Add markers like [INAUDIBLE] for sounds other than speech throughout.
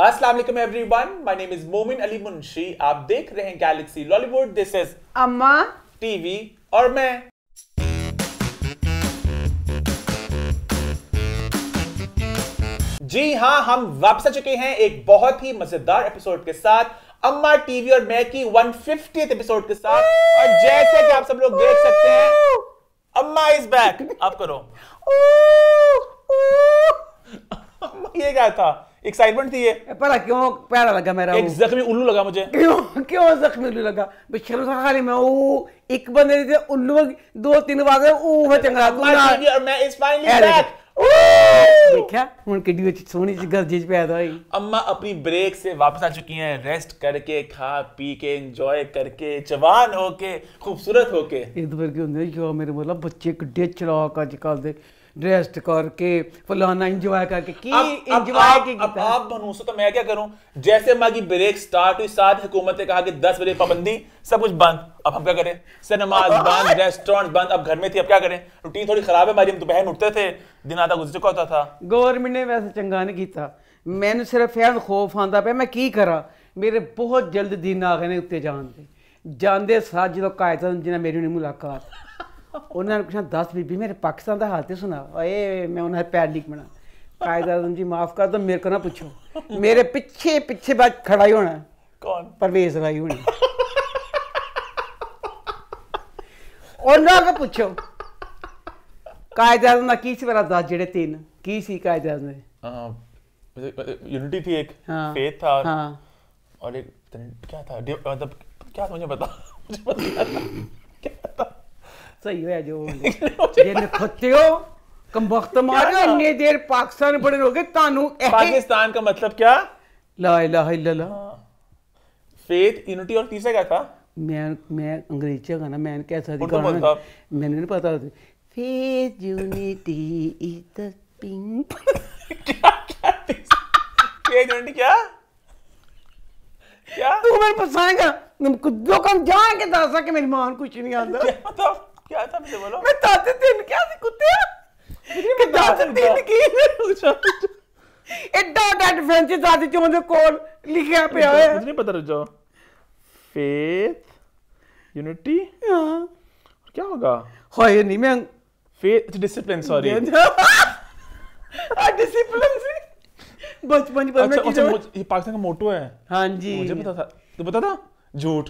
अस्सलाम वालेकुम everyone my name is मोमिन अली मुंशी आप देख रहे हैं Galaxy Lollywood this is Amma. TV और मैं। जी हाँ हम वापस आ चुके हैं एक बहुत ही मज़ेदार एपिसोड के साथ। अम्मा टीवी और मैं की 150th एपिसोड के साथ। और जैसे कि आप सब लोग देख सकते हैं अम्मा इज़ बैक आप करो। [LAUGHS] [LAUGHS] ये क्या था? एक्साइटमेंट थी ये पर क्यों प्यारा लगा मेरा एक वो? जख्मी उल्लू लगा मुझे क्यों क्यों जख्मी उल्लू लगा बेशर्म सा खाली मैं वो एक बंदे ने उल्लू दो तीन बार ਉਹ ਵਾ ਚੰਗਾ ਤੂੰ अम्मा ਨਾ टीवी और मैं इज फाइनली ਇਹ बैक ਦੇਖ। ਦੇਖਿਆ ਹੁਣ ਕਿੱਡੀ ਵਿੱਚ ਸੋਹਣੀ ਜਿਹੀ ਗਰਜੀ ਚ ਪੈਦਾ ਹੋਈ अम्मा अपनी ब्रेक से वापस आ चुकी हैं रेस्ट करके खा पी के एंजॉय करके जवान होके खूबसूरत होके ਇਹਦੇ ਵਰਗੇ ਹੁੰਦੇ ਜੋ ਮੇਰੇ ਮਤਲਬ ਬੱਚੇ ਕਿੱਡੇ ਚਲਾਕ ਅੱਜ ਕੱਲ ਦੇ ਰੈਸਟ ਕਰਕੇ ਫਲਾਨਾ ਇੰਜੋਏ ਕਰਕੇ ਕੀ अब, अब, ਇੰਜੋਏ आप, ਕੀ अब ਕੀਤਾ आप भनूसो तो मैं क्या करूं जैसे अम्मा की ब्रेक स्टार्ट हुई साथ हुकूमत ने कहा कि 10 बजे पाबंदी सब कुछ बंद अब हम क्या करें सिनेमाज बंद रेस्टोरेंट बंद अब घर में थी अब क्या करें रूटीन थोड़ी खराब है हमारी हम दोपहर में उठते थे दिन आधा गुजर चुका होता था ਗਵਰਨਮੈਂਟ ਨੇ ਵੈਸੇ ਚੰਗਾ ਨਹੀਂ ਕੀਤਾ ਮੈਨੂੰ ਸਿਰਫ ਇਹ ਖੋਫ ਆਂਦਾ ਪਿਆ ਮੈਂ ਕੀ ਕਰਾਂ ਮੇਰੇ ਬਹੁਤ ਜਲਦ ਦਿਨ ਆ ਗਏ ਨੇ ਉੱਤੇ ਜਾਣ ਦੇ ਜਾਂਦੇ ਸਾਰ ਜਦੋਂ ਕਾਇਦਨ ਜਿਹਨਾਂ ਮੇਰੀ ਨਾਲ ਮੁਲਾਕਾਤ ਉਹਨਾਂ ਨੇ ਪੁੱਛਿਆ 10 ਬੀਬੀ ਮੇਰੇ ਪਾਕਿਸਤਾਨ ਦਾ ਹਾਲ ਤੇ ਸੁਣਾ ਓਏ ਮੈਂ ਉਹਨਾਂ ਦਾ ਪੈਰ ਲਿਖ ਬਣਾ ਕਾਇਦਨ ਜੀ ਮਾਫ ਕਰ ਦੋ ਮੇਰੇ ਕੋ ਨਾ ਪੁੱਛੋ ਮੇਰੇ ਪਿੱਛੇ ਪਿੱਛੇ ਬਾਅਦ ਖੜਾ ਹੀ ਹੋਣਾ कौन ਪਰਵੇਜ਼ ਰਾਈ ਹੋਣੀ ਉਹਨਾਂ ਕੋ ਪੁੱਛੋ ਕਾਇਦਨ ਦਾ ਕੀ ਸੀ ਮੇਰਾ 10 ਜਿਹੜੇ ਤਿੰਨ ਕੀ ਸੀ ਕਾਇਦਨ ਦੇ यूनिटी थी एक हाँ फेथ था और, हाँ और एक क्या था डि- मतलब क्या था मुझे बता मुझे पता था क्या था सही हो जो [LAUGHS] [LAUGHS] जिन खत्ते हो कम वक्त मारो इन्ने देर पाकिस्तान बड़े रहोगे तानू पाकिस्तान का मतलब क्या? ला इलाहा इल्लल्लाह। हाँ। फेथ यूनिटी और तीसरा क्या था? मैं मैं अंग्रेज़ी का गाना मैं कैसा दी गाना मैंने नहीं पता faith unity is the pink क्या क्या फेथ यूनिटी क्या? क्या? तू मेरे पसाएगा कुछ दो कम जाएँगे दासा के मेरी माँ कुछ नहीं आता क्या था मुझे बोलो? मैं ताते दिन क्या थी कुत्ते दिन की एड्डा पे है। मुझे नहीं पता रुजो फेथ यूनिटी क्या होगा? नहीं मैं फेथ डिसिप्लिन सॉरी डिसिप्लिन से। बचपन अच्छा अच्छा ये पाकिस्तान का मोटो है। हाँ जी। मुझे पता था। तो पता था? झूठ।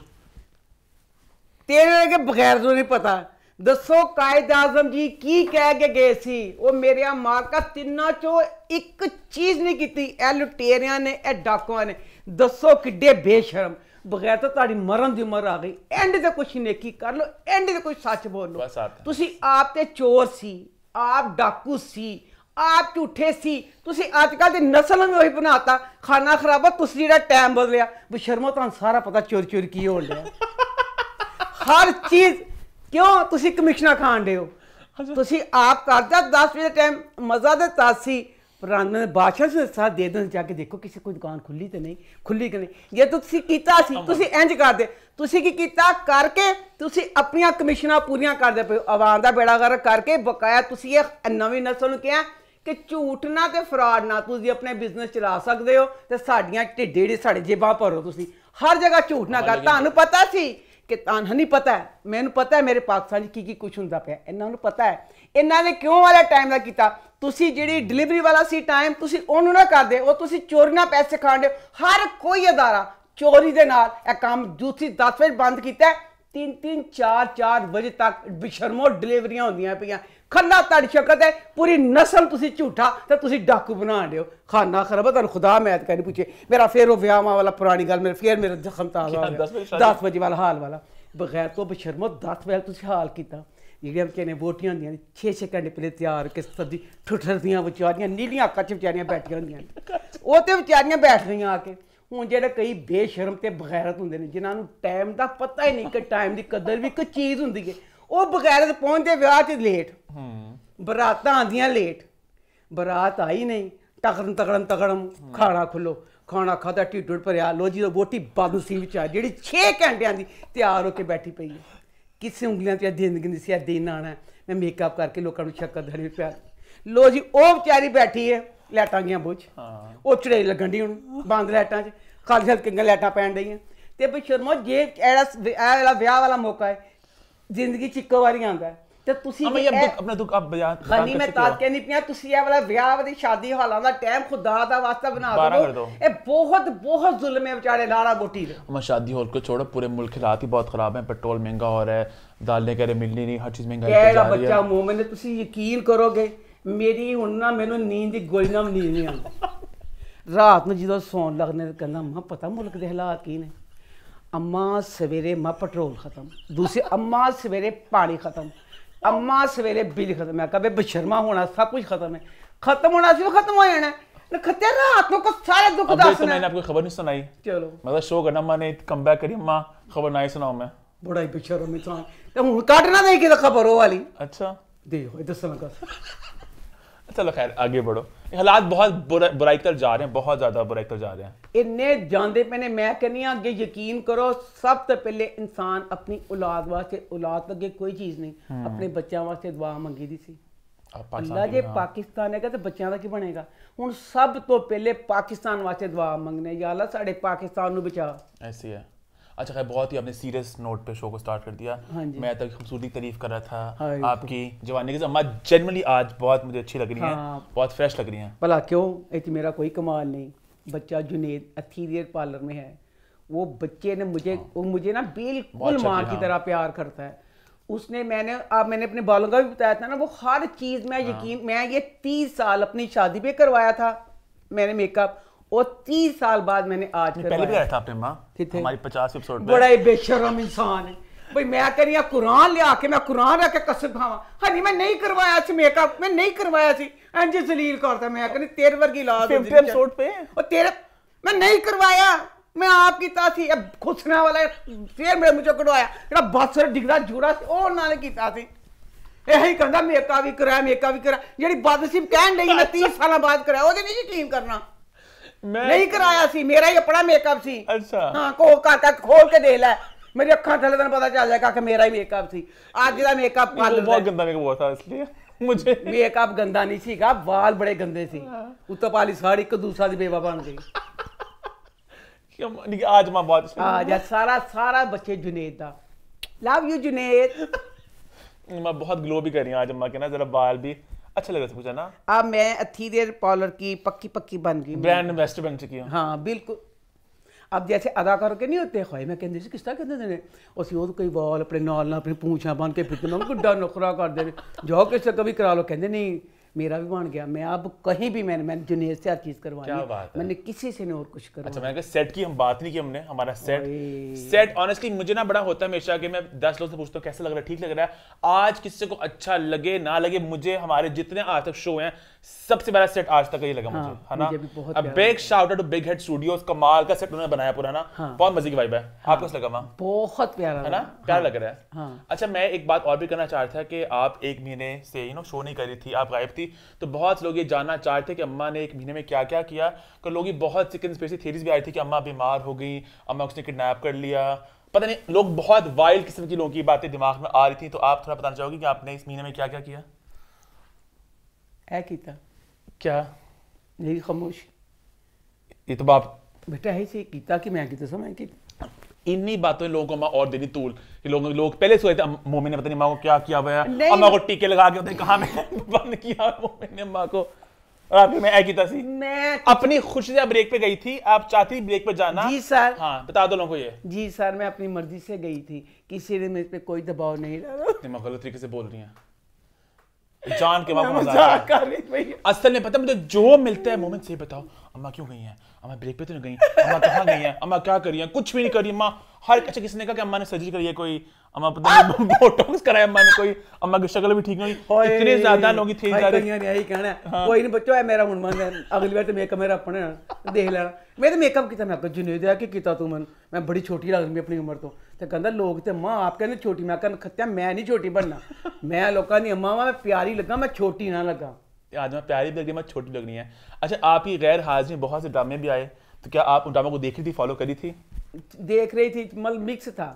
तेरे के बगैर तो नहीं पता। ਦੱਸੋ ਕਾਇਦ ਆਜ਼ਮ ਜੀ ਕੀ ਕਹਿ ਕੇ ਗਏ ਸੀ? ਉਹ ਮੇਰਿਆ ਮਾਰਕਾ ਤਿੰਨਾਂ ਚੋਂ ਇੱਕ ਚੀਜ਼ ਨਹੀਂ ਕੀਤੀ। ਇਹ ਲੁਟੇਰਿਆਂ ਨੇ ਇਹ ਡਾਕੂਆਂ ਨੇ। ਦੱਸੋ ਕਿੱਡੇ ਬੇਸ਼ਰਮ। ਬਗੈਰ ਤਾਂ ਤੁਹਾਡੀ ਮਰਨ ਦੀ ਉਮਰ ਆ ਗਈ। ਐਂਡ ਤੇ ਕੁਛ ਨੇਕੀ ਕਰ ਲੋ ਐਂਡ ਤੇ ਕੁਛ ਸੱਚ ਬੋਲੋ। ਹੈ। ਤੁਸੀਂ ਆਪ ਤੇ ਚੋਰ ਸੀ ਆਪ ਡਾਕੂ ਸੀ ਆਪ ਝੂਠੇ ਸੀ। ਤੁਸੀਂ ਅੱਜ ਕੱਲ ਦੀ ਨਸਲ ਨੂੰ ਉਹੀ ਬਣਾਤਾ। ਖਾਣਾ ਖਰਾਬਾ ਤੁਸੀਂ ਜਿਹੜਾ ਟਾਈਮ ਬਦਲਿਆ। ਬਸ਼ਰਮੋ ਤੁਹਾਨੂੰ ਸਾਰਾ ਪਤਾ ਚੋਰੀ ਚੋਰੀ ਕੀ ਹੋਣ ਡਿਆ। [LAUGHS] ਹਰ ਚੀਜ਼ ਕਿਉਂ ਤੁਸੀਂ ਕਮਿਸ਼ਨਾਂ ਖਾਣ ਦੇ ਹੋ? ਤੁਸੀਂ ਆਪ ਕਰਦਾ 10 ਵਜੇ ਟਾਈਮ ਮਜ਼ਾ ਦੇ ਤਾਸੀ ਪ੍ਰਾਂਤ ਨੇ ਬਾਦਸ਼ਾਹ ਦੇ ਸਾਥ ਦੇ ਦੇਣ ਜਾ ਕੇ ਦੇਖੋ ਕਿਸੇ ਕੋਈ ਦੁਕਾਨ ਖੁੱਲੀ ਤੇ ਨਹੀਂ ਖੁੱਲੀ ਕਿ ਨਹੀਂ। ਜੇ ਤੁਸੀਂ ਕੀਤਾ ਸੀ ਤੁਸੀਂ ਇੰਜ ਕਰਦੇ। ਤੁਸੀਂ ਕੀ ਕੀਤਾ? ਕਰਕੇ ਤੁਸੀਂ ਆਪਣੀਆਂ ਕਮਿਸ਼ਨਾਂ ਪੂਰੀਆਂ ਕਰਦੇ ਪਏ। ਆਵਾਮ ਦਾ ਬੇੜਾ ਗਰਕ ਕਰਕੇ ਬਕਾਇਆ ਤੁਸੀਂ ਇਹ ਨਵੀਂ ਨਸਲ ਨੂੰ ਕਿਹਾ ਕਿ ਝੂਠ ਨਾ ਤੇ ਫਰਾਡ ਨਾ ਤੁਸੀਂ ਆਪਣੇ ਬਿਜ਼ਨਸ ਚਲਾ ਸਕਦੇ ਹੋ ਤੇ ਸਾਡੀਆਂ ਢਿੱਡੇ ਜਿਹੜੇ ਸਾਡੇ ਜੇਬਾਂ ਭਰੋ ਤੁਸੀਂ। ਹਰ ਜਗ੍ਹਾ ਝੂਠ ਨਾ ਕਰ। ਤੁਹਾਨੂੰ ਪਤਾ ਸੀ ਕਿ ਤੁਹਾਨੂੰ ਨਹੀਂ ਪਤਾ ਹੈ। ਮੈਨੂੰ ਪਤਾ ਹੈ ਮੇਰੇ ਪਾਕਿਸਤਾਨ 'ਚ ਕੀ ਕੀ ਕੁਝ ਹੁੰਦਾ ਪਿਆ। ਇਹਨਾਂ ਨੂੰ ਪਤਾ ਹੈ। ਇਹਨਾਂ ਨੇ ਕਿਉਂ ਵਾਲਾ ਟਾਈਮ ਦਾ ਕੀਤਾ? ਤੁਸੀਂ ਜਿਹੜੀ ਡਿਲੀਵਰੀ ਵਾਲਾ ਸੀ ਟਾਈਮ ਤੁਸੀਂ ਉਹਨੂੰ ਨਾ ਕਰਦੇ ਉਹ ਤੁਸੀਂ ਚੋਰੀ ਨਾਲ ਪੈਸੇ ਖਾਂਦੇ ਹੋ। ਹਰ ਕੋਈ ਅਦਾਰਾ ਚੋਰੀ ਦੇ ਨਾਲ ਇਹ ਕੰਮ ਦੂਸਰੀ 10 ਵਜੇ ਬੰਦ ਕੀਤਾ ਹੈ। ਤਿੰਨ ਤਿੰਨ ਚਾਰ ਚਾਰ ਵਜੇ ਤੱਕ ਬਿਸ਼ਰਮੋ ਡਿਲੀਵਰੀਆਂ ਹੁੰਦੀਆਂ ਪਈਆਂ। ਖੱਲਾ ਤੁਹਾਡੀ ਸ਼ਕਤ ਹੈ ਪੂਰੀ ਨਸਲ ਤੁਸੀਂ ਝੂਠਾ ਤੇ ਤੁਸੀਂ ਡਾਕੂ ਬਣਾ ਦਿਓ ਖਾਨਾ ਖਰਾਬ ਹੈ, ਤੁਹਾਨੂੰ ਖੁਦਾ ਮੈਦ ਕਹਿੰਦੀ ਪੁੱਛੇ। ਮੇਰਾ ਫੇਰ ਉਹ ਵਿਆਹਾਂ ਵਾਲਾ ਪੁਰਾਣੀ ਗੱਲ ਮੇਰੇ ਫੇਰ ਮੇਰਾ ਜ਼ਖਮ ਤਾਜ਼ਾ ਹੋ ਗਿਆ। ਦਸ ਵਜੇ ਸ਼ਾਦੀ? 10 ਵਜੇ ਵਾਲਾ ਹਾਲ ਵਾਲਾ। ਬਗੈਰ ਤੋਂ ਬਸ਼ਰਮੋ 10 ਵਜੇ ਤੁਸੀਂ ਹਾਲ ਕੀਤਾ। ਜਿਹੜੀਆਂ ਵਿਚਾਰੀਆਂ ਵੋਟੀਆਂ ਹੁੰਦੀਆਂ ਨੇ 6-6 ਘੰਟੇ ਪਹਿਲੇ ਤਿਆਰ ਕਿ ਸਬਜ਼ੀ ਠੁੱਠਰਦੀਆਂ ਵਿਚਾਰੀਆਂ ਨੀਲੀਆਂ ਅੱਖਾਂ 'ਚ ਵਿਚਾਰੀਆਂ ਬੈਠੀਆਂ ਹੁੰਦੀਆਂ ਉਹ ਤੇ ਵਿਚਾਰੀਆਂ ਬੈਠ ਰਹੀਆਂ ਆ ਕੇ। ਹੁਣ ਜਿਹੜੇ ਕਈ ਬੇਸ਼ਰਮ ਤੇ ਬਗੈਰਤ ਹੁੰਦੇ ਨੇ ਜਿਨ੍ਹਾਂ ਨੂੰ ਟਾਈਮ ਦਾ ਪਤਾ ਹੀ ਨਹੀਂ ਕਿ ਟਾਈਮ ਦੀ ਕਦਰ ਵੀ ਇੱਕ ਚੀਜ਼ ਹੁੰਦੀ ਹੈ। ਉਹ ਬਗੈਰਤ ਪਹੁੰਚਦੇ ਵਿਆਹ 'ਚ ਲੇਟ ਬਰਾਤਾਂ ਆਂਦੀਆਂ ਲੇਟ ਬਰਾਤ ਆਈ ਨਹੀਂ। ਤਕੜਨ ਤਕੜਨ ਤਕੜਮ ਖਾਣਾ ਖੁੱਲੋ। ਖਾਣਾ ਖਾਦਾ ਢਿੱਡ ਭਰਿਆ। ਲੋ ਜੀ ਵੋਟੀ ਬੰਦ ਸੀ ਵਿਚਾਰ ਜਿਹੜੀ 6 ਘੰਟਿਆਂ ਦੀ ਤਿਆਰ ਹੋ ਕੇ ਬੈਠੀ ਪਈ ਹੈ। ਕਿਸੇ ਉਂਗਲੀਆਂ ਤੇ ਦਿਨ ਗਿੰਦੀ ਸੀ ਦਿਨ ਆਣਾ ਮੈਂ ਮੇਕਅਪ ਕਰਕੇ ਲੋਕਾਂ ਨੂੰ ਸ਼ੱਕਰ ਧੜੀ ਪਿਆ। ਲੋ ਜੀ ਉਹ ਵਿਚਾਰੀ ਬੈਠੀ ਹੈ ਲਾਈਟਾਂ ਗਈਆਂ ਬੁੱਝ। ਹਾਂ। ਉਹ ਚੜੇ ਲੱਗਣ ਦੀ ਹੁਣ ਬੰਦ ਲਾਈਟਾਂ 'ਚ। ਖਾਲੀ ਹਲਕੀਆਂ ਲਾਈਟਾਂ ਪੈਣ ਡਈਆਂ। ਤੇ ਬਈ ਸ਼ਰਮੋ ਜੇ ਐੜਾ ਇਹ ਵਾਲਾ ਵਿਆਹ ਵਾਲਾ ਮੌਕਾ ਹੈ ਜ਼ਿੰਦਗੀ 'ਚ ਇੱਕੋ ਵਾਰੀ ਆਉਂਦਾ ਹੈ ਤੇ ਤੁਸੀਂ ਅਮਾ ਵੀ ਇਹ ਇਹ- ਦੁੱਖ ਆਪਣਾ ਦੁੱਖ ਆਪ ਬਿਆਨ ਹਨੀ ਮੈਂ ਤਾਂ ਕਹਿੰਦੀ ਪਿਆ ਤੁਸੀਂ ਇਹ ਵਾਲਾ ਵਿਆਹ ਵਾਲੀ ਸ਼ਾਦੀ ਹਾਲਾਂ ਦਾ ਟਾਈਮ ਖੁਦਾ ਦਾ ਵਾਸਤਾ ਬਣਾ ਬਾਰਾਂ ਕਰ ਦਿਓ ਦਿਓ। ਇਹ ਬਹੁਤ ਬਹੁਤ ਜ਼ੁਲਮ ਹੈ ਵਿਚਾਰੇ ਲਾੜਾ ਬੋਟੀ ਦੇ अमर शादी हॉल को छोड़ो पूरे मुल्क के हालात ही बहुत ख़राब हैं पेट्रोल महंगा हो रहा है दालें कह रहे मिलनी नहीं हर चीज़ महंगाई पे ਕਿਹੜਾ जा रही ਬੱਚਾ है ਮੂਮਨ ਨੇ ਤੁਸੀਂ ਯਕੀਨ ਕਰੋਗੇ ਮੇਰੀ ਹੁਣ ਨਾ ਮੈਨੂੰ ਨੀਂਦ ਦੀ ਗੋਲੀ ਨਾਲ ਨੀਂਦ ਨਹੀਂ ਆਉਂਦੀ [LAUGHS] ਰਾਤ ਨੂੰ ਜਦੋਂ ਸੌਣ ਲੱਗਨੇ ਤੇ ਕਹਿੰਦਾ ਮਾਂ ਪਤਾ ਮੁਲਕ ਦੇ ਹਾਲਾਤ ਕੀ ਨੇ अम्मा सवेरे मैं पेट्रोल ख़त्म दूसरी अम्मा सवेरे पानी ख़त्म अम्मा सवेरे बिजली ख़त्म। मैं कभी बशर्मा होना सब कुछ ख़त्म है। ख़त्म होना सी ख़त्म हो जाना है। तो रात को सारे दुख मैंने आपको खबर नहीं सुनाई। चलो। मतलब शो करना मैंने करी अम्मा खबर सुनाओ मैं। बड़ा ही पिक्चर में तो, तो हूँ काटना नहीं तो खबर हो वाली। अच्छा। देखो इधर चलो खैर आगे बढ़ो। ਹਾਲਾਤ ਬਹੁਤ ਬੁਰਾਈ ਤੱਕ ਜਾ ਰਹੇ ਹਨ ਬਹੁਤ ਜ਼ਿਆਦਾ ਬੁਰਾਈ ਤੱਕ ਜਾ ਰਹੇ ਹਨ ਇੰਨੇ ਜਾਂਦੇ ਪਏ ਨੇ ਮੈਂ ਕਹਿੰਨੀ ਆ ਅੱਗੇ ਯਕੀਨ ਕਰੋ ਸਭ ਤੋਂ ਪਹਿਲੇ ਇਨਸਾਨ ਆਪਣੀ ਔਲਾਦ ਵਾਸਤੇ ਔਲਾਦ ਅੱਗੇ ਕੋਈ ਚੀਜ਼ ਨਹੀਂ ਆਪਣੇ ਬੱਚਿਆਂ ਵਾਸਤੇ ਦੁਆ ਮੰਗੀ ਦੀ ਸੀ ਅੱਲਾ ਜੇ ਪਾਕਿਸਤਾਨ ਹੈਗਾ ਤੇ ਬੱਚਿਆਂ ਦਾ ਕੀ ਬਣੇਗਾ? ਹੁਣ ਸਭ ਤੋਂ ਪਹਿਲੇ ਪਾਕਿਸਤਾਨ ਵਾਸਤੇ ਦੁਆ ਮੰਗਨੇ ਯਾ ਅੱਲਾ ਸਾਡੇ ਪਾਕਿਸਤਾਨ ਨੂੰ ਬਚਾ। ਐਸੀ ਹੈ। अच्छा खैर बहुत ही आपने सीरियस नोट पे शो को स्टार्ट कर दिया। हाँ मैं तो तक खूबसूरती तारीफ़ कर रहा था हाँ आपकी जवानी की। अम्मा जनरली आज बहुत मुझे अच्छी लग रही हाँ। है। बहुत फ्रेश लग रही है। भला क्यों? एक तो मेरा कोई कमाल नहीं। बच्चा जुनेद अथीरियर पार्लर में है। वो बच्चे ने मुझे हाँ। वो मुझे ना बिल्कुल माँ की तरह प्यार करता है। उसने मैंने आप मैंने अपने बालों का भी बताया था ना वो हर चीज़ में हाँ। यकीन मैं ये तीस साल अपनी शादी पे करवाया था। मैंने मेकअप और तीस साल बाद मैंने आज ये पहले भी करवाया आया था आपने माँ कितने? हमारी पचास एपिसोड पे बड़ा ही बेशरम इंसान है भाई मैं कह रही हूं, कुरान लिया के मैं कुरान रख के कसम खावा हनी मैं नहीं करवाया सी मेकअप मैं नहीं करवाया सी इंज जलील करता मैं कहनी तेरे वर्गी लाद 50 एपिसोड पे और तेरे मैं नहीं करवाया मैं आपकी तासी अब खुसने वाला फिर मेरे मुझे कढ़वाया ਜਿਹੜਾ ਬਾਸਰ ਡਿਗਰਾ ਜੂੜਾ ਸੀ ਉਹ ਨਾਲ ਕੀਤਾ ਸੀ ਇਹੀ ਕਹਿੰਦਾ ਮੇਕਾ ਵੀ ਕਰਾਇਆ ਮੇਕਾ ਵੀ ਕਰਾਇਆ ਜਿਹੜੀ ਬਦਨਸੀਬ ਕਹਿਣ ਲਈ ਮੈਂ 30 ਸਾਲਾਂ ਬਾਅਦ ਕਰਾਇਆ ਉਹਦੇ ਨਹੀਂ ਯਕੀਨ ਕਰਨਾ मैं ਨਹੀਂ ਕਰਾਇਆ ਸੀ ਮੇਰਾ ਹੀ ਆਪਣਾ ਮੇਕਅਪ ਸੀ अच्छा ਹਾਂ ਕੋ ਕਾਕਾ ਖੋਲ ਕੇ ਦੇਖ ਲੈ ਮੇਰੀ ਅੱਖਾਂ ਥੱਲੇ ਤੈਨੂੰ ਪਤਾ ਚੱਲ ਜਾਏਗਾ ਕਿ ਮੇਰਾ ਹੀ ਮੇਕਅਪ ਸੀ ਅੱਜ ਦਾ ਮੇਕਅਪ वो ਪਾਰਲਰ बहुत गंदा मेरे को हुआ था इसलिए मुझे ਮੇਕਅਪ ਗੰਦਾ ਨਹੀਂ ਸੀਗਾ ਵਾਲ ਬੜੇ ਗੰਦੇ ਸੀ ਉੱਤੋਂ ਪਾਲੀ ਸਾੜੀ ਇੱਕ ਦੂਸਰਾ ਦੀ ਬੇਵਾ ਬਣ ਗਈ कि हम- लेकिन आज माँ बहुत अच्छी ਆ ਜਾ ਸਾਰਾ ਸਾਰਾ ਬੱਚੇ ਜੁਨੇਦ ਦਾ ਲਵ ਯੂ ਜੁਨੇਦ [LAUGHS] माँ बहुत ग्लो भी कर रही हैं आज अम्मा के ना जरा बाल भी अच्छा लगा था पूजा ना? अब मैं अथीरियर पॉलर की पक्की पक्की बन गई ब्रांड एम्बेसडर बन चुकी हूँ। हाँ बिल्कुल। अब जैसे अदाकारों के नहीं होते खोए मैं कहते किस तरह कहते थे उसी और कोई वाल अपने नाल अपनी पूछा बन के फिर तो डर नखरा कर दे जाओ किस तरह कभी करा लो। कहते नहीं मेरा भी बन गया मैं अब कहीं भी मैंने मैंने जुनेद से हर चीज़ करवाई क्या बात है। मैंने किसी से नहीं और कुछ अच्छा मैंने कहा सेट की हम बात नहीं की हमने हमारा सेट सेट ऑनेस्टली मुझे ना बड़ा होता है हमेशा कि मैं दस लोग से पूछता हूँ कैसा लग रहा है? ठीक लग रहा है? आज किसी को अच्छा लगे ना लगे मुझे हमारे जितने आज तक शो हैं सबसे बड़ा सेट आज तक यही लगा हाँ, मुझे हाँ, है ना? अब big shout out to big head studios कमाल का सेट उन्होंने बनाया पूरा ना? हाँ। बहुत मज़े की वाइब है। हाँ, आपको लगा वहाँ? बहुत प्यारा है ना। प्यारा लग रहा है। हाँ। अच्छा मैं एक बात और भी करना चाह रहा था कि आप एक महीने से यू नो शो नहीं कर रही थी आप गायब थी। तो बहुत लोग ये जानना चाह रहे थे कि अम्मा ने एक महीने में क्या क्या। किया कि लोग बहुत सी कंस्पिरेसी थ्योरीज भी आई थी कि अम्मा बीमार हो गई अम्मा को उसने किडनैप कर लिया। पता नहीं लोग बहुत वाइल्ड किस्म की लोगों की बातें दिमाग में आ रही थी। तो आप थोड़ा बताना चाहोगे कि आपने इस महीने में क्या क्या किया? है कीता क्या? मेरी खामोश ये तो आप बेटा है से कीता कि मैं कीता समय की इन्हीं बातों में लोगों को अम्मा और देनी तूल। कि लोग लोग पहले सोए थे मोमिन ने पता नहीं अम्मा को क्या किया हुआ है। अम्मा को टीके लगा के होते कहा में बंद किया है मोमिन ने अम्मा को। और आपकी मैं कीता सी मैं अपनी खुशी से ब्रेक पे गई थी। आप चाहती ब्रेक पे जाना? जी सर। हाँ बता दो लोगों को ये। जी सर मैं अपनी मर्ज़ी से गई थी। किसी ने मेरे पे कोई दबाव नहीं डाला। गलत तरीके से बोल रही हैं। जान के बाप मज़ाक असल में पता मुझे जो मिलता है मोमेंट से बताओ। अम्मा क्यों गई हैं? अम्मा ब्रेक पे तो नहीं गई? अम्मा कहाँ गई हैं? अम्मा क्या करी है? कुछ भी नहीं करी अम्मा। हर अच्छा किसने कहा कि अम्मा ने सर्जरी करी है कोई अम्मा पता नहीं [LAUGHS] [LAUGHS] बोटॉक्स कराया अम्मा ने कोई अम्मा की शक्ल भी ठीक नहीं इतने ज़्यादा लोग थे जा रही हैं यही कहना है। हाँ। कोई नहीं बच्चों है मेरा हुन मन है अगली बार तो मेकअप मेरा अपने देख लेना मैं तो मेकअप किया मैं तो आपको जुनेदिया कि किया तू मन। मैं बड़ी छोटी लग रही अपनी उम्र तो। ਛੋਟੀ ਲੱਗਦੀ ਆਪਣੀ ਉਮਰ ਤੋਂ ਤੇ ਕਹਿੰਦਾ ਲੋਕ ਤੇ ਮਾਂ ਆਪ ਕਹਿੰਦੇ ਛੋਟੀ ਮੈਂ ਕਹਿੰਦਾ ਖੱਤਿਆ ਮੈਂ ਨਹੀਂ ਛੋਟੀ ਬਣਨਾ ਮੈਂ ਲੋਕਾਂ ਦੀ ਅੰਮਾ ਵਾਂ ਮੈਂ ਪਿਆਰੀ ਲੱਗਾ ਮੈਂ ਛੋਟੀ ਨਾ ਲੱਗਾ आज मैं प्यारी भी लग रही है मैं छोटी लग रही है अच्छा आपकी गैर हाजिर में बहुत से ड्रामे भी आए तो क्या आप उन ड्रामों को देख रही थी फॉलो करी थी देख रही थी मल मिक्स था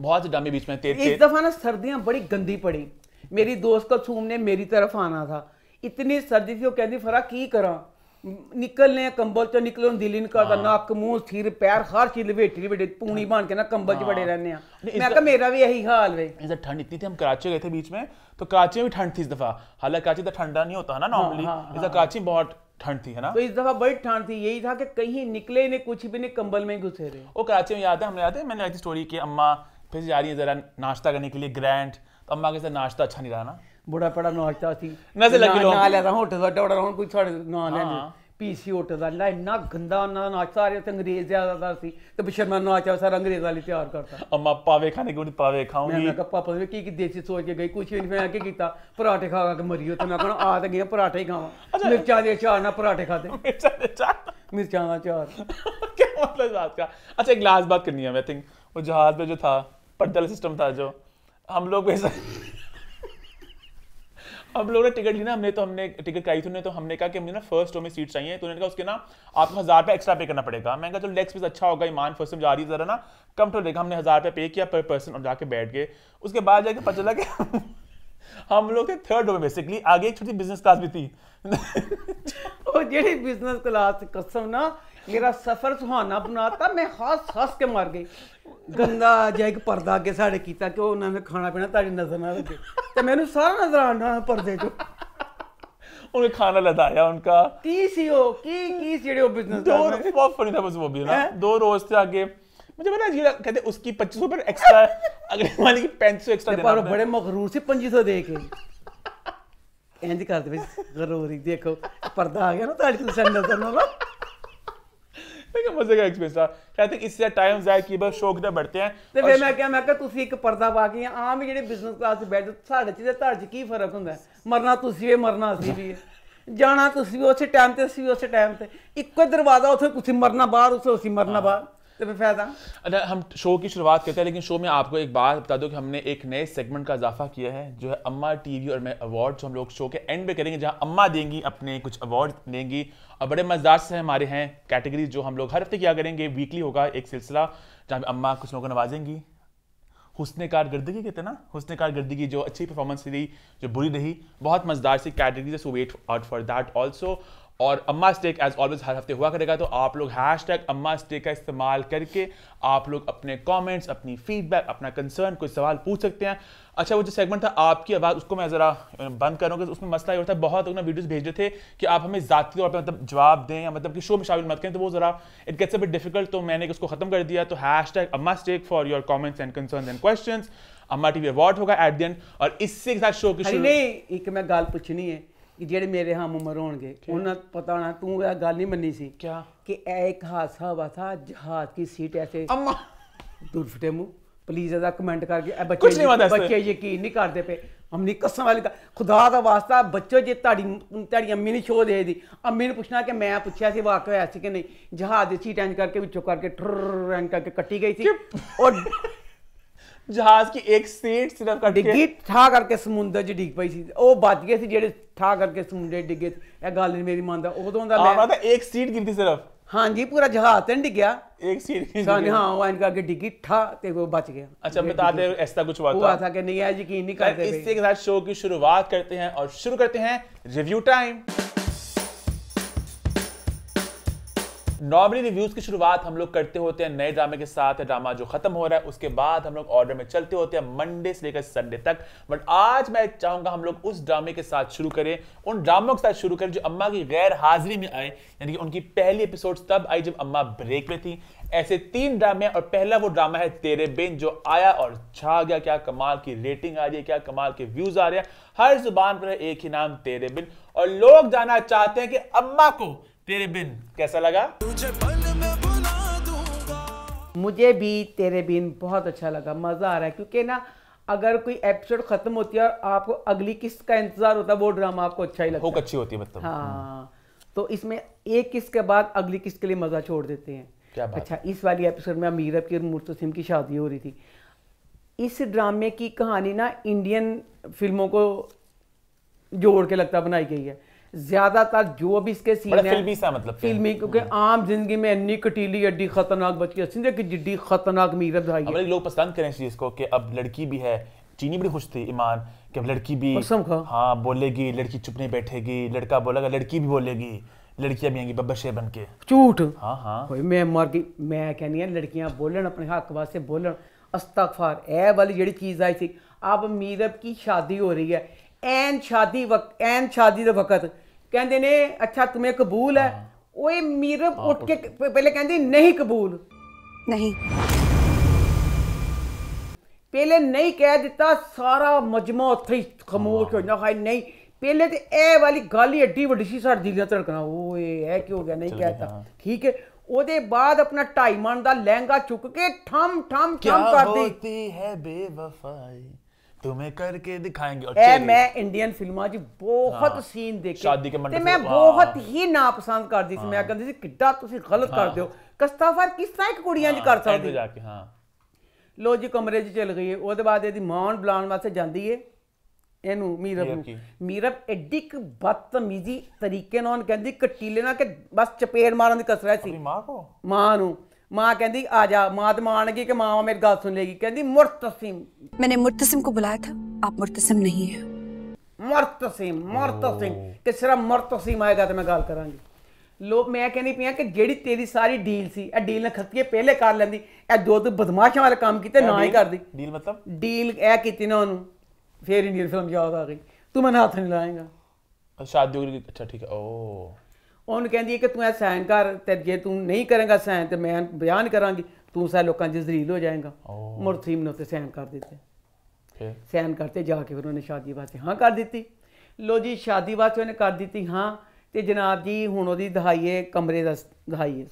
बहुत से ड्रामे बीच में थे इस दफा ना सर्दियां बड़ी गंदी पड़ी मेरी दोस्त कलसूम ने मेरी तरफ आना था इतनी सर्दी थी वो कहती फरा की करा निकलने कंबल चो निकल दिल निकल निकलता नक मुँह सिर पैर हर चीज़ लपेटी लपेटी पूनी हाँ। बन के ना कंबल च बड़े हाँ। रहने मैं मेरा भी यही हाल है ठंड इतनी थी हम कराची गए थे बीच में तो कराची में भी ठंड थी इस दफ़ा। हालाँकि कराची तो ठंडा नहीं होता है ना हाँ, नॉर्मली कराची बहुत ठंड थी है ना? तो इस दफ़ा बड़ी ठंड थी यही था कि कहीं निकले नहीं कुछ भी नहीं कंबल में घुसे रहे। वो कराची में याद है हमने याद है मैंने स्टोरी की अम्मा फिर जा रही है जरा नाश्ता करने के लिए ग्रैंड तो अम्मा के साथ नाश्ता अच्छा नहीं रहा ना। ਬੜਾ ਪੜਾ ਨਾਸ਼ਤਾ ਸੀ ਨਜ਼ਰ ਲੱਗੀ ਨਾ- ਲੋਕ। ਨਾ ਲਿਆ ਤਾਂ ਹੋਟਲ ਦਾ ਡੋੜਾ ਹੁਣ ਕੋਈ ਸਾਡੇ ਨਾ ਹਾਂ। ਲੈਂਦੇ ਪੀਸੀ ਹੋਟਲ ਦਾ ਨਾ ਇੰਨਾ ਗੰਦਾ ਉਹਨਾਂ ਦਾ ਨਾਸ਼ਤਾ ਆ ਰਿਹਾ ਤੇ ਅੰਗਰੇਜ਼ ਜ਼ਿਆਦਾਤਰ ਸੀ ਤੇ ਬਸ਼ਰਮਾ ਨਾਸ਼ਤਾ ਸਾਰਾ ਅੰਗਰੇਜ਼ ਵਾਲੀ ਤਿਆਰ ਕਰਤਾ अम्मा पावे खाने के लिए पावे ਮੈਂ खाऊंगी ਮੈਂ ਕਿਹਾ ਪਾਪਾ ਵੀ ਕੀ ਕੀ ਦੇਸੀ ਸੋਚ ਕੇ ਗਈ ਕੁਛ ਵੀ ਨਹੀਂ ਮੈਂ ਕੀ ਕੀਤਾ ਪਰਾਠੇ ਖਾ ਖਾ ਕੇ ਮਰੀਓ ਤੇ ਮੈਂ ਕਹਣਾ ਆ ਤਾਂ ਗਿਆ ਪਰਾਠੇ ਹੀ ਖਾਵਾਂ ਮਿਰਚਾਂ ਦੇ ਅਚਾਰ ਨਾਲ ਪਰਾਠੇ ਖਾਦੇ मिर्चा मिर्चा। ਮਿਰਚਾਂ ਦਾ ਅਚਾਰ क्या मतलब इस बात का अच्छा एक लास्ट बात करनी है आई थिंक वो जहाज में जो था पर्दा सिस्टम था जो हम लोग वैसा अब लोगों ने टिकट ली ना हमने तो हमने टिकट कराई थी उन्होंने तो हमने कहा कि मुझे ना फ़र्स्ट रो में सीट चाहिए। तो उन्होंने कहा उसके ना आपको हज़ार रुपये एक्स्ट्रा पे करना पड़ेगा। मैंने कहा, चलो लेग पीस अच्छा होगा, ईमान फ़र्स्ट में जा रही है, ज़रा ना कम तो देखा हमने हज़ार रुपये पे किया पर पर्सन और जाके बैठ गए। उसके बाद जाके पता चला कि हम लोग थे थर्ड रो में बेसिकली आगे एक छोटी बिज़नेस क्लास भी थी। [LAUGHS] जेडी बिज़नेस क्लास कसम ना, मेरा सफ़र सुहाना बनाता, मैं हंस हंस के मर गई। ਗੰਦਾ ਜਿਹਾ ਇੱਕ ਪਰਦਾ ਅੱਗੇ ਸਾਡੇ ਕੀਤਾ ਕਿ ਉਹ ਉਹਨਾਂ ਨੇ ਖਾਣਾ ਪੀਣਾ ਤੁਹਾਡੀ ਨਜ਼ਰ ਨਾ ਲੱਗੇ ਤੇ ਮੈਨੂੰ ਸਾਰਾ ਨਜ਼ਰ ਆਉਂਦਾ ਪਰਦੇ 'ਚ उन्हें खाना लदाया उनका ਕੀ ਸੀ ਉਹ ਕੀ ਕੀ ਸੀ ਜਿਹੜੇ ਉਹ ਬਿਜ਼ਨਸ दो बहुत फनी था बस वो भी ना दो रोज थे आगे मुझे पता है ये कहते उसकी पच्चीस पर एक्स्ट्रा अगले वाले की पैंतीस एक्स्ट्रा ਤੇ देना ਪਰ ਉਹ आपने। ਬੜੇ ਮਗਰੂਰ ਸੀ 2500 ਦੇ ਕੇ ਇੰਜ ਕਰਦੇ ਵੀ ਗਰੂਰੀ ਦੇਖੋ ਪਰਦਾ ਆ ਗਿਆ ਨਾ ਤੁਹਾਡੀ ਤੁਸੀਂ ਨਜ਼ਰ ਲੇਕਿਨ ਮਜ਼ੇ ਦਾ ਐਕਸਪੀਰੀਅੰਸ ਆ ਆਈ ਥਿੰਕ ਇਸ ਟਾਈਮ ਜ਼ਾਇਆ ਕੀ ਬਸ ਸ਼ੌਕ ਦਾ ਬੜਤੇ ਆ ਤੇ ਫਿਰ ਮੈਂ ਕਿਹਾ ਮੈਂ ਕਿਹਾ ਤੁਸੀਂ ਇੱਕ ਪਰਦਾ ਪਾ ਕੇ ਆਮ ਵੀ ਜਿਹੜੇ ਬਿਜ਼ਨਸ ਕਲਾਸ 'ਚ ਬੈਠਦੇ ਸਾਡੇ 'ਚ ਤੇ ਤੁਹਾਡੇ 'ਚ ਕੀ ਫ਼ਰਕ ਹੁੰਦਾ ਮਰਨਾ ਤੁਸੀਂ ਵੀ ਮਰਨਾ ਅਸੀਂ ਵੀ ਜਾਣਾ ਤੁਸੀਂ ਵੀ ਉਸੇ ਟਾਈਮ ਤੇ ਅਸੀਂ ਵੀ ਉਸੇ ਟਾਈਮ ਤੇ ਇੱਕੋ ਦਰਵਾਜ਼ਾ ਉੱਥੇ ਤੁਸੀਂ ਮਰਨਾ ਬਾਹਰ ਉਸੇ ਅਸੀਂ ਮਰਨਾ ਬਾਹਰ तो फिर फ़ायदा अच्छा हम शो की शुरुआत करते हैं, लेकिन शो में आपको एक बात बता दो कि हमने एक नए सेगमेंट का इजाफा किया है, जो है अम्मा टीवी और मैं अवार्ड हम लोग शो के एंड पे करेंगे, जहाँ अम्मा देंगी अपने कुछ अवार्ड देंगी। और बड़े मज़ेदार से हमारे हैं कैटेगरी जो हम लोग हर हफ़्ते किया करेंगे वीकली होगा एक सिलसिला, जहाँ अम्मा कुछ लोगों को नवाजेंगी। हुस्न कारदगी कहते हैं ना, हुस्न कारदगी जो अच्छी परफॉर्मेंस रही, जो बुरी रही, बहुत मज़ेदार सी category wait out for that also और अम्मा स्टेक एज ऑलवेज हर हफ़्ते हुआ करेगा। तो आप लोग हैश टैग अम्मा स्टेक का इस्तेमाल करके आप लोग अपने कमेंट्स अपनी फीडबैक अपना कंसर्न कोई सवाल पूछ सकते हैं। अच्छा वो जो सेगमेंट था आपकी आवाज़ उसको मैं ज़रा बंद करूँगा उसमें मसला ये होता है बहुत लोग ना वीडियोज़ भेज रहे थे कि आप हमें ज़ाती तौर पर मतलब जवाब दें या मतलब कि शो में शामिल मत करें तो वो ज़रा इट गेट्स अब डिफ़िकल्ट तो मैंने उसको ख़त्म कर दिया। तो hash tag Amma stake for your comments and concern and question Amma T award होगा एट द एंड और इससे साथ शो की नहीं एक मैं गाल पूछनी है। ਕਿ ਜਿਹੜੇ ਮੇਰੇ ਹਮ ਉਮਰ ਹੋਣਗੇ ਉਹਨਾਂ ਨੂੰ ਪਤਾ ਹੋਣਾ ਤੂੰ ਇਹ ਗੱਲ ਨਹੀਂ ਮੰਨੀ ਸੀ क्या कि एक हादसा हुआ था जहाज की सीट ऐसे अम्मा दूर फटे मुंह प्लीज ਇਹਦਾ ਕਮੈਂਟ ਕਰਕੇ ਇਹ ਕੁਛ ਨਹੀਂ ਪਤਾ ਬੱਚੇ ਇਸ ਤੇ। ਬੱਚੇ ਯਕੀਨ ਨਹੀਂ ਕਰਦੇ ਪਏ ਹਮਨੀ ਕਸਮ ਵਾਲੀ ਗੱਲ- ਖੁਦਾ ਦਾ ਵਾਸਤਾ ਬੱਚੋ ਜੇ ਤੁਹਾਡੀ ਤੁਹਾਡੀ ਅੰਮੀ ਨੇ ਸ਼ੋਅ ਦੇ ਦੀ ਅੰਮੀ ਨੂੰ ਪੁੱਛਣਾ ਕਿ ਮੈਂ ਪੁੱਛਿਆ ਸੀ ਵਾਕਿਆ ਹੋਇਆ ਸੀ ਕਿ ਨਹੀਂ ਜਹਾਜ਼ ਦੀ ਸੀਟ ਇੰਜ ਕਰਕੇ ਵਿੱਚੋਂ ਕਰਕੇ ਟਰ ਇੰਜ ਕਰਕੇ ਕੱਟੀ ਗਈ ਸੀ ਔਰ जहाज की एक सीट सिर्फ कट के ਡਿੱਗੀ ਠਾ ਕਰਕੇ ਸਮੁੰਦਰ 'ਚ ਡਿੱਗ ਪਈ ਸੀ ਉਹ ਬਚ ਗਏ ਸੀ ਜਿਹੜੇ ਠਾ ਕਰਕੇ ਸਮੁੰਦਰ 'ਚ ਡਿੱਗੇ ਸੀ। ਇਹ ਗੱਲ ਨਹੀਂ ਮੇਰੀ ਮੰਨਦਾ ਉਦੋਂ ਦਾ आप ਮੈਂ था एक सीट गिरती सिर्फ ਹਾਂਜੀ ਪੂਰਾ ਜਹਾਜ਼ ਤੇ ਨਹੀਂ ਡਿੱਗਿਆ एक सीट ਸਾਨੇ ਹਾਂ ਉਹ ਇੰਜ ਕਰਕੇ ਡਿੱਗੀ ਠਾ ਤੇ ਉਹ ਬਚ ਗਿਆ अच्छा बताते हैं ऐसा कुछ हुआ हुआ था था कि नहीं है यकीन नहीं खैर, करते इससे थे के साथ शो की शुरुआत करते हैं और शुरू करते हैं रिव्यू टाइम नॉर्मली रिव्यूज़ की शुरुआत हम लोग करते होते हैं नए ड्रामे के साथ ड्रामा जो खत्म हो रहा है, उसके बाद हम लोग ऑर्डर में चलते होते हैं मंडे से लेकर संडे तक। बट आज मैं चाहूँगा हम लोग उस ड्रामे के साथ शुरू करें। उन ड्रामों के साथ शुरू करें जो अम्मा की गैर हाजिरी में आए, यानी कि उनकी पहली एपिसोड तब आई जब अम्मा ब्रेक में थी। ऐसे तीन ड्रामे, और पहला वो ड्रामा है तेरे बिन, जो आया और छा गया। क्या कमाल की रेटिंग आ रही है, क्या कमाल के व्यूज़ आ रहे हैं। हर ज़ुबान पर एक ही नाम, तेरे बिन। और लोग जाना चाहते हैं कि अम्मा को तेरे बिन। कैसा लगा? मुझे भी तेरे बिन बहुत अच्छा लगा मज़ा आ रहा है। क्योंकि ना अगर कोई एपिसोड खत्म होती है और आपको अगली किस्त का इंतज़ार होता है वो ड्रामा आपको अच्छा ही लगता है। अच्छी होती है मतलब। हाँ। तो इसमें एक किस्त के बाद अगली किस्त के लिए मज़ा छोड़ देते हैं? क्या बात अच्छा इस वाली एपिसोड में अमीरब की और मुर्तसिम की शादी हो रही थी। इस ड्रामे की कहानी ना इंडियन फ़िल्मों को जोड़ के लगता बनाई गई है। ज़्यादातर जो भी इसके सीन है फिल्मी सा मतलब फिल्मी क्योंकि हम्म। आम ज़िंदगी में इतनी कटीली एड्डी खतरनाक बच्ची अच्छी देखिए जिड्डी खतरनाक मीरत भाई अब लोग पसंद करें इस चीज़ को कि अब लड़की भी है चीनी बड़ी खुश थी ईमान कि अब लड़की भी हाँ बोलेगी लड़की चुप नहीं बैठेगी लड़का बोलेगा लड़की भी बोलेगी लड़कियाँ भी आएँगी बब्बशे बन के झूठ। हाँ हाँ। मैं मर गई मैं कहनी है लड़कियाँ बोलन अपने हक वास्ते बोलन। अस्तफार ए वाली जड़ी चीज़ आई थी अब मीरब की शादी हो रही है। एन शादी वक्त एन शादी के वक्त ਕਹਿੰਦੇ ਨੇ ਅੱਛਾ ਤੁਮੇ ਕਬੂਲ ਹੈ। ਓਏ ਮੀਰਬ ਉੱਠ ਕੇ ਪਹਿਲੇ ਕਹਿੰਦੀ ਨਹੀਂ ਕਬੂਲ। ਨਹੀਂ। ਪਹਿਲੇ ਨਹੀਂ ਕਹਿ ਦਿੱਤਾ ਸਾਰਾ ਮਜਮਾ ਉੱਥੇ ਹੀ ਖਮੋਸ਼ ਹੋ। ਜਾਂਦਾ ਹਾਈ ਨਹੀਂ। ਪਹਿਲੇ ਤੇ ਇਹ ਵਾਲੀ ਗੱਲ ਹੀ ਏਡੀ ਵੱਡੀ ਸੀ ਸਾਡੀ ਦਿਲ ਨਾਲ ਧੜਕਣਾ। ਓਏ ਇਹ ਕੀ ਹੋ ਗਿਆ? ਨਹੀਂ ਕਹਿਤਾ। ਠੀਕ ਹੈ। ਉਹਦੇ ਬਾਅਦ ਆਪਣਾ ਢਾਈ ਮਣ ਦਾ ਲਹਿੰਗਾ ਚੁੱਕ ਕੇ ਠਮ ਠਮ ਠਮ ਕਰਦੀ। ਹੈ ਬੇਵਫਾਈ। तुम्हें करके दिखाएंगे और ਇਹ चेरी। ਮੈਂ ਇੰਡੀਅਨ ਫਿਲਮਾਂ 'ਚ ਬਹੁਤ ਹਾਂ। ਸੀਨ ਦੇਖੇ ਸ਼ਾਦੀ ਕੇ ਤੇ ਮੰਡਪ ਮੈਂ ਤੋਂ, ਬਹੁਤ ਹਾਂ। ਹੀ ਨਾਪਸੰਦ ਕਰਦੀ ਸੀ ਮੈਂ ਕਹਿੰਦੀ ਸੀ ਕਿੱਡਾ ਤੁਸੀਂ ਗਲਤ ਕਰਦੇ ਹੋ ਕਸਤਾਫਰ ਕਿਸ ਤਰ੍ਹਾਂ ਇੱਕ ਕੁੜੀਆਂ 'ਚ ਕਰ हाँ, end ਸਕਦੀ पे जाके हाँ ਲੋ ਜੀ ਕਮਰੇ 'ਚ ਚਲ ਗਈ ਹੈ ਉਹਦੇ ਬਾਅਦ ਇਹਦੀ ਮਾਂ ਨੂੰ ਬੁਲਾਉਣ ਵਾਸਤੇ ਜਾਂਦੀ ਏ ਇਹਨੂੰ ਮੀਰਬ ਮੀਰਬ ਨੂੰ ਕੀ? ਮੀਰਬ ਐਡੀ ਕੁ ਬਦਤਮੀਜ਼ੀ ਤਰੀਕੇ ਨਾਲ ਉਹਨੂੰ ਕਹਿੰਦੀ ਕਟੀਲੇ ਨਾਲ ਕਿ ਬਸ ਚਪੇੜ ਮਾਰਨ ਦੀ ਕਸਰਤ ਸੀ अपनी माँ को ਮਾਂ ਨੂੰ ਮਾਂ ਕਹਿੰਦੀ ਆ ਜਾ ਮਾਂ ਤੇ ਮਾਂ ਨੇ ਕੀ ਕਿ ਮਾਂ ਮੇਰੀ ਗੱਲ ਸੁਣ ਲੇਗੀ ਕਹਿੰਦੀ ਮੁਰਤਸਿਮ मैंने मुर्तसिम को बुलाया था आप मुर्तसिम नहीं है ਮੁਰਤਸਿਮ ਮੁਰਤਸਿਮ ਕਿ ਸਿਰਫ ਮੁਰਤਸਿਮ ਆਏਗਾ ਤੇ ਮੈਂ ਗੱਲ ਕਰਾਂਗੀ ਲੋ ਮੈਂ ਕਹਿੰਦੀ ਪਿਆ ਕਿ ਜਿਹੜੀ ਤੇਰੀ ਸਾਰੀ ਡੀਲ ਸੀ ਇਹ ਡੀਲ ਨੇ ਖੱਤੀਏ ਪਹਿਲੇ ਕਰ ਲੈਂਦੀ ਇਹ ਦੋ ਦੋ ਬਦਮਾਸ਼ਾਂ ਵਾਲੇ ਕੰਮ ਕੀਤੇ ਨਾ ਹੀ ਕਰਦੀ डील मतलब ਡੀਲ ਇਹ ਕੀਤੀ ਨਾ ਉਹਨੂੰ ਫੇਰ ਇੰਡੀਅਨ ਫਿਲਮ ਯਾਦ ਆ ਗਈ ਤੂੰ ਮੈਨੂੰ ਹੱਥ ਨਹੀਂ ਲਾਏਗਾ शादी होगी अच्छा ठीक है ओ ਉਹਨੂੰ ਕਹਿੰਦੀ ਹੈ ਕਿ ਤੂੰ ਇਹ ਸਾਇਨ ਕਰ ਤੇ ਜੇ ਤੂੰ ਨਹੀਂ ਕਰੇਗਾ ਸਾਇਨ ਤੇ ਮੈਂ ਬਿਆਨ ਕਰਾਂਗੀ ਤੂੰ ਸਾਰੇ ਲੋਕਾਂ 'ਚ ਜ਼ਲੀਲ ਹੋ ਜਾਏਗਾ। ਮੁਰਸੀਮ ਨੇ ਉੱਤੇ ਸਾਇਨ ਕਰ ਦਿੱਤੇ। ਸਾਇਨ ਕਰਤੇ ਜਾ ਕੇ ਫਿਰ ਉਹਨੇ ਸ਼ਾਦੀ ਵਾਸਤੇ ਹਾਂ ਕਰ ਦਿੱਤੀ। ਲੋ ਜੀ ਸ਼ਾਦੀ ਵਾਸਤੇ ਉਹਨੇ ਕਰ ਦਿੱਤੀ ਹਾਂ ਤੇ ਜਨਾਬ ਜੀ ਹੁਣ ਉਹਦੀ ਦਹਾਈਏ ਕਮਰੇ ਦਾ ਦਹਾਈਏ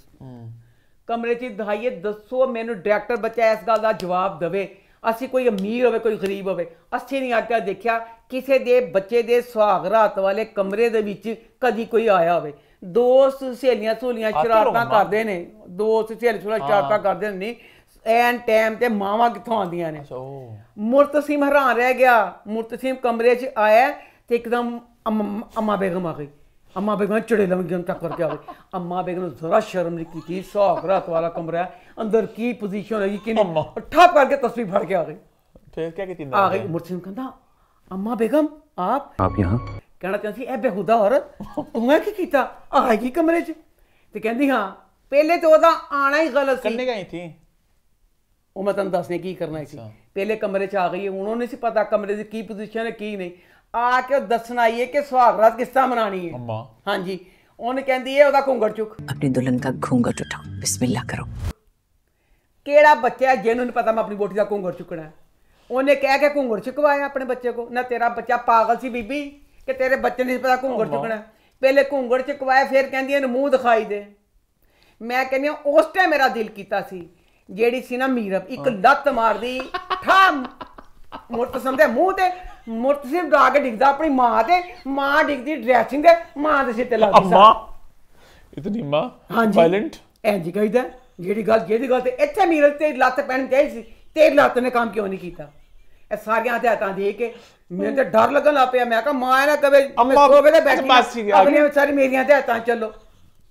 ਕਮਰੇ 'ਚ ਦਹਾਈਏ ਦੱਸੋ ਮੈਨੂੰ ਡਾਇਰੈਕਟਰ ਬੱਚਾ ਇਸ ਗੱਲ ਦਾ ਜਵਾਬ ਦੇਵੇ। ਅਸੀਂ ਕੋਈ ਅਮੀਰ ਹੋਵੇ ਕੋਈ ਗਰੀਬ ਹੋਵੇ ਅਸੀਂ ਨਹੀਂ ਆਟਾ ਦੇਖਿਆ ਕਿਸੇ ਦੇ ਬੱਚੇ ਦੇ ਸੁਹਾਗ ਰਾਤ ਵਾਲੇ ਕਮਰੇ ਦੇ ਵਿੱਚ ਕਦੀ ਕੋਈ ਆਇਆ ਹੋਵੇ। ਦੋਸਤ ਸਹੇਲੀਆਂ ਸਹੂਲੀਆਂ ਸ਼ਰਾਰਤਾਂ ਕਰਦੇ ਨੇ। ਦੋਸਤ ਸਹੇਲੀ ਸਹੂਲੀਆਂ ਸ਼ਰਾਰਤਾਂ ਕਰਦੇ ਨੇ। ਐਨ ਟਾਈਮ ਤੇ ਮਾਵਾਂ ਕਿੱਥੋਂ ਆਉਂਦੀਆਂ ਨੇ? ਮੁਰਤਸੀਮ ਹੈਰਾਨ ਰਹਿ ਗਿਆ। ਮੁਰਤਸੀਮ ਕਮਰੇ 'ਚ ਆਇਆ ਤੇ ਇੱਕਦਮ ਅਮਾ ਬੇਗਮ ਆ ਗਈ। ਅਮਾ ਬੇਗਮ ਚੜੇ ਲੰਗਨ ਤੱਕ ਕਰਕੇ ਆ ਗਈ। ਅਮਾ ਬੇਗਮ ਨੂੰ ਜ਼ਰਾ ਸ਼ਰਮ ਨਹੀਂ ਕੀਤੀ। ਸੌਕ ਰਾਤ ਵਾਲਾ ਕਮਰਾ ਅੰਦਰ ਕੀ ਪੋਜੀਸ਼ਨ ਹੈਗੀ ਕਿ ਠੱਪ ਕਰਕੇ ਤਸਵੀਰ ਫੜ ਕੇ ਆ ਗਈ। ਫੇਰ ਕੀ ਕੀਤੀ ਨਾ ਆ ਗਈ। ਮੁਰਤਸੀਮ ਕਹਿੰਦਾ ਅਮਾ ਬੇਗਮ ਆਪ? ਆਪ ਯਹਾਂ? ਕਹਿਣਾ ਚਾਹੁੰਦੀ ਐ ਬੇਹੁਦਾ ਔਰਤ ਤੂੰ ਐ ਕੀ ਕੀਤਾ? ਆਈ ਕੀ ਕਮਰੇ 'ਚ? ਤੇ ਕਹਿੰਦੀ ਹਾਂ ਪਹਿਲੇ ਤੇ ਉਹਦਾ ਆਣਾ ਹੀ ਗਲਤ ਸੀ। ਕੰਨੇ ਗਈ ਥੀ ਉਹ ਮੈਂ ਤੁਹਾਨੂੰ ਦੱਸਨੇ ਕੀ ਕਰਨਾ ਸੀ। ਪਹਿਲੇ ਕਮਰੇ 'ਚ ਆ ਗਈ ਹੁਣ ਉਹਨੇ ਸੀ ਪਤਾ ਕਮਰੇ ਦੀ ਕੀ ਪੋਜੀਸ਼ਨ ਹੈ ਕੀ ਨਹੀਂ। ਆ ਕੇ ਉਹ ਦੱਸਣਾ ਹੀ ਹੈ ਕਿ ਸੁਹਾਗਰਾਤ ਕਿਸ ਤਰ੍ਹਾਂ ਮਨਾਣੀ ਹੈ। ਅੰਮਾ ਹਾਂਜੀ। ਉਹਨੇ ਕਹਿੰਦੀ ਇਹ ਉਹਦਾ ਘੁੰਗਰ ਚੁੱਕ। ਆਪਣੀ ਦੁਲਹਨ ਦਾ ਘੁੰਗਰ ਚੁਟਾਓ ਬਿਸਮਿਲ੍ਲਾ ਕਰੋ। ਕਿਹੜਾ ਬੱਚਾ ਜਿਹਨੂੰ ਨਹੀਂ ਪਤਾ ਮੈਂ ਆਪਣੀ ਬੋਟੀ ਦਾ ਘੁੰਗਰ ਚੁੱਕਣਾ ਉਹਨੇ ਕਹਿ ਕੇ ਘੁੰਗਰ ਚੁਕਵਾਇਆ ਆਪਣੇ ਬੱਚੇ ਕੋ ਨਾ ਤੇਰਾ ਬੱਚਾ ਪਾਗਲ ਸੀ ਬੀਬੀ। ਕਿ ਤੇਰੇ ਬੱਚੇ ਨੇ ਪਤਾ ਘੁੰਗੜ ਚੁਕਣਾ। ਪਹਿਲੇ ਘੁੰਗੜ ਚੁਕਵਾਇਆ ਫਿਰ ਕਹਿੰਦੀ ਇਹਨੂੰ ਮੂੰਹ ਦਿਖਾਈ ਦੇ। ਮੈਂ ਕਹਿੰਦੀ ਉਸ ਟਾਈਮ ਮੇਰਾ ਦਿਲ ਕੀਤਾ ਸੀ ਜਿਹੜੀ ਸੀ ਨਾ ਮੀਰਬ ਇੱਕ ਲੱਤ ਮਾਰਦੀ ਠਾ ਮੁਰਤ ਸਮਝੇ ਮੂੰਹ ਤੇ ਮੁਰਤ ਸਿਰ ਡਰਾ ਕੇ ਡਿੱਗਦਾ ਆਪਣੀ ਮਾਂ ਤੇ ਮਾਂ ਡਿੱਗਦੀ ਡਰੈਸਿੰਗ ਤੇ ਮਾਂ ਦੇ ਸਿਰ ਤੇ ਲੱਗਦੀ ਮਾਂ! ਇਤਨੀ ਮਾਂ? ਵਾਇਲੈਂਟ ਐਂਜੀ ਜਿਹੜੀ ਗੱਲ ਜਿਹੜੀ ਗੱਲ ਤੇ ਇੱਥੇ ਮੀਰਬ ਤੇ ਲੱਤ ਪੈਣ ਚਾਹੀਦੀ ਸੀ ਤੇ ਲੱਤ ਨੇ ਕੰਮ ਕਿਉਂ ਨਹੀਂ ਕੀਤਾ? ਸਾਰੀਆਂ ਹਦਾਇਤਾਂ ਦੇ ਕੇ ਮੈਨੂੰ ਤਾਂ ਡਰ ਲੱਗਣ ਲੱਗ ਪਿਆ ਮੈਂ ਕਿਹਾ ਮਾਂ ਨਾ ਕਵੇ ਅੰਮਾ, ਸੋਵੇ ਤੇ ਬੈਠੀ ਮਾਸੀ ਆ ਗਈ। ਅਗਲੇ ਸਾਰੀ ਮੇਰੀਆਂ ਹਦਾਇਤਾਂ ਚੱਲੋ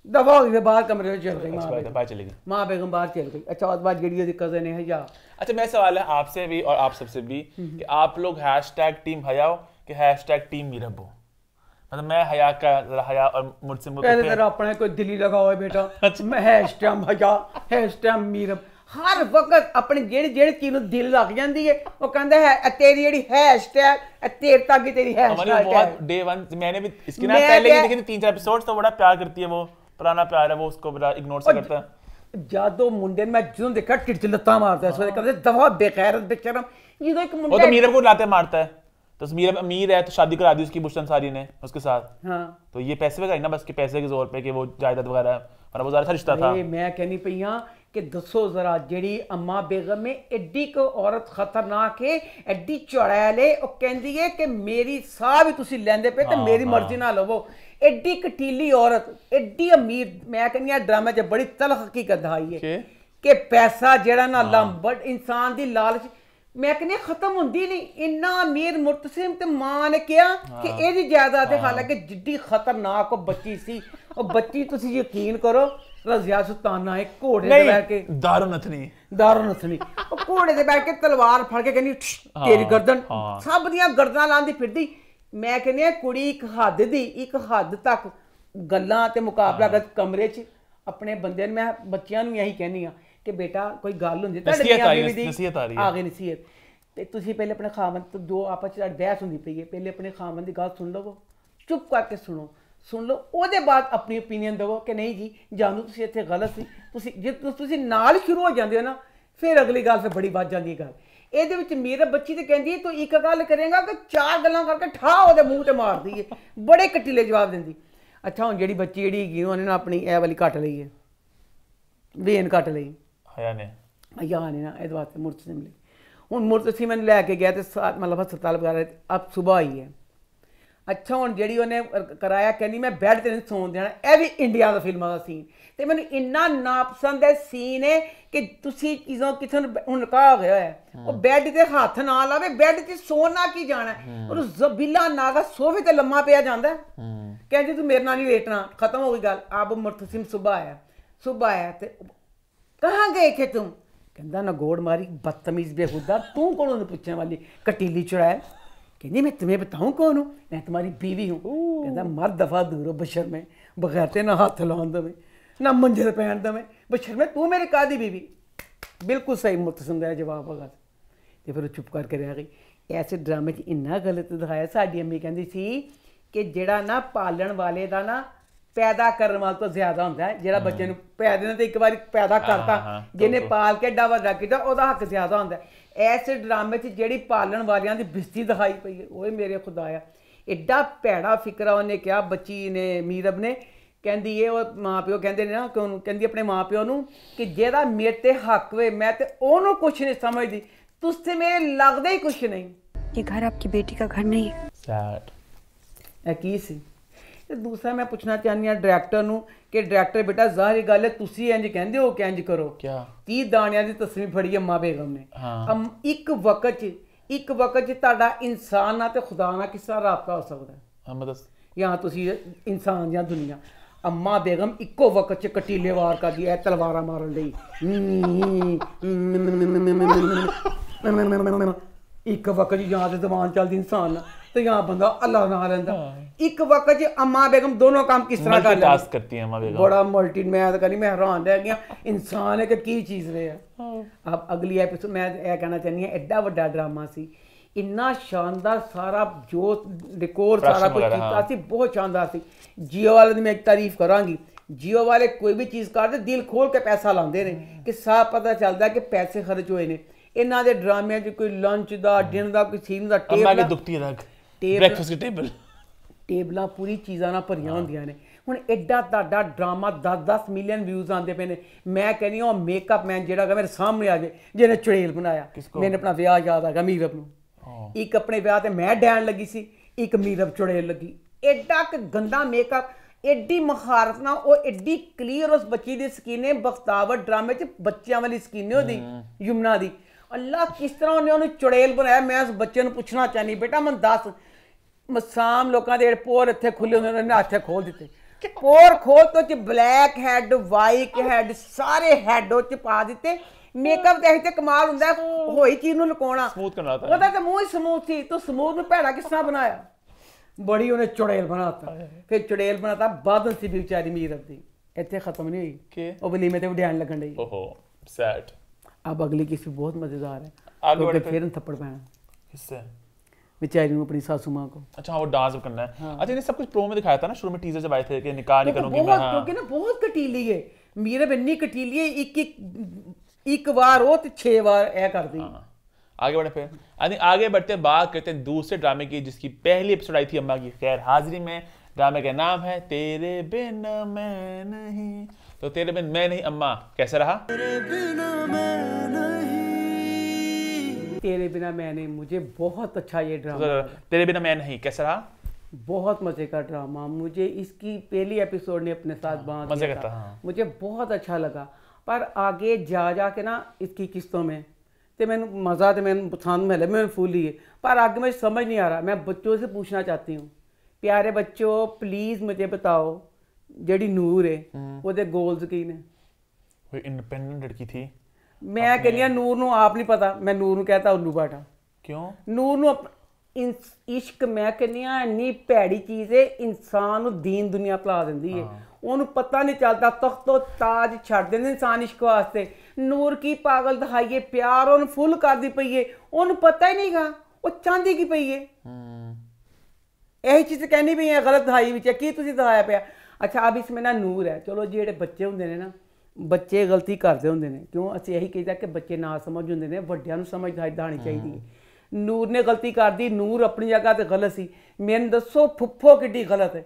ਦਫਾ ਹੋ ਗਈ ਫਿਰ ਬਾਹਰ ਕਮਰੇ ਵਿੱਚ ਚਲ ਗਈ ਮਾਂ अच्छी बात है ਬੇਗਮ। बाहर चलेगी ਮਾਂ ਬੇਗਮ ਬਾਹਰ ਚਲ ਗਈ ਅੱਛਾ ਉਸ ਬਾਅਦ ਜਿਹੜੀ ਉਹਦੀ ਕਜ਼ਨ ਹੈ ਹਜਾ अच्छा मेरा सवाल है आपसे भी और आप सबसे भी कि आप लोग हैश टैग टीम हया हो कि हैश टैग टीम मीरब हो मतलब मैं हया का जरा हया और मुझसे मुझे ਕਹਿੰਦੇ ਤੇਰਾ ਆਪਣਾ ਕੋਈ ਦਿੱਲੀ ਲਗਾ ਹੋਇਆ ਬੇਟਾ ਮੈਂ hash time ਹਜਾ hash time Meerab ਹਰ ਵਕਤ ਆਪਣੀ ਜਿਹੜੀ ਜਿਹੜੀ ਚੀਜ਼ ਨੂੰ ਦਿਲ ਲੱਗ ਜਾਂਦੀ ਹੈ ਉਹ ਕਹਿੰਦਾ ਹੈ ਇਹ ਤੇਰੀ ਜਿਹੜੀ ਹੈਸ਼ਟੈਗ ਇਹ ਤੇਰੇ ਤੱਕ ਹੀ ਤੇਰੀ हमारी हैशटैग बहुत है डे वन मैंने भी इसकी ना मैं पहले की क्या- देखी थी तीन चार एपिसोड तो बड़ा प्यार करती है वो पुराना प्यार है वो उसको बड़ा इग्नोर से और- करता है ਜਦੋਂ ਮੁੰਡੇ ਨੂੰ ਮੈਂ ਜਦੋਂ ਦੇਖਿਆ ਢਿੱਡ 'ਚ ਲੱਤਾਂ ਮਾਰਦਾ ਇਸ ਵੇਲੇ ਕਹਿੰਦੇ ਦਵਾ ਬੇਖੈਰਤ ਬੇਸ਼ਰਮ ਜਦੋਂ ਇੱਕ वो ਮੁੰਡਾ तो मीरब को लाते मारता है तो उस मीरब अमीर है तो शादी करा दी उसकी बुश अंसारी ने उसके साथ ਹਾਂ तो ये पैसे वगैरह ना बस के पैसे के जोर पे कि वो जायदाद वगैरह है वरना वो ज्यादा अच्छा रिश्ता था ਇਹ ਮੈਂ ਕਹਿੰਦੀ ਪਈ ਹਾਂ ਕਿ ਦੱਸੋ ਜ਼ਰਾ ਜਿਹੜੀ ਅੰਮਾ ਬੇਗਮ ਹੈ ਐਡੀ ਕੋ ਔਰਤ ਖਤਰਨਾਕ ਹੈ ਐਡੀ ਚੜੈਲ ਹੈ ਉਹ ਕਹਿੰਦੀ ਹੈ ਕਿ ਮੇਰੀ ਸਾਹ ਵੀ ਤੁਸੀਂ ਲੈਂਦੇ ਪਏ ਤੇ ਮੇਰੀ। ਮਰਜ਼ੀ ਨਾਲ ਲਵੋ। ਐਡੀ ਕਟੀਲੀ ਔਰਤ ਐਡੀ ਅਮੀਰ ਮੈਂ ਕਹਿੰਦੀ ਆ ਡਰਾਮੇ 'ਚ ਬੜੀ ਤਲਖ ਹਕੀਕਤ ਦਿਖਾਈ ਹੈ ਕਿ? ਪੈਸਾ ਜਿਹੜਾ ਨਾ ਲੰਬੜ ਇਨਸਾਨ ਦੀ ਲਾਲਚ। ਮੈਂ ਕਹਿੰਦੀ ਖਤਮ ਹੁੰਦੀ ਨਹੀਂ। ਇੰਨਾ ਅਮੀਰ ਮੁਰਤਸਿਮ ਤੇ ਮਾਂ ਨੇ ਕਿਹਾ ਕਿ ਇਹਦੀ ਜਾਇਦਾਦ ਹੈ। ਹਾਲਾਂਕਿ ਜਿੱਡੀ ਖਤਰਨਾਕ ਉਹ ਬੱਚੀ ਸੀ ਉਹ ਬੱਚੀ ਤੁਸੀਂ ਯਕੀਨ ਕਰੋ ਰਜ਼ਿਆ ਸੁਲਤਾਨਾ ਇੱਕ ਘੋੜੇ ਤੇ ਬੈ ਕੇ। ਦਾਰਨਥਨੀ ਦਾਰਨਥਨੀ ਉਹ ਘੋੜੇ ਤੇ ਬੈ ਕੇ ਤਲਵਾਰ ਫੜ ਕੇ ਕਹਿੰਦੀ ਤੇਰੀ ਗਰਦਨ। ਸਭ ਦੀਆਂ ਗਰਦਨਾਂ ਲਾਂਦੀ ਫਿਰਦੀ। ਮੈਂ ਕਹਿੰਦੀ ਆ ਕੁੜੀ ਇੱਕ ਹੱਦ ਦੀ ਇੱਕ ਹੱਦ ਤੱਕ ਗੱਲਾਂ ਤੇ ਮੁਕਾਬਲਾ ਕਰ ਕਮਰੇ 'ਚ। ਆਪਣੇ ਬੰਦੇ ਨੂੰ ਮੈਂ ਬੱਚਿਆਂ ਨੂੰ ਇਹੀ ਕਹਿੰਦੀ ਆ ਕਿ ਬੇਟਾ ਕੋਈ ਗੱਲ ਹੁੰਦੀ ਤੁਹਾਡੇ ਨਸੀਹਤ ਆ ਰਹੀ ਹੈ। ਆਗੇ ਨਸੀਹਤ। ਤੇ ਤੁਸੀਂ ਪਹਿਲੇ ਆਪਣੇ ਖਾਵਨ ਤੋਂ ਦੋ ਆਪਸ ਚ ਬਹਿਸ ਹੁੰਦੀ ਪਈ ਹੈ। ਪਹਿਲੇ ਆਪਣੇ ਖਾਵਨ ਦੀ ਗੱਲ ਸੁਣ ਲਵੋ। ਚੁੱਪ ਕਰਕੇ ਸੁਣੋ। ਸੁਣ ਲਓ ਉਹਦੇ ਬਾਅਦ ਆਪਣੀ opinion ਦਿਵੋ ਕਿ ਨਹੀਂ ਜੀ ਜਾਨੂ ਤੁਸੀਂ ਇੱਥੇ ਗਲਤ ਸੀ। ਤੁਸੀਂ ਜੇ ਤੁਸੀਂ ਨਾਲ ਸ਼ੁਰੂ ਹੋ ਜਾਂਦੇ ਹੋ ਨਾ ਫਿਰ ਅਗਲੀ ਗੱਲ ਫਿਰ ਬੜੀ ਵੱਧ ਜਾਂਦੀ ਹੈ ਗੱਲ। ਇਹਦੇ ਵਿੱਚ ਮੇਰਾ ਬੱਚੀ ਤੇ ਕਹਿੰਦੀ ਤੂੰ ਇੱਕ ਗੱਲ ਕਰੇਗਾ ਕਿ ਚਾਰ ਗੱਲਾਂ ਕਰਕੇ ਠਾ ਉਹਦੇ ਮੂੰਹ ਤੇ ਮਾਰਦੀ ਏ ਬੜੇ ਕਟੀਲੇ ਜਵਾਬ ਦਿੰਦੀ। ਅੱਛਾ ਹੁਣ ਜਿਹੜੀ ਬੱਚੀ ਜਿਹੜੀ ਹੈਗੀ ਉਹਨੇ ਨਾ ਆਪਣੀ ਇਹ ਵਾਲੀ ਕੱਟ ਲਈ ਹੈ। ਵੇਨ ਕੱਟ ਲਈ। ਹਯਾ ਨੇ ਹਯਾ ਨੇ ਨਾ ਇਹਦੇ ਵਾਸਤੇ ਮੁਰਤ ਮੁਰਤਸਿਮ ਲਈ ਹੁਣ ਮੁਰਤ ਮੁਰਤਸਿਮ ਨੇ ਲੈ ਕੇ ਗਿਆ ਤੇ ਮਤਲਬ ਹਸਪਤਾਲ ਵਗੈਰਾ ਅਬ ਸਵੇਰ ਆਈ ਹੈ। ਅੱਛਾ ਹੁਣ ਜਿਹੜੀ ਉਹਨੇ ਕਰਾਇਆ ਕਹਿੰਦੀ ਮੈਂ ਬੈੱਡ ਤੇ ਨਹੀਂ ਸੌਣ ਦੇਣਾ ਇਹ ਵੀ ਇੰਡੀਆ ਦਾ ਫਿਲਮਾਂ ਦਾ ਸੀਨ ਤੇ ਮੈਨੂੰ ਇੰਨਾ ਨਾਪਸੰਦ ਹੈ ਸੀਨ ਹੈ ਕਿ ਤੁਸੀਂ ਚੀਜ਼ਾਂ ਕਿਥੋਂ ਹੁਣ ਨਿਕਾਹ ਹੋ ਗਿਆ ਹੈ। ਉਹ ਬੈੱਡ ਤੇ ਹੱਥ ਨਾ ਲਾਵੇ ਬੈੱਡ ਤੇ ਸੌਣਾ ਕੀ ਜਾਣਾ ਹੈ? ਉਹ ਜ਼ਬੀਲਾ ਨਾਗਾ ਸੋਫੇ ਤੇ ਲੰਮਾ ਪਿਆ ਜਾਂਦਾ। ਕਹਿੰਦੀ ਤੂੰ ਮੇਰੇ ਨਾਲ ਨਹੀਂ ਲੇਟਣਾ ਖਤਮ ਹੋ ਗਈ ਗੱਲ। ਅਬ ਮੁਰਤਸਿਮ ਸੁਬਹ ਆਇਆ ਸੁਬਹ ਆਇਆ ਤੇ ਕਹਾਂ ਗਏ ਕਿ ਤੁਮ ਕਹਿੰਦਾ ਨਾ ਗੋੜ ਮਾਰੀ ਬਦਤਮੀਜ਼ ਬੇਹੁਦਾ ਤੂੰ ਉਹਨੂੰ ਪੁੱਛਣ ਵਾਲੀ? ਕਟੀਲੀ ਚੁੜੈਲ ਕਹਿੰਦੀ ਮੈਂ तुम्हें बताऊं कौन हूं मैं तुम्हारी बीवी हूं ਕਹਿੰਦਾ ਮਰ ਦਫਾ ਦੂਰ ਹੋ ਬਸ਼ਰ ਮੈਂ ਬਗੈਰ ਤੇ ਨਾ ਹੱਥ ਲਾਉਣ ਦਵੇਂ ਨਾ ਮੰਜੇ ਤੇ ਪੈਣ ਦਵੇਂ ਬਸ਼ਰ ਮੈਂ ਤੂੰ ਮੇਰੀ ਕਾਦੀ ਬੀਵੀ ਬਿਲਕੁਲ ਸਹੀ ਮੁਤਸਮ ਦਾ ਜਵਾਬ ਹੋਗਾ ਤੇ ਫਿਰ ਉਹ ਚੁੱਪ ਕਰਕੇ ਰਹਿ ਗਈ ਐਸੇ ਡਰਾਮੇ 'ਚ ਇੰਨਾ ਗਲਤ ਦਿਖਾਇਆ ਸਾਡੀ ਅੰਮੀ ਕਹਿੰਦੀ ਸੀ ਕਿ ਜਿਹੜਾ ਨਾ ਪਾਲਣ ਵਾਲੇ ਦਾ ਨਾ ਪੈਦਾ ਕਰਨ ਵਾਲ ਤੋਂ ਜ਼ਿਆਦਾ ਹੁੰਦਾ ਹੈ ਜਿਹੜਾ ਬੱਚੇ ਨੂੰ ਪੈਦੇ ਨੇ ਤੇ ਇੱਕ ਵਾਰੀ ਪੈਦਾ ਕਰਤਾ ਹਾਂ, ਜਿਹਨੇ ਪਾਲ ਕੇ ਏਡਾ ਵੱਡਾ ਕੀਤਾ ਉਹਦਾ ਹੱਕ ਜ਼ਿਆਦਾ ਹੁੰਦਾ ਹੈ। ਐਸੇ ਡਰਾਮੇ 'ਚ ਜਿਹੜੀ ਪਾਲਣ ਵਾਲਿਆਂ ਦੀ ਬਿਸਤੀ ਦਿਖਾਈ ਪਈ ਓਏ ਮੇਰੇ ਖੁਦਾਇਆ ਐਡਾ ਭੈੜਾ ਫਿਕਰਾ ਉਹਨੇ ਕਿਹਾ ਬੱਚੀ ਨੇ ਮੀਰਬ ਨੇ। ਕਹਿੰਦੀ ਇਹ ਉਹ ਮਾਂ ਪਿਓ ਕਹਿੰਦੇ ਨੇ ਨਾ ਕਿ ਉਹਨੂੰ ਕਹਿੰਦੀ ਆਪਣੇ ਮਾਪਿਓ ਨੂੰ ਕਿ ਜਿਹੜਾ ਮੇਰੇ ਤੇ ਹੱਕ ਵੇ ਮੈਂ ਤੇ ਉਹਨੂੰ ਕੁਛ ਨਹੀਂ ਸਮਝਦੀ। ਤੁਸੀਂ ਮੇਰੇ ਲੱਗਦਾ ਹੀ ਕੁਛ ਨਹੀਂ। ਇਹ ਘਰ ਆਪਕੀ ਬੇਟੀ ਦਾ ਘਰ ਨਹੀਂ ਹੈ। ਸੈਡ ਇਹ ਕੀ ਸੀ? ਤੇ ਦੂਸਰਾ ਮੈਂ ਪੁੱਛਣਾ ਚਾਹੁੰਦੀ ਹਾਂ ਡਾਇਰੈਕਟਰ ਨੂੰ ਕਿ ਡਾਇਰੈਕਟਰ ਬੇਟਾ ਜ਼ਾਹਰੀ ਗੱਲ ਹੈ ਤੁਸੀਂ ਇੰਜ ਕਹਿੰਦੇ ਹੋ ਕਿ ਇੰਜ ਕਰੋ ਕੀ 30 ਦਾਣਿਆਂ ਦੀ ਤਸਵੀਰ ਫੜੀ ਅੰਮਾ ਬੇਗਮ ਨੇ ਹਾਂ। ਇੱਕ ਵਕਤ 'ਚ ਇੱਕ ਵਕਤ 'ਚ ਤੁਹਾਡਾ ਇਨਸਾਨ ਨਾਲ ਤੇ ਖੁਦਾ ਨਾਲ ਕਿਸ ਤਰ੍ਹਾਂ ਰਾਬਤਾ ਹੋ ਸਕਦਾ ਹੈ? ਹਮਦ ਜਾਂ ਤੁਸੀਂ ਇਨਸਾਨ ਜਾਂ ਦੁਨੀਆ ਅੰਮਾ ਬੇਗਮ ਇੱਕੋ ਵਕਤ 'ਚ ਕਟੀਲੇ ਵਾਰ ਕਰਦੀ ਐ ਤਲਵਾਰਾਂ ਮਾਰਨ ਲਈ ਇੱਕ ਵਕਤ 'ਚ ਜਾਂ ਤੇ ਜ਼ਬਾਨ ਚੱਲਦੀ ਇਨਸਾਨ ਤੇ ਜਾਂ ਬੰਦਾ ਅੱਲਾਹ ਨਾਲ ਰਹਿੰਦਾ ਇੱਕ ਵਕਤ 'ਚ ਅੰਮਾ ਬੇਗਮ ਦੋਨੋਂ ਕੰਮ ਕਿਸ ਤਰ੍ਹਾਂ ਕਰ ਲੈਂਦੀ? ਮਲਟੀਟਾਸਕ ਕਰਤੀ ਹੈ ਅਮਾ ਬੇਗਮ। ਬੜਾ ਮਲਟੀ ਮੈਂ ਤਾਂ ਕਹਿੰਦੀ ਮੈਂ ਹੈਰਾਨ ਰਹਿ ਗਿਆ ਇਨਸਾਨ ਹੈ ਕਿ ਕੀ ਚੀਜ਼ ਰਿਹਾ? ਅਬ ਅਗਲੀ ਐਪੀਸੋਡ ਮੈਂ ਇਹ ਕਹਿਣਾ ਚਾਹੁੰਦੀ ਹਾਂ ਐਡਾ ਵੱਡਾ ਡਰਾਮਾ ਸੀ। ਇੰਨਾ ਸ਼ਾਨਦਾਰ ਸਾਰਾ ਜੋ ਡੈਕੋਰ ਸਾਰਾ ਕੁਝ ਕੀਤਾ। ਸੀ ਬਹੁਤ ਸ਼ਾਨਦਾਰ ਸੀ। ਜੀਓ ਵਾਲੇ ਦੀ ਮੈਂ ਇੱਕ ਤਾਰੀਫ ਕਰਾਂਗੀ। ਜੀਓ ਵਾਲੇ ਕੋਈ ਵੀ ਚੀਜ਼ ਕਰਦੇ ਦਿਲ ਖੋਲ ਕੇ ਪੈਸਾ ਲਾਉਂਦੇ ਨੇ ਕਿ ਸਾਫ਼ ਪਤਾ ਚੱਲਦਾ ਕਿ ਪੈਸੇ ਖਰਚ ਹੋਏ ਨੇ। ਇਹਨਾਂ ਦੇ ਡਰਾਮਿਆਂ 'ਚ ਕੋਈ ਲੰਚ ਦਾ ਡਿਨਰ ਦਾ ਕੋਈ ਸੀਨ ਦਾ ਅਮਾ ਟੇਬਲ ਬ੍ਰੈਕਫਾਸਟ ਦੀ ਟੇਬਲ ਟੇਬਲਾਂ ਪੂਰੀ ਚੀਜ਼ਾਂ ਨਾਲ ਭਰੀਆਂ ਹੁੰਦੀਆਂ ਨੇ। ਹੁਣ ਐਡਾ ਤੁਹਾਡਾ ਡਰਾਮਾ 10-10 ਮਿਲੀਅਨ ਵਿਊਜ਼ ਆਉਂਦੇ ਪਏ ਨੇ। ਮੈਂ ਕਹਿੰਦੀ ਹਾਂ ਉਹ ਮੇਕਅਪ ਮੈਨ ਜਿਹੜਾ ਹੈਗਾ ਮੇਰੇ ਸਾਹਮਣੇ ਆ ਜੇ ਜਿਹਨੇ ਚੁੜੇਲ ਬਣਾਇਆ। ਮੈਨੂੰ ਆਪਣਾ ਵਿਆਹ ਯਾਦ ਆ ਗਿਆ ਮੀਰਬ ਨੂੰ। ਇੱਕ ਆਪਣੇ ਵਿਆਹ ਤੇ ਮੈਂ ਡੈਣ ਲੱਗੀ ਸੀ ਇੱਕ ਮੀਰਬ ਚੁੜੇਲ ਲੱਗੀ। ਐਡਾ ਕਿ ਗੰਦਾ ਮੇਕਅਪ ਐਡੀ ਮਹਾਰਤ ਨਾਲ ਉਹ ਐਡੀ ਕਲੀਅਰ ਉਸ ਬੱਚੀ ਦੀ ਸਕਿਨ ਹੈ ਬਖਤਾਵਰ ਡਰਾਮੇ 'ਚ ਬੱਚਿਆਂ ਵਾਲੀ ਸਕਿਨ ਉਹਦੀ ਯਮਨਾ ਦੀ। ਅੱਲਾ ਕਿਸ ਤਰ੍ਹਾਂ ਉਹਨੇ ਉਹਨੂੰ ਚੁੜੇਲ ਬਣਾਇਆ? ਮੈਂ ਉਸ ਬੱਚੇ ਨੂੰ ਪੁੱਛਣਾ ਚਾਹਨੀ ਬੇਟਾ ਮੈਨੂੰ ਦੱਸ ਮਸਾਮ ਲੋਕਾਂ ਦੇ ਪੋਰ ਇੱਥੇ ਖੁੱਲੇ ਹੁੰਦੇ ਉਹਨਾਂ ਨੇ ਹੱਥੇ ਖੋਲ ਦਿੱਤੇ। ਪੋਰ ਖੋਲ ਤੋਂ ਚ ਬਲੈਕ ਹੈਡ ਵਾਈਟ ਹੈਡ ਸਾਰੇ ਹੈਡੋ ਚ ਪਾ ਦਿੱਤੇ। ਮੇਕਅਪ ਤੇ ਇੱਥੇ ਕਮਾਲ ਹੁੰਦਾ ਹੋਈ ਚੀਜ਼ ਨੂੰ ਲੁਕਾਉਣਾ। ਸਮੂਥ ਕਰਨਾਤਾ ਉਹਦਾ ਤੇ ਮੂੰਹ ਹੀ ਸਮੂਥ ਸੀ ਤੂੰ ਸਮੂਥ ਨੂੰ ਭੈੜਾ ਕਿਸ ਤਰ੍ਹਾਂ ਬਣਾਇਆ? ਬੜੀ ਉਹਨੇ ਚੁੜੇਲ ਬਣਾਤਾ। ਫਿਰ ਚੁੜੇਲ ਬਣਾਤਾ ਬਾਦਲ ਸੀ ਵਿਚਾਰੀ ਮੀਰ ਦੀ। ਇੱਥੇ ਖਤਮ ਨਹੀਂ ਹੋਈ। ਉਹ ਬਲੀਮੇ ਤੇ ਉਡਿਆਣ ਲੱਗਣ ਲਈ ਓਹੋ ਸੈਟ ਅਬ ਅਗਲੀ ਕਿਸੇ ਬਹੁਤ ਮਜ਼ੇਦਾਰ ਹੈ। ਅੱਗੇ ਫਿਰ ਥੱਪੜ ਪੈਣਾ। ਹਿੱਸਾ। बेचारी हूँ अपनी सासू माँ को। अच्छा हाँ, वो डांस करना है। हाँ। अच्छा सब कुछ प्रो में दिखाया था ना शुरू में टीजर जब आए थे कि निकाह नहीं करूँगी मैं हाँ। क्योंकि ना बहुत कटीली है। मेरे बन्नी कटीली है एक एक एक बार हो तो छह बार ऐ कर दी। हाँ। आगे बढ़े फिर। यानी आगे बढ़ते बात करते हैं दूसरे ड्रामे की जिसकी पहली एपिसोड आई थी अम्मा की। खैर हाजिरी में ड्रामे का नाम है तेरे बिन मैं नहीं। तो तेरे बिन मैं नहीं अम्मा कैसा रहा? तेरे बिन मैं नहीं। तेरे बिना मैं नहीं मुझे बहुत अच्छा ये ड्रामा तो तेरे बिना मैं नहीं कैसा रहा? बहुत मज़े का ड्रामा मुझे इसकी पहली एपिसोड ने अपने साथ हाँ, बाँध मज़े था। हाँ। मुझे बहुत अच्छा लगा। पर आगे जा जा के ना इसकी किस्तों में तो मैंने मज़ा तो मैंने पसंद महल में मैंने फूल लिए पर आगे मुझे समझ नहीं आ रहा मैं बच्चों से पूछना चाहती हूँ। प्यारे बच्चों प्लीज़ मुझे बताओ जड़ी नूर है हम्म। वो गोल्स की ने? इंडिपेंडेंट लड़की थी। ਮੈਂ ਕਹਿੰਦੀ ਹਾਂ ਨੂਰ ਨੂੰ ਆਪ ਨਹੀਂ ਪਤਾ ਮੈਂ ਨੂਰ ਨੂੰ ਕਹਤਾ ਉੱਲੂ ਬਾਟਾ क्यों ਨੂਰ ਨੂੰ ਇੰਸ- ਇਸ਼ਕ ਮੈਂ ਕਹਿੰਦੀ ਹਾਂ ਇੰਨੀ ਭੈੜੀ ਚੀਜ਼ ਏ ਇਨਸਾਨ ਨੂੰ ਦੀਨ ਦੁਨੀਆ ਭੁਲਾ ਦਿੰਦੀ ਏ। ਉਹਨੂੰ ਪਤਾ ਨਹੀਂ ਚੱਲਦਾ ਤਖਤੋ ਤਾਜ ਛੱਡ ਦਿੰਦੇ ਇਨਸਾਨ ਇਸ਼ਕ ਵਾਸਤੇ। ਨੂਰ ਕੀ ਪਾਗਲ ਦਿਖਾਈਏ ਪਿਆਰ ਉਹਨੂੰ ਫੁੱਲ ਕਰਦੀ ਪਈ ਏ। ਉਹਨੂੰ ਪਤਾ ਹੀ ਨਹੀਂਗਾ ਉਹ ਚਾਹੁੰਦੀ ਕੀ ਪਈ ਏ? ਹੂੰ। ਇਹੀ ਚੀਜ਼ ਕਹਿਣੀ ਵੀ ਹੈ ਗਲਤ ਦਿਖਾਈ ਵਿੱਚ ਕੀ ਤੁਸੀਂ ਦਿਖਾਇਆ ਪਿਆ? ਅੱਛਾ ਅਬ ਇਸ ਮੇਂ ਨਾ ਨੂਰ ਹੈ। ਚਲੋ ਜਿਹੜੇ ਬੱਚੇ ਹੁੰਦੇ ਨੇ ਨਾ ਬੱਚੇ ਗਲਤੀ ਕਰਦੇ ਹੁੰਦੇ ਨੇ। ਕਿਉਂ? ਅਸੀਂ ਇਹੀ ਕਹੀਦਾ ਕਿ ਬੱਚੇ ਨਾ ਸਮਝ ਹੁੰਦੇ ਨੇ ਵੱਡਿਆਂ ਨੂੰ ਸਮਝ ਦਾਣੀ ਚਾਹੀਦੀ ਹੈ। ਨੂਰ ਨੇ ਗਲਤੀ ਕਰਦੀ ਨੂਰ ਆਪਣੀ ਜਗ੍ਹਾ ਤੇ ਗਲਤ ਸੀ। ਮੈਨੂੰ ਦੱਸੋ ਫੁੱਫੋ ਕਿੱਡੀ ਗਲਤ ਹੈ।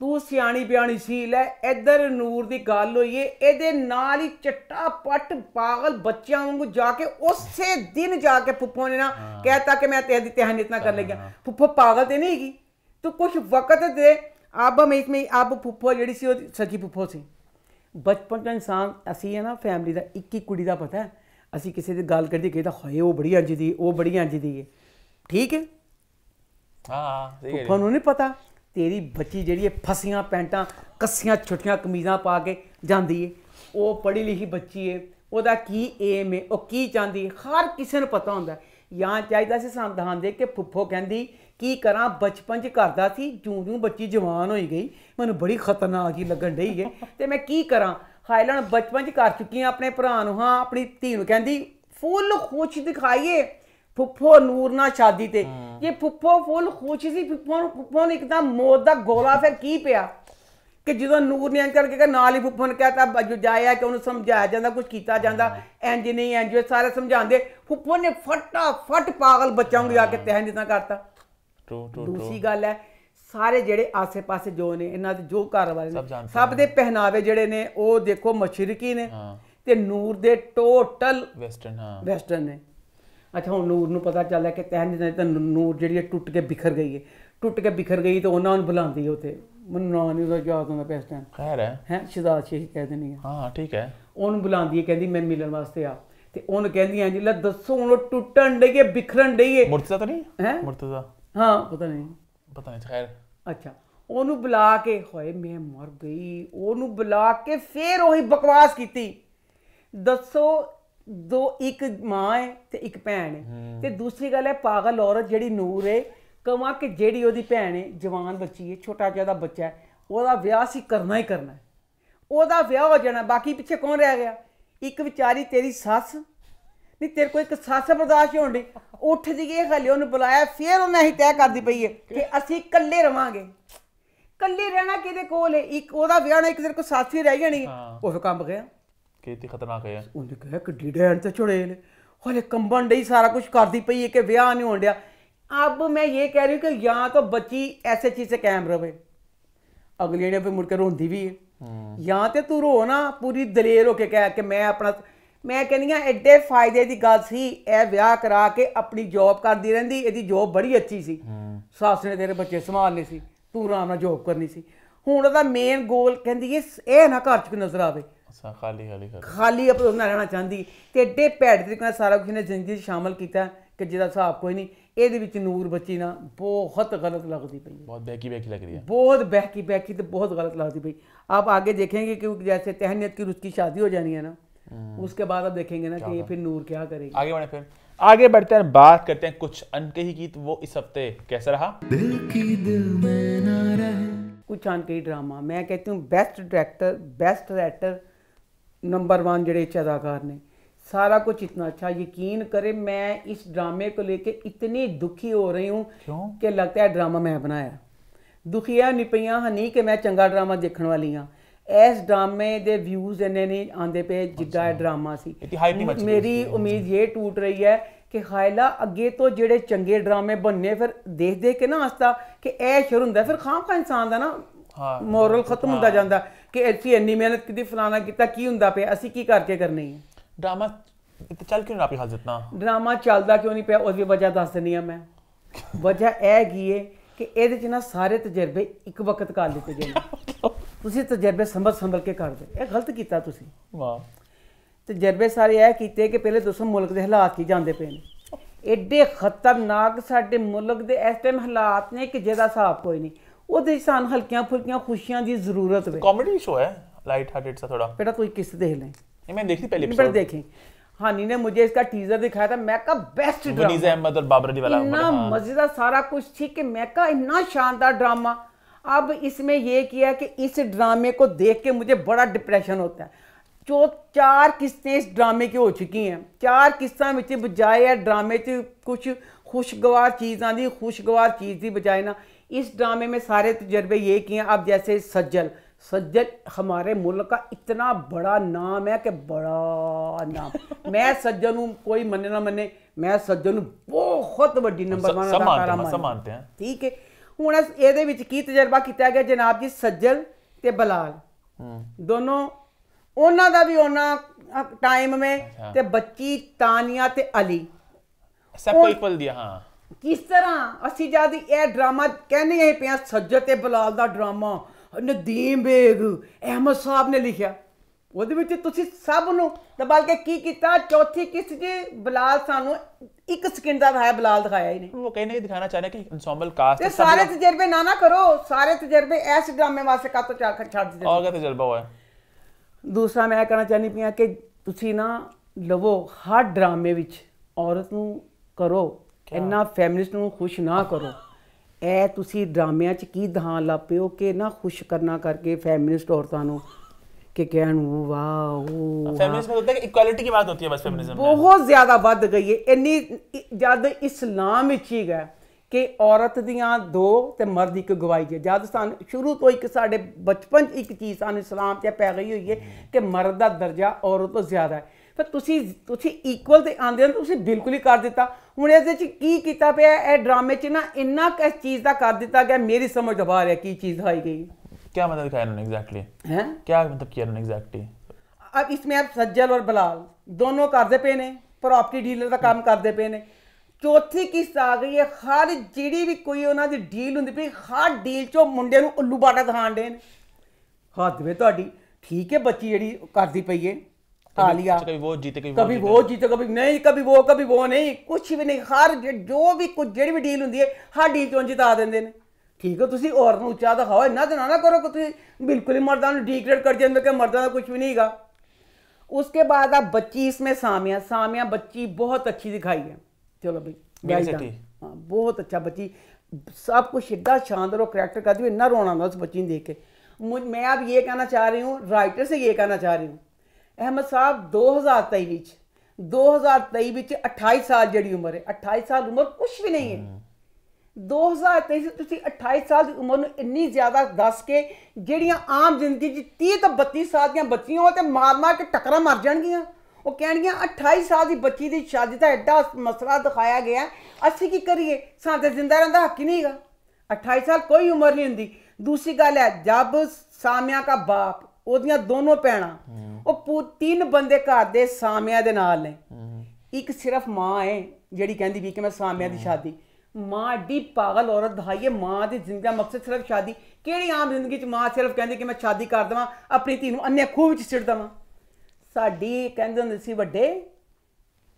ਤੂੰ ਸਿਆਣੀ ਬਿਆਣੀ ਸੀ ਲੈ ਇੱਧਰ ਨੂਰ ਦੀ ਗੱਲ ਹੋਈ ਏ ਇਹਦੇ ਨਾਲ ਹੀ ਚੱਟਾ ਪੱਟ ਪਾਗਲ ਬੱਚਿਆਂ ਵਾਂਗੂ ਜਾ ਕੇ ਉਸੇ ਦਿਨ ਜਾ ਕੇ ਫੁੱਫੋ ਨੇ ਨਾ ਕਹਿਤਾ ਕਿ ਮੈਂ ਤੇਰੀ ਤਿਹਾਨੀਤ ਨਾ ਕਰ ਲੱਗਿਆ ਫੁੱਫੋ ਪਾਗਲ ਤੇ ਨਹੀਂ ਹੈਗੀ। ਤੂੰ ਕੁਝ ਵਕਤ ਦੇ। ਆਬ ਮੈਂ ਇਸਮੇ ਆਬ ਫੁੱਫੋ ਜਿਹੜੀ ਸੀ ਉਹ ਸੱਚੀ ਫੁੱਫੋ ਸੀ। ਬਚਪਨ ਦਾ ਇਨਸਾਨ ਅਸੀਂ ਹੈ ਨਾ ਫੈਮਿਲੀ ਦਾ ਇੱਕ ਇੱਕ ਕੁੜੀ ਦਾ ਪਤਾ ਹੈ। ਅਸੀਂ ਕਿਸੇ ਦੀ ਗੱਲ ਕਰਦੇ ਕਹਿੰਦਾ ਹੋਏ ਉਹ ਬੜੀ ਅੰਜ ਦੀ ਉਹ ਬੜੀ ਅੰਜ ਦੀ ਹੈ। ਠੀਕ ਹੈ? ਹਾਂ ਸਹੀ ਹੈ। ਫੁੱਫਾ ਨੂੰ ਨਹੀਂ ਪਤਾ ਤੇਰੀ ਬੱਚੀ ਜਿਹੜੀ ਹੈ ਫਸੀਆਂ ਪੈਂਟਾਂ ਕੱਸੀਆਂ ਛੋਟੀਆਂ ਕਮੀਜ਼ਾਂ ਪਾ ਕੇ ਜਾਂਦੀ ਹੈ। ਉਹ ਪੜ੍ਹੀ ਲਿਖੀ ਬੱਚੀ ਹੈ ਉਹਦਾ ਕੀ ਏਮ ਹੈ ਉਹ ਕੀ ਚਾਹੁੰਦੀ ਹੈ? ਹਰ ਕਿਸੇ ਨੂੰ ਪਤਾ ਹੁੰਦਾ। ਜਾਂ ਚਾਹੀਦਾ ਸੀ ਸੰਵਿਧਾਨ ਦੇ ਕਿ ਫੁੱਫੋ ਕਹਿੰਦੀ ਕੀ ਕਰਾਂ? ਬਚਪਨ ਚ ਕਰਦਾ ਸੀ ਜੂੰ ਜੂੰ ਬੱਚੀ ਜਵਾਨ ਹੋਈ ਗਈ। ਮੈਨੂੰ ਬੜੀ ਖਤਰਨਾਕ ਹੀ ਲੱਗਣ ਡਈ ਹੈ ਤੇ ਮੈਂ ਕੀ ਕਰਾਂ? ਹਾਈਲੈਂਡ ਬਚਪਨ ਚ ਕਰ ਚੁੱਕੀ ਹਾਂ ਆਪਣੇ ਭਰਾ ਨੂੰ। ਹਾਂ ਆਪਣੀ ਧੀ ਨੂੰ ਕਹਿੰਦੀ ਫੁੱਲ ਖੁਸ਼ ਦਿਖਾਈਏ ਫੁੱਫੋ ਨੂਰ ਨਾਲ ਸ਼ਾਦੀ ਤੇ। ਜੇ ਫੁੱਫੋ ਫੁੱਲ ਖੁਸ਼ ਸੀ ਫੁੱਫੋ ਨੂੰ ਫੁੱਫੋ ਨੂੰ ਇੱਕਦਮ ਮੌਤ ਦਾ ਗੋਲਾ ਫਿਰ ਕੀ ਪਿਆ? ਕਿ ਜਦੋਂ ਨੂਰ ਨੇ ਅੰਕਲ ਕੇ ਨਾਲ ਹੀ ਫੁੱਫੋ ਨੇ ਕਹਤਾ ਬਜੂ ਜਾਇਆ ਕਿ ਉਹਨੂੰ ਸਮਝਾਇਆ ਜਾਂਦਾ ਕੁਝ ਕੀਤਾ ਜਾਂਦਾ। ਇੰਜ ਨਹੀਂ ਇੰਜ ਇਹ ਸਾਰੇ ਸਮਝਾਉਂਦੇ। ਫੁੱਫੋ ਨੇ ਫਟਾ ਫਟ ਪਾਗਲ ਬੱਚਾ ਨੂੰ ਜਾ ਕੇ ਤਹਿ ਦਿੱਤਾ ਕਰਤਾ। ਟਰੂ ਟਰੂ ਦੂਸਰੀ ਗੱਲ ਹੈ ਸਾਰੇ ਜਿਹੜੇ ਆਸੇ-ਪਾਸੇ ਜੋ ਨੇ ਇਹਨਾਂ ਦੇ ਜੋ ਘਰ ਵਾਲੇ ਨੇ ਸਭ ਦੇ ਪਹਿਨਾਵੇ ਜਿਹੜੇ ਨੇ ਉਹ ਦੇਖੋ ਮਸ਼ਰਕੀ ਨੇ। ਤੇ ਨੂਰ ਦੇ ਟੋਟਲ ਵੈਸਟਰਨ ਹਾਂ। ਵੈਸਟਰਨ ਨੇ। ਅੱਛਾ ਹੁਣ ਨੂਰ ਨੂੰ ਪਤਾ ਚੱਲਿਆ ਕਿ ਤਹਿਨ ਨੇ ਤਾਂ ਨੂਰ ਜਿਹੜੀ ਹੈ ਟੁੱਟ ਕੇ ਬਿਖਰ ਗਈ ਹੈ। ਟੁੱਟ ਕੇ ਬਿਖਰ ਗਈ ਤਾਂ ਉਹਨਾਂ ਨੂੰ ਬੁਲਾਉਂਦੀ ਹੈ ਉੱਥੇ। ਮੈਨੂੰ ਨਾਂ ਨਹੀਂ ਉਹਦਾ ਯਾਦ ਹੁੰਦਾ ਪਿਆ ਇਸ ਟਾਈਮ ਖੈਰ ਹੈ। ਹੈ ਸ਼ਿਦਾਤ ਸ਼ੇਖ ਕਹਿ ਦਿੰਦੀ ਹੈ ਹਾਂ ਠੀਕ ਹੈ। ਉਹਨੂੰ ਬੁਲਾਉਂਦੀ ਹੈ ਕਹਿੰਦੀ ਮੈਨੂੰ ਮਿਲਣ ਵਾਸਤੇ ਆ। ਤੇ ਉਹਨੂੰ ਕਹਿੰਦੀ ਹੈ ਜੀ ਲੈ ਦੱਸੋ ਹੁਣ ਉਹ ਟੁੱਟਣ ਡਈ ਹੈ ਬਿਖਰਨ ਡਈ ਹੈ? ਮੁਰਤਜ਼ਾ ਤਾਂ ਨਹੀਂ? ਹੈਂ? ਮੁਰਤਜ਼ਾ। ਹਾਂ ਪਤਾ ਨਹੀਂ। ਪਤਾ ਨਹੀਂ ਖੈਰ। ਅੱਛਾ ਉਹਨੂੰ ਬੁਲਾ ਕੇ ਹੋਏ ਮੈਂ ਮਰ ਗਈ। ਉਹਨੂੰ ਬੁਲਾ ਕੇ ਫੇਰ ਉਹੀ ਬਕਵਾਸ ਕੀਤੀ। ਦੱਸੋ ਦੋ ਇੱਕ ਮਾਂ ਹੈ ਤੇ ਇੱਕ ਭੈਣ ਹੈ। ਤੇ ਦੂਸਰੀ ਗੱਲ ਹੈ ਪਾਗਲ ਔਰਤ ਜਿਹੜੀ ਨੂਰ ਹੈ ਕਮਾ ਕਿ ਜਿਹੜੀ ਉਹਦੀ ਭੈਣ ਹੈ ਜਵਾਨ ਬੱਚੀ ਹੈ ਛੋਟਾ ਜਿਹਾ ਦਾ ਬੱਚਾ ਹੈ ਉਹਦਾ ਵਿਆਹ ਸੀ ਕਰਨਾ ਹੀ ਕਰਨਾ ਹੈ ਉਹਦਾ ਵਿਆਹ ਹੋ ਜਾਣਾ ਬਾਕੀ ਪਿੱਛੇ ਕੌਣ ਰਹਿ ਗਿਆ? ਇੱਕ ਵਿਚਾਰੀ ਤੇਰੀ ਸੱਸ ਨਹੀਂ ਤੇਰੇ ਕੋਲ ਇੱਕ ਸੱਸ ਬਰਦਾਸ਼ਤ ਹੋਣ ਦੀ ਉੱਠ ਜੀਏ ਹਲੇ ਉਹਨੂੰ ਬੁਲਾਇਆ ਫਿਰ ਉਹਨੇ ਹੀ ਤੈਅ ਕਰਦੀ ਪਈ ਹੈ ਕਿ ਅਸੀਂ ਇਕੱਲੇ ਰਵਾਂਗੇ ਇਕੱਲੇ ਰਹਿਣਾ ਕਿਹਦੇ ਕੋਲ ਹੈ ਇੱਕ ਉਹਦਾ ਵਿਆਹ ਨਾ ਇੱਕ ਤੇਰੇ ਕੋਲ ਸੱਸ ਹੀ ਰਹਿ ਜਾਣੀ ਹਾਂ। ਉਹ ਫਿਰ ਕੰਮ ਗਿਆ ਕਿਤੇ ਖਤਰਨਾਕ ਹੈ ਉਹਨੇ ਕਿਹਾ ਕਿੱਡੀ ਡੈਣ ਤੇ ਚੁੜੇਲ ਹਲੇ ਕੰਬਣ ਡਈ ਸਾਰਾ ਕੁਝ ਕਰਦੀ ਪਈ ਹੈ ਕਿ ਵਿਆਹ ਨਹੀਂ ਹੋਣ ਡਿਆ अब मैं ये कह रही हूँ कि यहाँ तो बच्ची ऐसे चीज से कायम रहे अगली ने फिर मुड़ के रोंदी भी है ਜਾਂ ਤੇ ਤੂੰ ਰੋ ਨਾ ਪੂਰੀ ਦਲੇਰ ਹੋ ਕੇ ਕਹਿ ਕਿ ਮੈਂ ਆਪਣਾ ਮੈਂ ਕਹਿੰਦੀ ਆ ਐਡੇ ਫਾਇਦੇ ਦੀ ਗੱਲ ਸੀ ਇਹ ਵਿਆਹ ਕਰਾ ਕੇ ਆਪਣੀ ਜੌਬ ਕਰਦੀ ਰਹਿੰਦੀ ਇਹਦੀ ਜੌਬ ਬੜੀ ਅੱਛੀ ਸੀ। ਸੱਸ ਨੇ ਤੇਰੇ ਬੱਚੇ ਸੰਭਾਲਨੇ ਸੀ ਤੂੰ ਆਰਾਮ ਨਾਲ ਜੌਬ ਕਰਨੀ ਸੀ। ਹੁਣ ਉਹਦਾ ਮੇਨ ਗੋਲ ਕਹਿੰਦੀ ਇਹ ਨਾ ਘਰ ਚ ਨਜ਼ਰ ਆਵੇ। ਅਸਾਂ ਖਾਲੀ ਖਾਲੀ ਖਾਲੀ ਆਪਣਾ ਨਾਲ ਰਹਿਣਾ ਚਾਹੁੰਦੀ ਤੇ ਐਡੇ ਭੈੜ ਤਰੀਕੇ ਨਾਲ ਸਾਰਾ ਕੁਝ ਨੇ ਜ਼ਿੰਦਗੀ ਸ਼ਾਮਲ ਕੀਤਾ ਕਿ ਜਿਹਦਾ ਹਿਸਾਬ ਕੋਈ ਨਹੀਂ ਇਹਦੇ ਵਿੱਚ ਨੂਰ ਬੱਚੀ ਨਾ ਬਹੁਤ ਗਲਤ ਲੱਗਦੀ ਪਈ ਬਹੁਤ ਬੈਕੀ ਬੈਕੀ ਲੱਗ ਰਹੀ ਹੈ। ਬਹੁਤ ਬਹਿਕੀ ਬਹਿਕੀ ਤੇ ਬਹੁਤ ਗਲਤ ਲੱਗਦੀ ਪਈ। ਆਪ ਆਗੇ ਦੇਖेंगे ਕਿ ਜੈਸੇ ਤਹਿਨੀਅਤ ਕੀ ਰੁਸਕੀ ਸ਼ਾਦੀ ਹੋ ਜਾਣੀ ਹੈ ਨਾ। हाँ। उसके बाद आप देखेंगे ना कि ये फिर नूर क्या करेगी। आगे बढ़े फिर। आगे बढ़ते हैं बात करते हैं कुछ अनकही गीत वो इस हफ़्ते कैसा रहा? दिल की दिल में ना रहे। कुछ अनकही ड्रामा। मैं कहती हूँ best director best writer number one जड़े अदाकार ने। सारा कुछ इतना अच्छा। यकीन करे मैं इस ड्रामे को लेके इतनी दुखी हो रही हूँ कि लगता है ड्रामा मैं बनाया। दुखिया निपइया हनी कि मैं चंगा ड्रामा देखने वाली हाँ। ਇਸ ਡਰਾਮੇ ਦੇ ਵਿਊਜ਼ ਇੰਨੇ ਨਹੀਂ ਆਉਂਦੇ ਪਏ ਜਿੱਦਾਂ ਇਹ ਡਰਾਮਾ ਸੀ। ਮੇਰੀ ਉਮੀਦ ਇਹ ਟੁੱਟ ਰਹੀ ਹੈ ਕਿ ਖਾਇਲਾ ਅੱਗੇ ਤੋਂ ਜਿਹੜੇ ਚੰਗੇ ਡਰਾਮੇ ਬਣਨੇ ਫਿਰ ਦੇਖ ਦੇਖ ਕੇ ਨਾ ਹਸਤਾ ਕਿ ਇਹ ਸ਼ੁਰ ਹੁੰਦਾ ਫਿਰ ਖਾਂ ਖਾ ਇਨਸਾਨ ਦਾ ਨਾ ਹਾਂ ਮੋਰਲ ਖਤਮ ਹੁੰਦਾ ਜਾਂਦਾ ਕਿ ਅਸੀਂ ਇੰਨੀ ਮਿਹਨਤ ਕੀਤੀ ਫਲਾਣਾ ਕੀਤਾ ਕੀ ਹੁੰਦਾ ਪਿਆ ਅਸੀਂ ਕੀ ਕਰਕੇ ਕਰਨੀ ਹੈ? ਡਰਾਮਾ ਇੱਥੇ ਚੱਲ ਕਿਉਂ ਨਾ ਪਿਆ ਜਿਤਨਾ ਡਰਾਮਾ ਚੱਲਦਾ ਕਿਉਂ ਨਹੀਂ ਪਿਆ ਉਹਦੀ ਵਜ੍ਹਾ ਦੱਸ ਦਿੰਨੀ ਆ ਮੈਂ। [LAUGHS] ਵਜ੍ਹਾ ਇਹ ਕੀ ਹੈ ਕਿ ਇਹਦੇ ਚ ਨਾ ਸਾਰੇ ਤਜਰਬੇ ਇੱਕ ਵਕਤ ਕਰ ਲਿੱਤੇ ਗਏ ਤੁਸੀਂ ਤਜਰਬੇ ਸੰਭਲ ਸੰਭਲ ਕੇ ਕਰਦੇ ਇਹ ਗਲਤ ਕੀਤਾ ਤੁਸੀਂ वाह ਤਜਰਬੇ ਸਾਰੇ ਇਹ ਕੀਤੇ ਕਿ ਪਹਿਲੇ ਦੱਸੋ ਮੁਲਕ ਦੇ ਹਾਲਾਤ ਕੀ ਜਾਂਦੇ ਪਏ ਨੇ ਐਡੇ ਖਤਰਨਾਕ ਸਾਡੇ ਮੁਲਕ ਦੇ ਇਸ ਟਾਈਮ ਹਾਲਾਤ ਨੇ ਕਿ ਜਿਹਦਾ ਹਿਸਾਬ ਕੋਈ ਨਹੀਂ ਉਹਦੇ 'ਚ ਸਾਨੂੰ ਹਲਕੀਆਂ ਫੁਲਕੀਆਂ ਖੁਸ਼ੀਆਂ ਦੀ ਜ਼ਰੂਰਤ ਵੇ कॉमेडी शो है लाइट हार्टेड सा थोड़ा ਬੇਟਾ ਤੂੰ ਕਿਸ ਦੇਖ ਲੈ ये मैंने देखी थी पहले पर एपिसोड देखें हानी ने मुझे इसका टीजर दिखाया था मैं का बेस्ट वनीज़ ड्रामा अहमद और बाबर अली वाला इतना वाला, हाँ। मजेदार सारा कुछ थी कि मैं का इतना शानदार ड्रामा अब इसमें ये किया कि इस ड्रामे को देख के मुझे बड़ा डिप्रेशन होता है जो चार किस्तें इस ड्रामे की हो चुकी हैं चार किस्तां ਵਿੱਚ ਬਜਾਏ ਹੈ ड्रामे ਚ कुछ खुशगवार चीज़ आंदी खुशगवार चीज़ की बजाय ना इस ड्रामे में सारे तजर्बे ये किए हैं अब जैसे सज्जल सज्जल हमारे मुल्क का इतना बड़ा नाम है कि बड़ा नाम [LAUGHS] मैं सज्जल हूँ कोई मने ना मने मैं सज्जल ਨੂੰ ਬਹੁਤ ਵੱਡੀ ਨੰਬਰ सब 1 सब मानते ਅਦਾਕਾਰਾ हैं सब ਮੰਨਦਾ मानते हैं ਠੀਕ ਹੈ ਹੁਣ ਇਹਦੇ ਵਿੱਚ ਕੀ ਤਜਰਬਾ ਕੀਤਾ ਗਿਆ? ਜਨਾਬ ਜੀ ਸੱਜਲ ਤੇ ਬਲਾਲ। ਦੋਨੋਂ ਉਹਨਾਂ ਦਾ ਵੀ ਉਹਨਾਂ ਟਾਈਮ ਮੇ ਤੇ ਬੱਚੀ ਤਾਨੀਆ ਤੇ ਅਲੀ। ਸਭ ਪੀਪਲ ਦੀ ਹਾਂ। ਕਿਸ ਤਰ੍ਹਾਂ ਅਸੀਂ ਜਦ ਇਹ ਡਰਾਮਾ ਕਹਿੰਦੇ ਆਏ ਪਿਆ ਸੱਜਦ ਤੇ ਬਲਾਲ ਦਾ ਡਰਾਮਾ ਨਦੀਮ ਬੇਗ ਅਹਿਮਦ ਸਾਹਿਬ ਨੇ ਲਿਖਿਆ। ਉਹਦੇ ਵਿੱਚ ਤੁਸੀਂ ਸਭ ਨੂੰ ਤਾਂ ਬਲਕਿ ਕੀ ਕੀਤਾ? ਚੌਥੀ ਕਿਸ ਜੀ ਬਲਾਲ ਸਾਨੂੰ ਇੱਕ ਸਕਿੰਟ ਦਾ ਹੈ ਬਲਾਲ ਦਿਖਾਇਆ ਹੀ ਨਹੀਂ। ਉਹ ਕਹਿੰਦੇ ਦਿਖਾਣਾ ਚਾਹ ਕਿ ensemble ਕਾਸਟ ਤੇ ਸਾਰੇ ਤਜਰਬੇ ਨਾ ਨਾ ਕਰੋ ਸਾਰੇ ਤਜਰਬੇ ਐਸ ਡਰਾਮੇ ਵਾਸਤੇ ਕਾ ਤੋਂ ਛੱਡ ਦਿੱਤੇ ਆਗਾ ਤਜਰਬਾ ਹੋਇਆ? ਦੂਸਰਾ ਮੈਂ ਕਹਿਣਾ ਚਾਹਨੀ ਪਿਆ ਕਿ ਤੁਸੀਂ ਨਾ ਲਵੋ ਹਰ ਡਰਾਮੇ ਵਿੱਚ ਔਰਤ ਨੂੰ ਕਰੋ ਇੰਨਾ ਫੈਮਿਨਿਸਟ ਨੂੰ ਖੁਸ਼ ਨਾ ਕਰੋ। ਇਹ ਤੁਸੀਂ ਡਰਾਮਿਆਂ 'ਚ ਕੀ ਦਹਾਨ ਲਾਪਿਓ ਕਿ ਨਾ ਖੁਸ਼ ਕਰਨਾ ਕਰਕੇ ਫੈਮਿਨਿਸਟ ਔਰਤਾਂ ਨੂੰ ਕਿ ਕਹਿਣ ਉਹ ਵਾਹ ਉਹ फेमिनिज्म में होता है कि इक्वालिटी की बात होती है बस फेमिनिज्म में ਬਹੁਤ ਜ਼ਿਆਦਾ ਵੱਧ ਗਈ ਹੈ ਇੰਨੀ ਜਦ ਇਸਲਾਮ ਵਿੱਚ ਹੀ ਹੈ ਕਿ ਔਰਤ ਦੀਆਂ ਦੋ ਤੇ ਮਰਦ ਇੱਕ ਗਵਾਈ ਹੈ ਜਦ ਸਾਨੂੰ ਸ਼ੁਰੂ ਤੋਂ ਇੱਕ ਸਾਡੇ ਬਚਪਨ 'ਚ ਇੱਕ ਚੀਜ਼ ਸਾਨੂੰ ਇਸਲਾਮ 'ਚ ਪੈ ਗਈ ਹੋਈ ਹੈ ਕਿ ਮਰਦ ਦਾ ਦਰਜਾ ਔਰਤ ਤੋਂ ਜ਼ਿਆਦਾ ਹੈ ਫਿਰ ਤੁਸੀਂ ਤੁਸੀਂ ਇਕੁਅਲ ਤੇ ਆਂਦੇ ਹੋ ਤੁਸੀਂ ਬਿਲਕੁਲ ਹੀ ਕਰ ਦਿੱਤਾ ਹੁਣ ਇਹਦੇ 'ਚ ਕੀ ਕੀਤਾ ਪਿਆ ਹੈ? ਇਹ ਡਰਾਮੇ 'ਚ ਨਾ ਇੰਨਾ ਕੁ ਇਸ ਚੀਜ਼ ਦਾ ਕਰ ਦਿੱਤਾ ਗਿਆ ਮੇਰੀ ਸਮਝ ਤੋਂ ਬਾਹਰ ਹੈ ਕੀ ਚੀਜ਼ ਦਿਖਾਈ ਗਈ क्या मतलब दिखाया इन्होंने एग्जैक्टली ਹੈ क्या मतलब किया इन्होंने एग्जैक्टली अब इसमें अब सज्जल और बलाल दोनों करते पे ने प्रॉपर्टी ਡੀਲਰ ਦਾ ਕੰਮ ਕਰਦੇ ਪਏ ਨੇ ਚੌਥੀ ਕਿਸ਼ਤ ਆ ਗਈ ਹੈ ਹਰ ਜਿਹੜੀ ਵੀ ਕੋਈ ਉਹਨਾਂ ਦੀ ਡੀਲ ਹੁੰਦੀ ਪਈ ਹਰ ਡੀਲ ਚੋਂ ਮੁੰਡੇ ਨੂੰ ਉੱਲੂ ਬਾਟਾ ਦਿਖਾਣ ਦੇ ਨੇ ਹੱਦ ਵੇ ਤੁਹਾਡੀ ਠੀਕ ਹੈ ਬੱਚੀ ਜਿਹੜੀ ਕਰਦੀ ਪਈ ਹੈ ਆਲੀਆ कभी वो जीते कभी कभी वो वो जीते कभी नहीं कभी वो कभी वो नहीं कुछ भी नहीं हर ਜ- ਜੋ ਵੀ ਕੁਝ ਜਿਹੜੀ ਵੀ ਡੀਲ ਹੁੰਦੀ ਹੈ ਹਰ ਡੀਲ ਚੋਂ ਜਿਤਾ ਦਿੰਦੇ ਨੇ ठीक है तुम ਔਰਤ ਨੂੰ दिखाओ इन्ना दिना ना करो कि बिल्कुल ही मरदा डीग्रेड कर दिया ਜਾਂਦੇ ਕਿ का कुछ भी नहीं है उसके बाद आप बच्ची इसमें सामिया सामिया बच्ची बहुत अच्छी दिखाई है। चलो भाई हाँ बहुत अच्छा बच्ची। सब कुछ इतना शानदार और करेक्टर करती हुई इतना रोना आता उस बच्ची ने देख के। मुझ मैं आप ये कहना चाह रही हूँ राइटर से ये कहना चाह रही हूँ अहमद साहब दो हज़ार तेई दो हज़ार तेई अठाई साल जड़ी उम्र है अठाई साल उम्र कुछ भी नहीं है। हम्म। 2023 ਚ ਤੁਸੀਂ 28 ਸਾਲ ਦੀ ਉਮਰ ਨੂੰ ਇੰਨੀ ਜ਼ਿਆਦਾ ਦੱਸ ਕੇ ਜਿਹੜੀਆਂ ਆਮ ਜ਼ਿੰਦਗੀ 'ਚ 30 ਤੋਂ 32 ਸਾਲ ਦੀਆਂ ਬੱਚੀਆਂ ਉਹ ਤੇ ਮਾਰ ਮਾਰ ਕੇ ਟੱਕਰਾਂ ਮਰ ਜਾਣਗੀਆਂ। ਉਹ ਕਹਿਣਗੀਆਂ 28 ਸਾਲ ਦੀ ਬੱਚੀ ਦੀ ਸ਼ਾਦੀ ਦਾ ਐਡਾ ਮਸਲਾ ਦਿਖਾਇਆ ਗਿਆ। ਅਸੀਂ ਕੀ ਕਰੀਏ? ਸਾਡੇ ਜ਼ਿੰਦਾ ਰਹਿਣ ਦਾ ਹੱਕ ਹੀ ਨਹੀਂਗਾ 28 ਸਾਲ ਕੋਈ ਉਮਰ ਨਹੀਂ ਹੁੰਦੀ। ਦੂਸਰੀ ਗੱਲ ਹੈ ਜਬ ਸਾਮਿਆ ਦਾ ਬਾਪ ਉਹਦੀਆਂ ਦੋਨੋਂ ਭੈਣਾਂ ਉਹ ਪੂ ਤਿੰਨ ਬੰਦੇ ਘਰ ਦੇ ਸਾਮਿਆ ਦੇ ਨਾਲ ਨੇ। ਇੱਕ ਸਿਰਫ ਮਾਂ ਹੈ ਜਿਹੜੀ ਕਹਿੰਦੀ ਵੀ ਕਿ ਮੈਂ ਸਾਮਿਆ ਦੀ ਸ਼ਾਦੀ। ਮਾਂ ਐਡੀ ਪਾਗਲ ਔਰਤ ਹੈ ਮਾਂ ਦੀ ਜ਼ਿੰਦਗੀ ਦਾ ਮਕਸਦ ਸਿਰਫ ਸ਼ਾਦੀ। ਕਿਹੜੀ ਆਮ ਜ਼ਿੰਦਗੀ 'ਚ ਮਾਂ ਸਿਰਫ ਕਹਿੰਦੀ ਕਿ ਮੈਂ ਸ਼ਾਦੀ ਕਰ ਦਵਾਂ ਆਪਣੀ ਧੀ ਨੂੰ ਅੰਨੇ ਖੂਹ ਵਿੱਚ ਸਿੱਟ ਦਵਾਂ? ਸਾਡੀ ਕਹਿੰਦੇ ਹੁੰਦੇ ਸੀ ਵੱਡੇ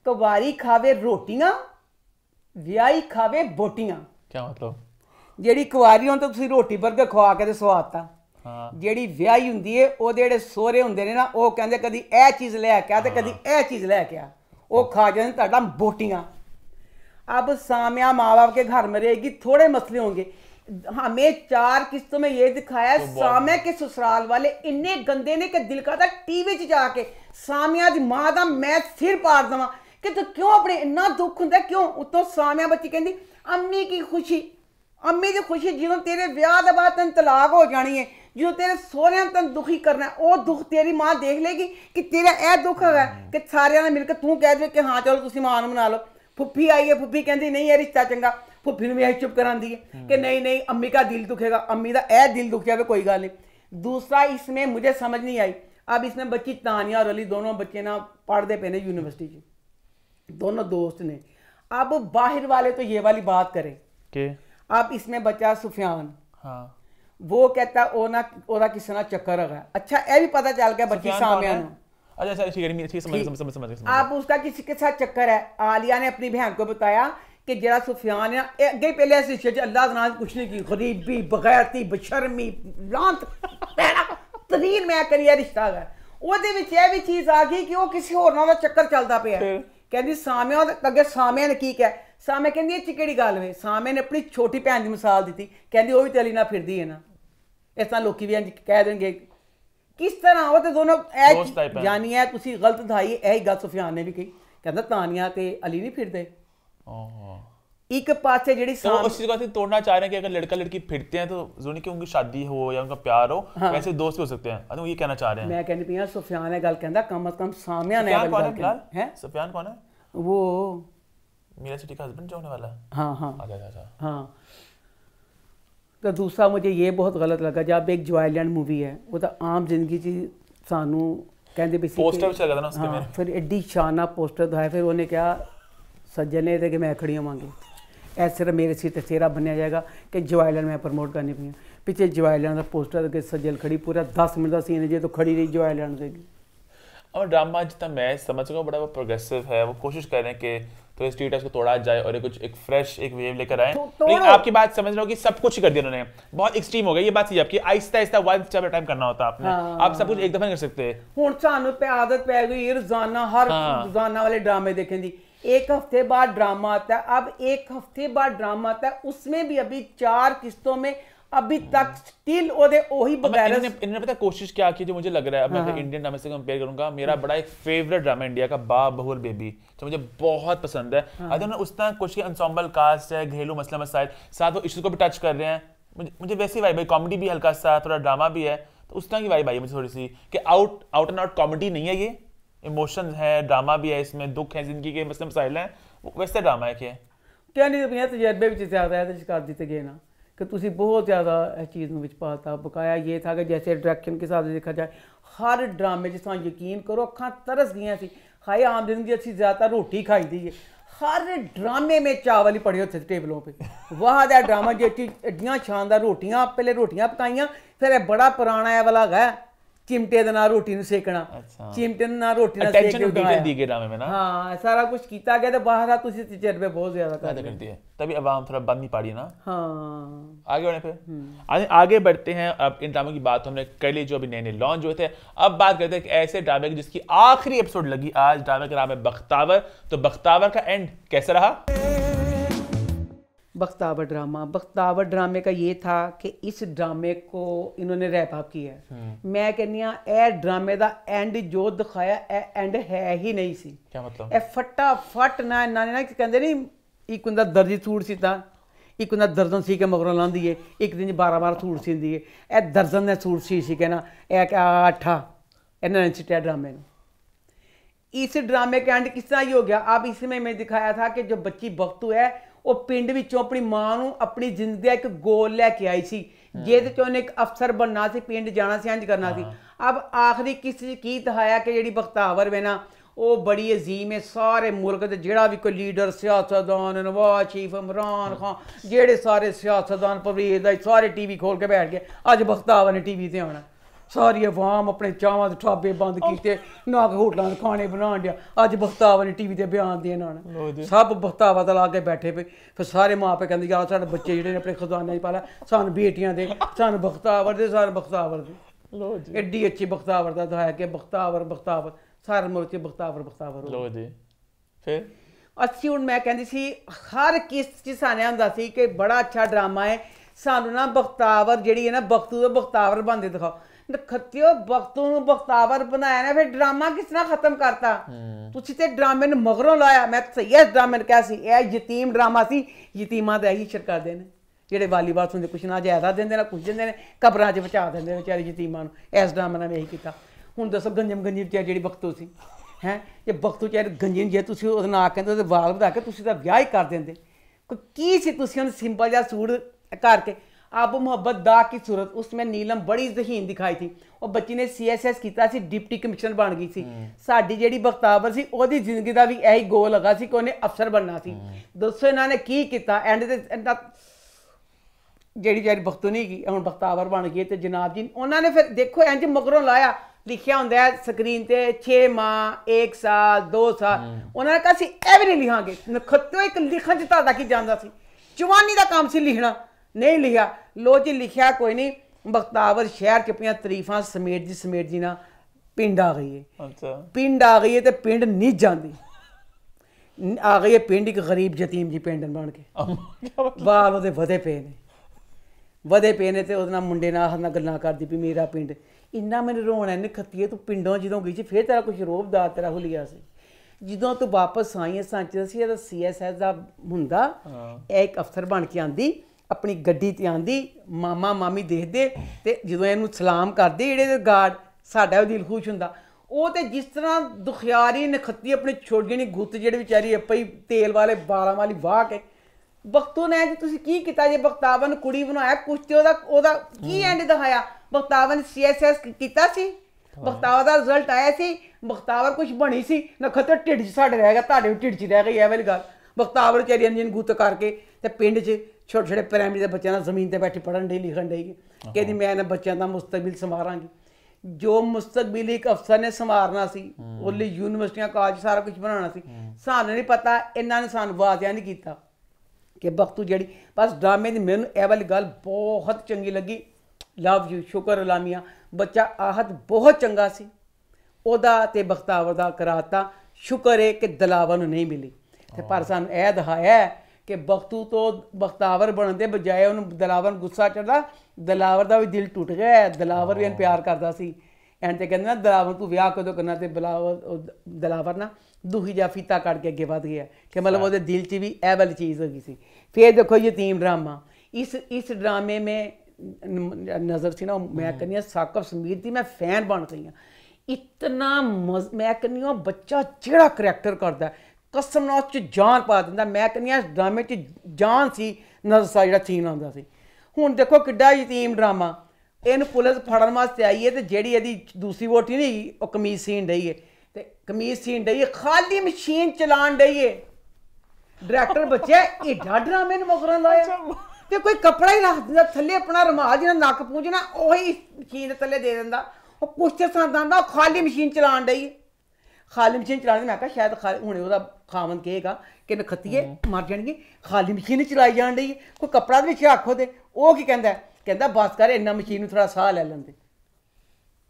ਕਵਾਰੀ ਖਾਵੇ ਰੋਟੀਆਂ ਵਿਆਹੀ ਖਾਵੇ ਬੋਟੀਆਂ। ਕੀ ਮਤਲਬ? ਜਿਹੜੀ ਕਵਾਰੀ ਹੋਂ ਤੁਸੀਂ ਰੋਟੀ ਬਰਗਰ ਖਵਾ ਕੇ ਤੇ ਸਵਾਦ ਤਾਂ। ਜਿਹੜੀ ਵਿਆਹੀ ਹੁੰਦੀ ਏ ਉਹਦੇ ਜਿਹੜੇ ਸੋਹਰੇ ਹੁੰਦੇ ਨੇ ਨਾ ਉਹ ਕਹਿੰਦੇ ਕਦੀ ਇਹ ਚੀਜ਼ ਲੈ ਕੇ ਆ ਤੇ ਕਦੀ ਇਹ ਚੀਜ਼ ਲੈ ਕੇ ਆ। ਉਹ ਖਾ ਜਾਂਦੇ ਤੁਹਾਡਾ ਬੋਟੀਆਂ। अब सामिया माँ बाप के घर में रहेगी थोड़े मसले होंगे हमें चार किस्तों में ये दिखाया है सामिया के ससुराल वाले इन्ने गंदे ने कि दिल का था टीवी च जाके सामिया ਦੀ ਮਾਂ ਦਾ ਮੈਂ ਸਿਰ ਪਾੜ ਦਵਾਂ ਕਿ ਤੂੰ ਕਿਉਂ ਆਪਣੇ ਇੰਨਾ ਦੁੱਖ ਹੁੰਦਾ ਕਿਉਂ ਉਤੋਂ ਸਾਮਿਆ ਬੱਚੀ ਕਹਿੰਦੀ ਅੰਮੀ ਕੀ ਖੁਸ਼ੀ ਅੰਮੀ ਦੀ ਖੁਸ਼ੀ ਜਦੋਂ ਤੇਰੇ ਵਿਆਹ ਦੇ ਬਾਅਦ ਤੈਨੂੰ ਤਲਾਕ ਹੋ ਜਾਣੀ ਹੈ ਜਦੋਂ ਤੇਰੇ ਸਹੁਰਿਆਂ ਨੇ ਤੈਨੂੰ ਦੁਖੀ ਕਰਨਾ ਹੈ, ਉਹ ਦੁੱਖ ਤੇਰੀ ਮਾਂ ਦੇਖ ਲੇਗੀ ਕਿ ਤੇਰਾ ਇਹ ਦੁੱਖ ਹੈਗਾ ਕਿ ਸਾਰਿਆਂ ਨੇ ਮਿਲ ਕੇ ਤੂੰ ਕਹਿ ਦੇ ਕਿ ਹਾਂ ਚਲੋ ਤੁਸੀਂ ਮਾਂ ਨੂੰ ਮਨਾ ਲਓ ਫੁੱਫੀ ਆਈ ਹੈ ਫੁੱਫੀ ਕਹਿੰਦੀ ਨਹੀਂ ਇਹ ਰਿਸ਼ਤਾ ਚੰਗਾ ਫੁੱਫੀ ਨੂੰ ਵੀ ਇਹ ਚੁੱਪ ਕਰਾਂਦੀ ਹੈ कि नहीं नहीं अम्मी का दिल दुखेगा अम्मी का ए दिल दुख जावे कोई गल नहीं दूसरा इसमें मुझे समझ नहीं आई अब इसमें बच्ची तानिया और अली दोनों बच्चे ना पढ़ते पे ने यूनिवर्सिटी च दोनों दोस्त ने अब बाहर वाले तो ये वाली बात करें के अब इसमें बचा सुफियान हाँ वो कहता ओ ना ओदा किसी ना चक्कर है अच्छा ये भी पता चल गया बच्ची सुफियान कौन सामने है? अच्छा अच्छा ठीक है ठीक है समझ समझ समझ समझ समझ अब उसका किसी के साथ चक्कर है आलिया ने अपनी बहन को बताया कि जरा सुफियान है ए- अगे पहले ऐसे रिश्ते च अल्लाह के नाम कुछ नहीं की गरीबी बगैरती बशर्मी लांत पैड़ा तरीन मैं करिए रिश्ता है ਉਹਦੇ ਵਿੱਚ ਇਹ ਵੀ ਚੀਜ਼ ਆ ਗਈ ਕਿ ਉਹ ਕਿਸੇ ਹੋਰ ਨਾਲ ਦਾ ਚੱਕਰ ਚੱਲਦਾ ਪਿਆ ਫਿਰ? ਕਹਿੰਦੀ ਸਾਮਿਆਂ ਦੇ ਅੱਗੇ ਸਾਮਿਆਂ ਨੇ ਕੀ ਕਿਹਾ ਸਾਮਿਆ ਕਹਿੰਦੀ ਇਹ ਚ ਕਿਹੜੀ ਗੱਲ ਵੇ ਸਾਮਿਆਂ ਨੇ ਆਪਣੀ ਛੋਟੀ ਭੈਣ ਦੀ ਮਿਸਾਲ ਦਿੱਤੀ ਕਹਿੰਦੀ ਉਹ ਵੀ ਤੇਲੀ ਨਾਲ ਫਿਰਦੀ ਹੈ ਨਾ ਇਸ ਤਰ੍ਹਾਂ ਲੋਕੀ ਵੀ ਇੰਝ ਕਹਿ ਦੇਣਗੇ ਕਿਸ ਤਰ੍ਹਾਂ ਉਹ ਤੇ ਦੋਨੋਂ ਦੋਸਤ type ਇਹ ਹੈ। ਜਾਨੀ ਹੈ ਤੁਸੀਂ ਗਲਤ ਧਾਈ ਇਹ ਹੀ ਗੱਲ ਸੁਫਿਆਨ ਨੇ ਵੀ ਕਹੀ ਕਹਿੰਦਾ ਤਾਨੀਆ ਤੇ ਅਲੀ ਨਹੀਂ ਫਿਰਦੇ ओह ਇੱਕ ਪਾਸੇ ਜਿਹੜੀ तो ਸਾਮ उस चीज को ऐसे तोड़ना चाह रहे हैं कि अगर लड़का लड़की फिरते हैं तो जरूरी कि उनकी शादी हो या उनका प्यार हो हाँ। वैसे दोस्त भी हो सकते हैं आई थिंक ये कहना चाह रहे हैं ਮੈਂ ਕਹਿੰਦੀ ਪਈ ਹਾਂ ਸੁਫਿਆਨ ਇਹ ਗੱਲ ਕਹਿੰਦਾ ਕਮ ਅਜ਼ ਕਮ ਸਾਮਿਆਂ ਨੇ ਇਹ सफियान कौन ਗੱਲ है फिलहाल ਹੈ सफियान कौन है ਉਹ मीरा सिटी का हस्बैंड जो होने वाला है हाँ हाँ अच्छा अच्छा अच्छा हाँ ਤਾਂ ਦੂਸਰਾ ਮੁਝੇ ਇਹ ਬਹੁਤ ਗਲਤ ਲੱਗਾ ਜਦ ਇੱਕ ਜੁਆਇਲੈਂਡ ਮੂਵੀ ਹੈ ਉਹ ਤਾਂ ਆਮ ਜ਼ਿੰਦਗੀ 'ਚ ਸਾਨੂੰ ਕਹਿੰਦੇ ਵੀ ਸੀ ਪੋਸਟਰ ਵਿੱਚ ਲੱਗਦਾ ਨਾ ਉਸ ਤੇ ਮੇਰੇ। ਫਿਰ ਐਡੀ ਸ਼ਾਨਾ ਪੋਸਟਰ ਦਾ ਹੈ ਫਿਰ ਉਹਨੇ ਕਿਹਾ ਸੱਜਣੇ ਤੇ ਕਿ ਮੈਂ ਖੜੀ ਹੋਵਾਂਗੀ। ਐਸ ਸਿਰ ਮੇਰੇ ਸਿਰ ਤੇ ਚਿਹਰਾ ਬੰਨਿਆ ਜਾਏਗਾ ਕਿ ਜਵਾਇਲੈਂਡ ਮੈਂ ਪ੍ਰਮੋਟ ਕਰਨੀ ਪਈ ਪਿੱਛੇ ਜਵਾਇਲੈਂਡ ਦਾ ਪੋਸਟਰ ਅੱਗੇ ਸੱਜਲ ਖੜੀ ਪੂਰਾ 10 ਮਿੰਟ ਦਾ ਸੀਨ ਜੇ ਤੋਂ ਖੜੀ ਰਹੀ ਜਵਾਇਲੈਂਡ ਦੇ और ड्रामा जितना मैं समझ रहा हूँ बड़ा वो प्रोग्रेसिव है वो कोशिश कर रहे हैं कि तो स्टीरियो टाइप्स को तोड़ा जाए और ये कुछ एक फ्रेश एक वेव लेकर आए। तो लेकिन आपकी बात समझ रहा हूँ कि सब कुछ कर दिया उन्होंने। बहुत एक्सट्रीम हो गया ये बात सही आपकी। Aahista Aahista one step time करना होता आपने। हाँ। आप सब कुछ एक दफ़ा कर सकते। हूँ सानू पे आदत पै गई रोज़ाना हर हाँ। रोज़ाना वाले ड्रामे देखें दी। एक हफ़्ते बाद ड्रामा आता है अब एक हफ़्ते बाद ड्रामा आता है उसमें भी अभी चार किस्तों में अभी तक स्टिल ओदे ओही बगैरस इन्होंने पता कोशिश क्या की जो मुझे लग रहा है? मैं हाँ, इंडियन ड्रामे हाँ। से कंपेयर करूँगा। मेरा बड़ा एक फेवरेट ड्रामा इंडिया का बा बहू और बेबी जो मुझे बहुत पसंद है। हाँ। अगर उस तरह कुछ इंसॉम्बल कास्ट है घरेलू मसला मसाइल साथ वो इश्यूज़ को भी टच कर रहे हैं मुझे, मुझे ही वाइब है। कॉमेडी भी हल्का सा थोड़ा ड्रामा भी है तो उस तरह की वाइब आई है मुझे थोड़ी सी कि out out and out comedy नहीं है ये। इमोशन है ड्रामा भी है इसमें दुख है ज़िंदगी के मसले मसाइल हैं वैसे ड्रामा है क्या क्या नहीं तो तजर्बे भी चीज़ें है तो शिकार जीते गए ना। ਕਿ ਤੁਸੀਂ ਬਹੁਤ ਜ਼ਿਆਦਾ ਇਸ ਚੀਜ਼ ਨੂੰ ਵਿੱਚ ਪਾਤਾ ਬਕਾਇਆ ਇਹ ਥਾ ਕਿ ਜੈਸੇ ਡਾਇਰੈਕਸ਼ਨ ਕੇ ਸਾਥ ਦੇਖਾ ਜਾਏ, ਹਰ ਡਰਾਮੇ ਜਿਸ ਤਰ੍ਹਾਂ ਯਕੀਨ ਕਰੋ, ਅੱਖਾਂ ਤਰਸ ਗਈਆਂ ਸੀ। ਹਾਏ, ਆਮ ਦਿਨ ਦੀ ਅਸੀਂ ਜ਼ਿਆਦਾ ਰੋਟੀ ਖਾਈ ਦੀ ਹੈ हर ड्रामे में चावल ही पड़े होते थे टेबलों पे वाह दा ड्रामा जेटी एडियाँ शानदार रोटियां पहले रोटियां पकाइयाँ फिर बड़ा पुराना वाला गया ਵਾਲਾ ਹੈਗਾ ਚਿਮਟੇ ਦੇ ਨਾਲ ਰੋਟੀ ਨੂੰ ਸੇਕਣਾ ਅੱਛਾ। ਚਿਮਟੇ ਨਾਲ ਰੋਟੀ ਨਾਲ ਸੇਕ अटेंशन ਕੇ टू डिटेल ਉਗਾਇਆ। दी गई ड्रामे में ना ਹਾਂ ਇਹ ਸਾਰਾ ਕੁਝ ਕੀਤਾ ਗਿਆ ਤੇ ਬਾਹਰ ਆ ਤੁਸੀਂ ਤਜਰਬੇ ਬਹੁਤ ਜ਼ਿਆਦਾ ਕਰ ज्यादा करती है तभी अवाम थोड़ा बंद नहीं पाड़ी ना ਹਾਂ आगे बढ़े फिर आगे आगे बढ़ते हैं अब इन ड्रामों की बात हमने कर ली जो अभी नए नए लॉन्च हुए थे अब बात करते हैं एक ऐसे ड्रामे की जिसकी आखिरी एपिसोड लगी आज ड्रामे का नाम है बख्तावर तो बख्तावर का एंड कैसा रहा बख्तावर ड्रामा बख्तावर ड्रामे का ये था कि इस ड्रामे को इन्होंने रैप अप किया है मैं कहनी हाँ ए ड्रामे ਦਾ ਐਂਡ ਜੋ ਦਿਖਾਇਆ ਇਹ ਐਂਡ ਹੈ ਹੀ ਨਹੀਂ ਸੀ क्या मतलब ਇਹ ਫਟਾਫਟ ਨਾ ਇਹਨਾਂ ਨੇ ਨਾ ਕਹਿੰਦੇ ਨਹੀਂ ਇੱਕ ਹੁੰਦਾ ਦਰਜੀ ਸੂਟ ਸੀ ਤਾਂ ਇੱਕ ਹੁੰਦਾ ਦਰਜਨ ਸੀ ਕੇ ਮਗਰੋਂ ਲਾਂਦੀ ਏ ਇੱਕ ਦਿਨ 'ਚ 12 12 ਸੂਟ ਸੀਂਦੀ ਏ ਇਹ ਦਰਜਨ ਦੇ ਸੂਟ ਸੀ ਸੀ ਕੇ ਨਾ ਇਹ ਕਿ ਆਠਾ ਇਹਨਾਂ ਨੇ ਸਿੱਟਿਆ ਡਰਾਮੇ ਨੂੰ इस ड्रामे के एंड किस तरह ही हो गया अब इसमें मैं दिखाया था कि जो बच्ची बख्तू है ਉਹ ਪਿੰਡ ਵਿੱਚੋਂ ਆਪਣੀ ਮਾਂ ਨੂੰ ਆਪਣੀ ਜ਼ਿੰਦਗੀ ਦਾ ਇੱਕ ਗੋਲ ਲੈ ਕੇ ਆਈ ਸੀ। ਜਿਹਦੇ ਚ ਉਹਨੇ ਇੱਕ ਅਫਸਰ ਬਣਨਾ ਸੀ ਪਿੰਡ ਜਾਣਾ ਸੀ ਇੰਜ ਕਰਨਾ ਸੀ। ਅਬ ਆਖਰੀ ਕਿਸ ਚ ਕੀ ਦਿਖਾਇਆ ਕਿ ਜਿਹੜੀ ਬਖਤਾਵਰ ਵੇ ਨਾ ਉਹ ਬੜੀ ਅਜ਼ੀਮ ਹੈ। ਸਾਰੇ ਮੁਲਕ ਦੇ ਜਿਹੜਾ ਵੀ ਕੋਈ ਲੀਡਰ ਸਿਆਸਤਦਾਨ ਨਵਾਜ਼ ਸ਼ਰੀਫ ਇਮਰਾਨ ਖਾਨ ਜਿਹੜੇ ਸਾਰੇ ਸਿਆਸਤਦਾਨ ਪਰਵੇਜ਼ ਦਾ ਸਾਰੇ ਟੀਵੀ ਖੋਲ ਕੇ ਬੈਠ ਗਏ। ਅੱਜ ਬਖਤਾਵਰ ਨੇ ਟੀਵੀ ਤੇ ਆਉਣਾ। ਸਾਰੀ ਆਵਾਮ ਆਪਣੇ ਚਾਵਾਂ ਦੇ ਠਾਬੇ ਬੰਦ ਕੀਤੇ ਨਾ ਕਿ ਹੋਟਲਾਂ ਦੇ ਖਾਣੇ ਬਣਾਉਣ ਡਿਆ ਅੱਜ ਬਖਤਾਵਾ ਨੇ ਟੀਵੀ ਤੇ ਬਿਆਨ ਦੇਣ ਆਣ ਸਭ ਬਖਤਾਵਾ ਦਾ ਲਾ ਕੇ ਬੈਠੇ ਪਏ ਫਿਰ ਸਾਰੇ ਮਾਪੇ ਕਹਿੰਦੇ ਯਾਰ ਸਾਡੇ ਬੱਚੇ ਜਿਹੜੇ ਨੇ ਆਪਣੇ ਖਜ਼ਾਨੇ 'ਚ ਪਾਲਾ ਸਾਨੂੰ ਬੇਟੀਆਂ ਦੇ ਸਾਨੂੰ ਬਖਤਾਵਰ ਦੇ ਸਾਨੂੰ ਬਖਤਾਵਰ ਦੇ ਲੋ ਜੀ ਐਡੀ ਅੱਛੀ ਬਖਤਾਵਰ ਦਾ ਦਿਖਾਇਆ ਕਿ ਬਖਤਾਵਰ ਬਖਤਾਵਰ ਸਾਰੇ ਮੁਲਕ 'ਚ ਬਖਤਾਵਰ ਬਖਤਾਵਰ ਲੋ ਜੀ ਫਿਰ ਅਸੀਂ ਹੁਣ ਮੈਂ ਕਹਿੰਦੀ ਸੀ ਹਰ ਕਿਸ ਚ ਸਾਨਿਆ ਹੁੰਦਾ ਸੀ ਕਿ ਬੜਾ ਅੱਛਾ ਡਰਾਮਾ ਹੈ ਸਾਨੂੰ ਨਾ ਬਖਤਾਵਰ ਜਿਹੜੀ ਹੈ ਨਾ ਬਖਤੂ ਦਾ ਬਖਤਾਵਰ ਬੰਦੇ ਦਿਖਾਓ ਨਖੱਤਿਓ ਬਖਤੂ ਨੂੰ ਬਖਤਾਵਰ ਬਣਾਇਆ ਨਾ ਫਿਰ ਡਰਾਮਾ ਕਿਸ ਤਰ੍ਹਾਂ ਖਤਮ ਕਰਤਾ? ਤੁਸੀਂ ਤੇ ਡਰਾਮੇ ਨੂੰ ਮਗਰੋਂ ਲਾਇਆ ਮੈਂ ਸਹੀ ਇਸ ਡਰਾਮੇ ਨੂੰ ਕਿਹਾ ਸੀ। ਇਹ ਯਤੀਮ ਡਰਾਮਾ ਸੀ ਯਤੀਮਾਂ ਦਾ ਇਹੀ ਸ਼ਿਰਕਾਦੇ ਨੇ। ਜਿਹੜੇ ਵਾਲੀਬਾਲ ਹੁੰਦੇ ਕੁਛ ਨਾ ਜ਼ਿਆਦਾ ਦਿੰਦੇ ਨਾ ਕੁਝ ਦਿੰਦੇ ਨੇ ਕਬਰਾਂ 'ਚ ਬਚਾ ਦਿੰਦੇ ਨੇ ਵਿਚਾਰੇ ਯਤੀਮਾਂ ਨੂੰ। ਇਸ ਡਰਾਮੇ ਨਾਲ ਮੈਂ ਇਹੀ ਕੀਤਾ। ਹੁਣ ਦੱਸੋ ਗੰਜਮ ਗੰਜੀ ਵਿਚਾਰੀ ਜਿਹੜੀ ਬਖਤੂ ਸੀ ਹੈ? ਜੇ ਬਖਤੂ ਚਾਹੇ ਗੰਜੀ ਨੂੰ ਜੇ ਤੁਸੀਂ ਉਹਦਾ ਨਾਂ ਕਹਿੰਦੇ ਉਹਦੇ ਵਾਲ ਵਧਾ ਕੇ ਤੁਸੀਂ ਤਾਂ ਵਿਆਹ ਹੀ ਕਰ ਦਿੰਦੇ। ਕੋਈ ਕੀ ਸੀ ਤੁਸੀਂ ਉਹਨੂੰ ਸਿੰਪਲ ਜਿਹਾ ਸੂਟ ਕਰਕੇ ਆਪ ਮੁਹੱਬਤ ਦਾ ਕੀ ਸੂਰਤ? ਉਸमें ਨੀਲਮ ਬੜੀ ਜ਼ਹੀਨ ਦਿਖਾਈ ਥੀ ਉਹ ਬੱਚੀ ਨੇ ਸੀਐਸਐਸ ਕੀਤਾ ਸੀ ਡਿਪਟੀ ਕਮਿਸ਼ਨਰ ਬਣ ਗਈ ਸੀ। ਸਾਡੀ ਜਿਹੜੀ ਬਖਤਾਵਰ ਸੀ ਉਹਦੀ ਜ਼ਿੰਦਗੀ ਦਾ ਵੀ ਇਹੀ ਗੋਲ ਲਗਾ ਸੀ ਕਿ ਉਹਨੇ ਅਫਸਰ ਬਣਨਾ ਸੀ। ਦੱਸੋ ਇਹਨਾਂ ਨੇ ਕੀ ਕੀਤਾ? ਐਂਡ ਤੇ ਇਹਦਾ ਜਿਹੜੀ ਜਿਹੜੀ ਬਖਤੂ ਨਹੀਂ ਗਈ ਹੁਣ ਬਖਤਾਵਰ ਬਣ ਗਈ ਤੇ ਜਨਾਬ ਜੀ ਉਹਨਾਂ ਨੇ ਫਿਰ ਦੇਖੋ ਇੰਜ ਮਗਰੋਂ ਲਾਇਆ। ਲਿਖਿਆ ਹੁੰਦਾ ਹੈ ਸਕਰੀਨ ਤੇ 6 ਮਾਹ 1 ਸਾਲ 2 ਸਾਲ। ਉਹਨਾਂ ਨੇ ਕਿਹਾ ਸੀ ਇਹ ਵੀ ਨਹੀਂ ਲਿਖਾਂਗੇ। ਨਖੱਤੋ ਇੱਕ ਲਿਖਣ ਚ ਤੁਹਾਡਾ ਕੀ ਜਾਂਦਾ ਸੀ? ਜਵਾਨੀ ਦਾ ਕੰਮ ਸੀ ਲਿਖਣਾ। ਨਹੀਂ ਲਿਖਿਆ। ਲੋ ਜੀ ਲਿਖਿਆ ਕੋਈ ਨਹੀਂ। ਬਖਤਾਵਰ ਸ਼ਹਿਰ ਚ ਆਪਣੀਆਂ ਤਾਰੀਫਾਂ ਸਮੇਟ ਜੀ ਸਮੇਟ ਜੀ ਨਾ ਪਿੰਡ ਆ ਗਈ ਹੈ ਅੱਛਾ। ਪਿੰਡ ਆ ਗਈ ਹੈ ਤੇ ਪਿੰਡ ਨਹੀਂ ਜਾਂਦੀ। ਨ- ਆ ਗਈ ਹੈ ਪਿੰਡ ਇੱਕ ਗਰੀਬ ਯਤੀਮ ਜੀ ਪਿੰਡ ਬਣ ਕੇ। ਬਾਲ ਉਹਦੇ ਵਧੇ ਪਏ ਨੇ। ਵਧੇ ਪਏ ਨੇ ਤੇ ਉਹਦੇ ਨਾਲ ਮੁੰਡੇ ਨਾਲ ਨਾਲ ਗੱਲਾਂ ਕਰਦੀ ਵੀ ਮੇਰਾ ਪਿੰਡ। ਇੰਨਾ ਮੈਨੂੰ ਰੋਣਾ ਇਹਨੇ ਖੱਤੀਏ ਤੂੰ ਪਿੰਡੋਂ ਜਦੋਂ ਗਈ ਸੀ ਫੇਰ ਤੇਰਾ ਕੁਝ ਰੋਬਦਾਰ ਤੇਰਾ ਹੁਲੀਆ ਸੀ। ਜਦੋਂ ਤੂੰ ਵਾਪਸ ਆਈ ਸੰਚ ਸੀ ਇਹਦਾ ਸੀਐਸਐਸ ਦਾ ਹੁੰਦਾ ਇਹ ਇੱਕ ਅਫਸਰ ਬਣ ਕੇ ਆਂਦੀ ਆਪਣੀ ਗੱਡੀ ਤੇ ਆਂਦੀ ਮਾਮਾ ਮਾਮੀ ਦੇਖਦੇ ਤੇ ਜਦੋਂ ਇਹਨੂੰ ਸਲਾਮ ਕਰਦੇ ਜਿਹੜੇ ਗਾਰਡ ਸਾਡਾ ਵੀ ਦਿਲ ਖੁਸ਼ ਹੁੰਦਾ। ਉਹ ਤੇ ਜਿਸ ਤਰ੍ਹਾਂ ਦੁਖਿਆਰੀ ਨਖੱਤੀ ਆਪਣੀ ਛੋਟੀ ਜਿਹੀ ਗੁੱਤ ਜਿਹੜੀ ਵਿਚਾਰੀ ਆਪੇ ਹੀ ਤੇਲ ਵਾਲੇ ਬਾਲਾਂ ਵਾਲੀ ਵਾਹ ਕੇ। ਬਖਤੂ ਨੇ ਜੀ ਤੁਸੀਂ ਕੀ ਕੀਤਾ ਜੇ? ਬਖਤਾਵਰ ਨੂੰ ਕੁੜੀ ਬਣਾਇਆ ਕੁਛ ਤੇ ਉਹਦਾ ਉਹਦਾ ਕੀ ਐਂਡ ਦਿਖਾਇਆ? ਬਖਤਾਵਰ ਨੇ ਸੀਐਸਐਸ ਕੀਤਾ ਸੀ? ਬਖਤਾਵਰ ਦਾ ਰਿਜ਼ਲਟ ਆਇਆ ਸੀ। ਬਖਤਾਵਰ ਕੁਝ ਬਣੀ ਸੀ। ਨਖੱਤੇ ਢਿੱਡ 'ਚ ਸਾਡੇ ਰਹਿ ਗਿਆ ਤੁਹਾਡੇ ਢਿੱਡ 'ਚ ਰਹਿ ਗਈ ਇਹ ਵਾਲੀ ਗੱਲ। ਬਖਤਾਵਰ ਵਿਚਾਰੀ ਅੰਜਨ ਗੁੱਤ ਕਰਕੇ ਤੇ ਪਿੰਡ 'ਚ ਛੋਟੇ ਛੋਟੇ ਪ੍ਰਾਇਮਰੀ ਦੇ ਬੱਚਿਆਂ ਨਾਲ ਜ਼ਮੀਨ ਤੇ ਬੈਠੇ ਪੜਨ ਡਈ ਲਿਖਣ ਡਈ ਕਹਿੰਦੀ ਮੈਂ ਇਹਨਾਂ ਬੱਚਿਆਂ ਦਾ ਮੁਸਤਕਬਲ ਸੰਵਾਰਾਂਗੀ। ਜੋ ਮੁਸਤਕਬਲ ਇੱਕ ਅਫਸਰ ਨੇ ਸੰਵਾਰਨਾ ਸੀ ਉਹ ਲਈ ਯੂਨੀਵਰਸਿਟੀਆਂ ਕਾਲਜ ਸਾਰਾ ਕੁਝ ਬਣਾਉਣਾ ਸੀ। ਸਾਨੂੰ ਨਹੀਂ ਪਤਾ ਇਹਨਾਂ ਨੇ ਸਾਨੂੰ ਵਾਅਦਾ ਨਹੀਂ ਕੀਤਾ ਕਿ ਬਖਤੂ ਜਿਹੜੀ ਬਸ ਡਰਾਮੇ ਦੀ ਮੈਨੂੰ ਇਹ ਵਾਲੀ ਗੱਲ ਬਹੁਤ ਚੰਗੀ ਲੱਗੀ। ਲਵ ਯੂ ਸ਼ੁਕਰ ਅਲਾਮੀਆਂ। ਬੱਚਾ ਆਹਤ ਬਹੁਤ ਚੰਗਾ ਸੀ। ਉਹਦਾ ਤੇ ਬਖਤਾਵਰ ਦਾ ਕਰਾਤਾ। ਸ਼ੁਕਰ ਹੈ ਕਿ ਦਲਾਵਰ ਨੂੰ ਨਹੀਂ ਮਿਲੀ। ਤੇ ਪਰ ਸਾਨੂੰ ਇਹ ਦਿਖਾਇਆ ਹੈ ਕਿ ਬਖਤੂ ਤੋਂ ਬਖਤਾਵਰ ਬਣਨ ਦੇ ਬਜਾਏ ਉਹਨੂੰ ਦਲਾਵਰ ਗੁੱਸਾ ਚੜਦਾ ਦਲਾਵਰ ਦਾ ਵੀ ਦਿਲ ਟੁੱਟ ਗਿਆ ਦਲਾਵਰ ਵੀ ਇਹਨੂੰ ਪਿਆਰ ਕਰਦਾ ਸੀ। ਐਂ ਤੇ ਕਹਿੰਦੇ ਨਾ ਦਲਾਵਰ ਤੂੰ ਵਿਆਹ ਕਦੋਂ ਕਰਨਾ ਤੇ ਬਲਾਵਰ ਦਲਾਵਰ ਨਾ ਦੁਹੀ ਜਾ ਫੀਤਾ ਕੱਢ ਕੇ ਅੱਗੇ ਵਧ ਗਿਆ ਕਿ ਮਤਲਬ ਉਹਦੇ ਦਿਲ 'ਚ ਵੀ ਇਹ ਵਾਲੀ ਚੀਜ਼ ਹੋ ਗਈ ਸੀ। ਫਿਰ ਦੇਖੋ ਯਤੀਮ ਡਰਾਮਾ। ਇਸ ਇਸ ਡਰਾਮੇ ਮੇ ਨਜ਼ਰ ਸੀ ਨਾ ਮੈਂ ਕਹਿੰਦੀ ਸਾਕਬ ਸਮੀਰ ਦੀ ਮੈਂ ਫੈਨ ਬਣ ਗਈ ਆ ਇਤਨਾ ਮੈਂ ਕਹਿੰਦੀ ਹਾਂ ਬੱਚਾ ਜਿਹੜਾ ਕਰੈਕਟਰ ਕਰਦਾ ਕਸਮ ਨਾਲ ਉਹ 'ਚ ਜਾਨ ਪਾ ਦਿੰਦਾ। ਮੈਂ ਕਹਿੰਦੀ ਹਾਂ ਇਸ ਡਰਾਮੇ 'ਚ ਜਾਨ ਸੀ ਨਜ਼ਰ ਜਿਹੜਾ ਸੀਨ ਆਉਂਦਾ ਸੀ। ਹੁਣ ਦੇਖੋ ਕਿੱਡਾ ਯਤੀਮ ਡਰਾਮਾ। ਇਹਨੂੰ ਪੁਲਿਸ ਫੜਨ ਵਾਸਤੇ ਆਈ ਹੈ ਤੇ ਜਿਹੜੀ ਇਹਦੀ ਦੂਸਰੀ ਵੋਟੀ ਨਹੀਂ ਉਹ ਕਮੀਜ਼ ਸੀਨ ਡਈ ਹੈ ਤੇ ਕਮੀਜ਼ ਸੀਨ ਡਈ ਹੈ ਖਾਲੀ ਮਸ਼ੀਨ ਚਲਾਣ ਡਈ ਹੈ ਡਾਇਰੈਕਟਰ ਬੱਚਾ ਏਡਾ ਡਰਾਮੇ ਨੂੰ ਮਗਰਾਂ ਲਾਇਆ। ਤੇ ਕੋਈ ਕੱਪੜਾ ਹੀ ਰੱਖ ਦਿੰਦਾ ਥੱਲੇ ਆਪਣਾ ਰੁਮਾਲ ਜਿਹਨਾਂ ਨੱਕ ਪੂੰਝਣਾ ਉਹੀ ਮਸ਼ੀਨ ਦੇ ਥੱਲੇ ਦੇ ਦਿੰਦਾ। ਉਹ ਕੁਛ ਤੇ ਸੰਦਾਂ ਦਾ ਖਾਲੀ ਮਸ਼ੀਨ ਚਲਾਣ ਡਈ ਖਾਲੀ ਮਸ਼ੀਨ ਚਲਾਣ ਦੀ ਮੈਂ ਕਿਹਾ ਸ਼ਾਇਦ ਹੁਣੇ ਉਹਦਾ ਖਾਵਨ ਕਹੇਗਾ ਕਿ ਨਖਤੀਏ ਮਰ ਜਾਣਗੇ। ਖਾਲੀ ਮਸ਼ੀਨ ਚਲਾਈ ਜਾਣ ਲਈ ਕੋਈ ਕਪੜਾ ਦੇ ਵਿੱਚ ਆਖੋ ਦੇ ਉਹ ਕੀ ਕਹਿੰਦਾ ਕਹਿੰਦਾ ਬਸ ਕਰ ਇੰਨਾ ਮਸ਼ੀਨ ਨੂੰ ਥੋੜਾ ਸਾਹ ਲੈ ਲੈਂਦੇ।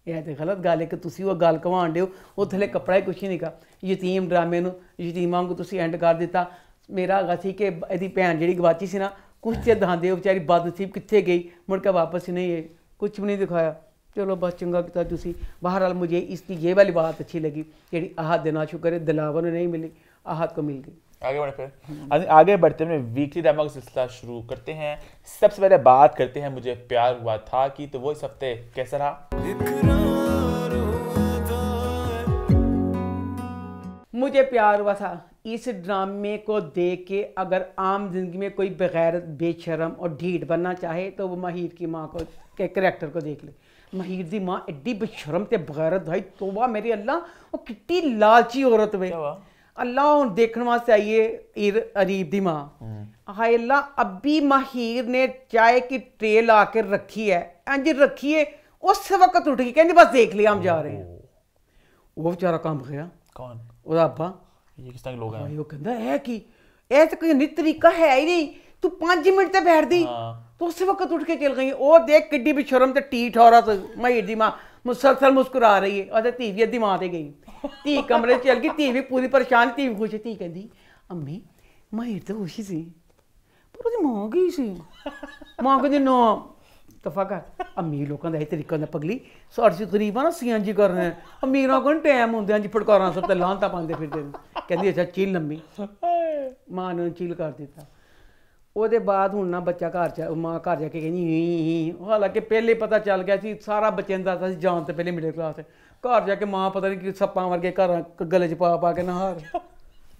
ਇਹ ਤੇ ਗਲਤ ਗੱਲ ਹੈ ਕਿ ਤੁਸੀਂ ਉਹ ਗੱਲ ਕਵਾਉਂਦੇ ਦਿਓ ਉਹ ਥਲੇ ਕਪੜਾ ਹੀ ਕੁਛ ਨਹੀਂ ਕਾ ਯਤੀਮ ਡਰਾਮੇ ਨੂੰ ਯਤੀਮਾਂ ਨੂੰ ਤੁਸੀਂ ਐਂਡ ਕਰ ਦਿੱਤਾ। ਮੇਰਾ ਹੈਗਾ ਸੀ ਕਿ ਇਹਦੀ ਭੈਣ ਜਿਹੜੀ ਗਵਾਚੀ ਸੀ ਨਾ ਕੁਛ 'ਤੇ ਦਹਾਂਦੇ ਉਹ ਵਿਚਾਰੀ ਬਦ ਸੀ ਕਿੱਥੇ ਗਈ? ਮੁੜ ਕੇ ਵਾਪਸ ਨਹੀਂ ਆਈ। ਕੁਛ ਵੀ ਨਹੀਂ ਦਿਖਾਇਆ। ਚਲੋ ਬਸ ਚੰਗਾ ਕੀਤਾ ਤੁਸੀਂ। ਬਹਰਾਲ ਮੁਝੇ ਇਸ ਦੀ ਇਹ ਵਾਲੀ ਬਾਤ ਅੱਛੀ ਲੱਗੀ। ਜਿਹੜੀ ਆਹ ਦਿਨਾਂ ਸ਼ੁਕਰ ਹੈ ਦਿਲਾਵਰ ਨੂੰ ਨਹੀਂ ਮਿਲੀ। आहत को मिल गई। आगे बढ़े फिर आगे- बढ़ते हुए वीकली ड्रामा का सिलसिला शुरू करते हैं। सबसे पहले बात करते हैं मुझे प्यार हुआ था कि तो वो इस हफ़्ते कैसा रहा? मुझे प्यार हुआ था। इस ड्रामे को देख के अगर आम ज़िंदगी में कोई बगैर बेशरम और ढीठ बनना चाहे तो वो माहिर की माँ को के करेक्टर को देख ले। माहिर दी माँ एड्डी बेशरम ते बगैरत भाई तोबा मेरी अल्लाह वो कितनी लालची औरत हुआ? अल्लाह हूँ देखने वास्ते आइए इर अरीब दी माँ। हम्म। हाय अल्लाह अबी माहिर ने चाय की ट्रे ला के रखी है। इंज रखी है उस वक्त उठ गई कहते बस देख लिया हम जा रहे हैं। वो बेचारा काम गया। कौन? ओदा अब्बा। ये किस लोग हैं? वो कहता है कि ऐसा तो कोई नित तरीका है ही नहीं। तू पाँच मिनट तक बैठ दी। तो उस वक्त उठ के चल गई। ओ देख किड्डी भी शर्म ते टीठ औरत माहिर दी माँ मुसलसल मुस्कुरा रही है। और धीवी दी माँ ते गई। ਧੀ ਕਮਰੇ 'ਚ ਚਲ ਗਈ, ਧੀ ਵੀ ਪੂਰੀ ਪਰੇਸ਼ਾਨ, ਧੀ ਵੀ ਖੁਸ਼, ਧੀ ਕਹਿੰਦੀ, ਅੰਮੀ ਮਹੀਰ ਤਾਂ ਖੁਸ਼ੀ ਸੀ, ਪਰ ਉਹਦੀ ਮਾਂ ਗਈ ਸੀ। ਮਾਂ ਕਹਿੰਦੀ, ਨਾ, ਤਫਾ ਕਰ। ਅਮੀਰ ਲੋਕਾਂ ਦਾ ਇਹ ਤਰੀਕਾ ਹੁੰਦਾ ਪਗਲੀ, ਸਾਡੀ ਗਰੀਬਾਂ ਨਾ ਸੀਐਨਜੀ ਕਰਨੇ ਅਮੀਰਾਂ ਕੋਲ ਟਾਈਮ ਹੁੰਦਿਆਂ ਜੀ ਫਟਕਾਰਾਂ ਸਭ ਤੇ ਲਾਂਤਾ ਪਾਉਂਦੇ ਫਿਰਦੇ ਨੇ। ਕਹਿੰਦੀ, ਅੱਛਾ, ਚੀਲ ਲੰਮੀ। ਮਾਂ ਨੇ ਚੀਲ ਕਰ ਦਿੱਤਾ। ਉਹਦੇ ਬਾਅਦ ਹੁਣ ਨਾ ਬੱਚਾ ਘਰ ਚ ਮਾਂ ਘਰ ਜਾ ਕੇ ਕਹਿੰਦੀ ਹਾਲਾਂਕਿ ਪਹਿਲੇ ਪਤਾ ਚੱਲ ਗਿਆ ਸੀ, ਸਾਰਾ ਬੱਚਿਆਂ ਦਾ ਸੀ, ਜਾਣ ਤੋਂ ਪਹਿਲੇ ਮਿਡਲ ਕਲਾਸ ਘਰ ਜਾ ਕੇ ਮਾਂ ਪਤਾ ਨਹੀਂ ਕਿ ਸੱਪਾਂ ਵਰਗੇ ਘਰ ਗਲੇ ਚ ਪਾ ਪਾ ਕੇ ਨਹਾਰ।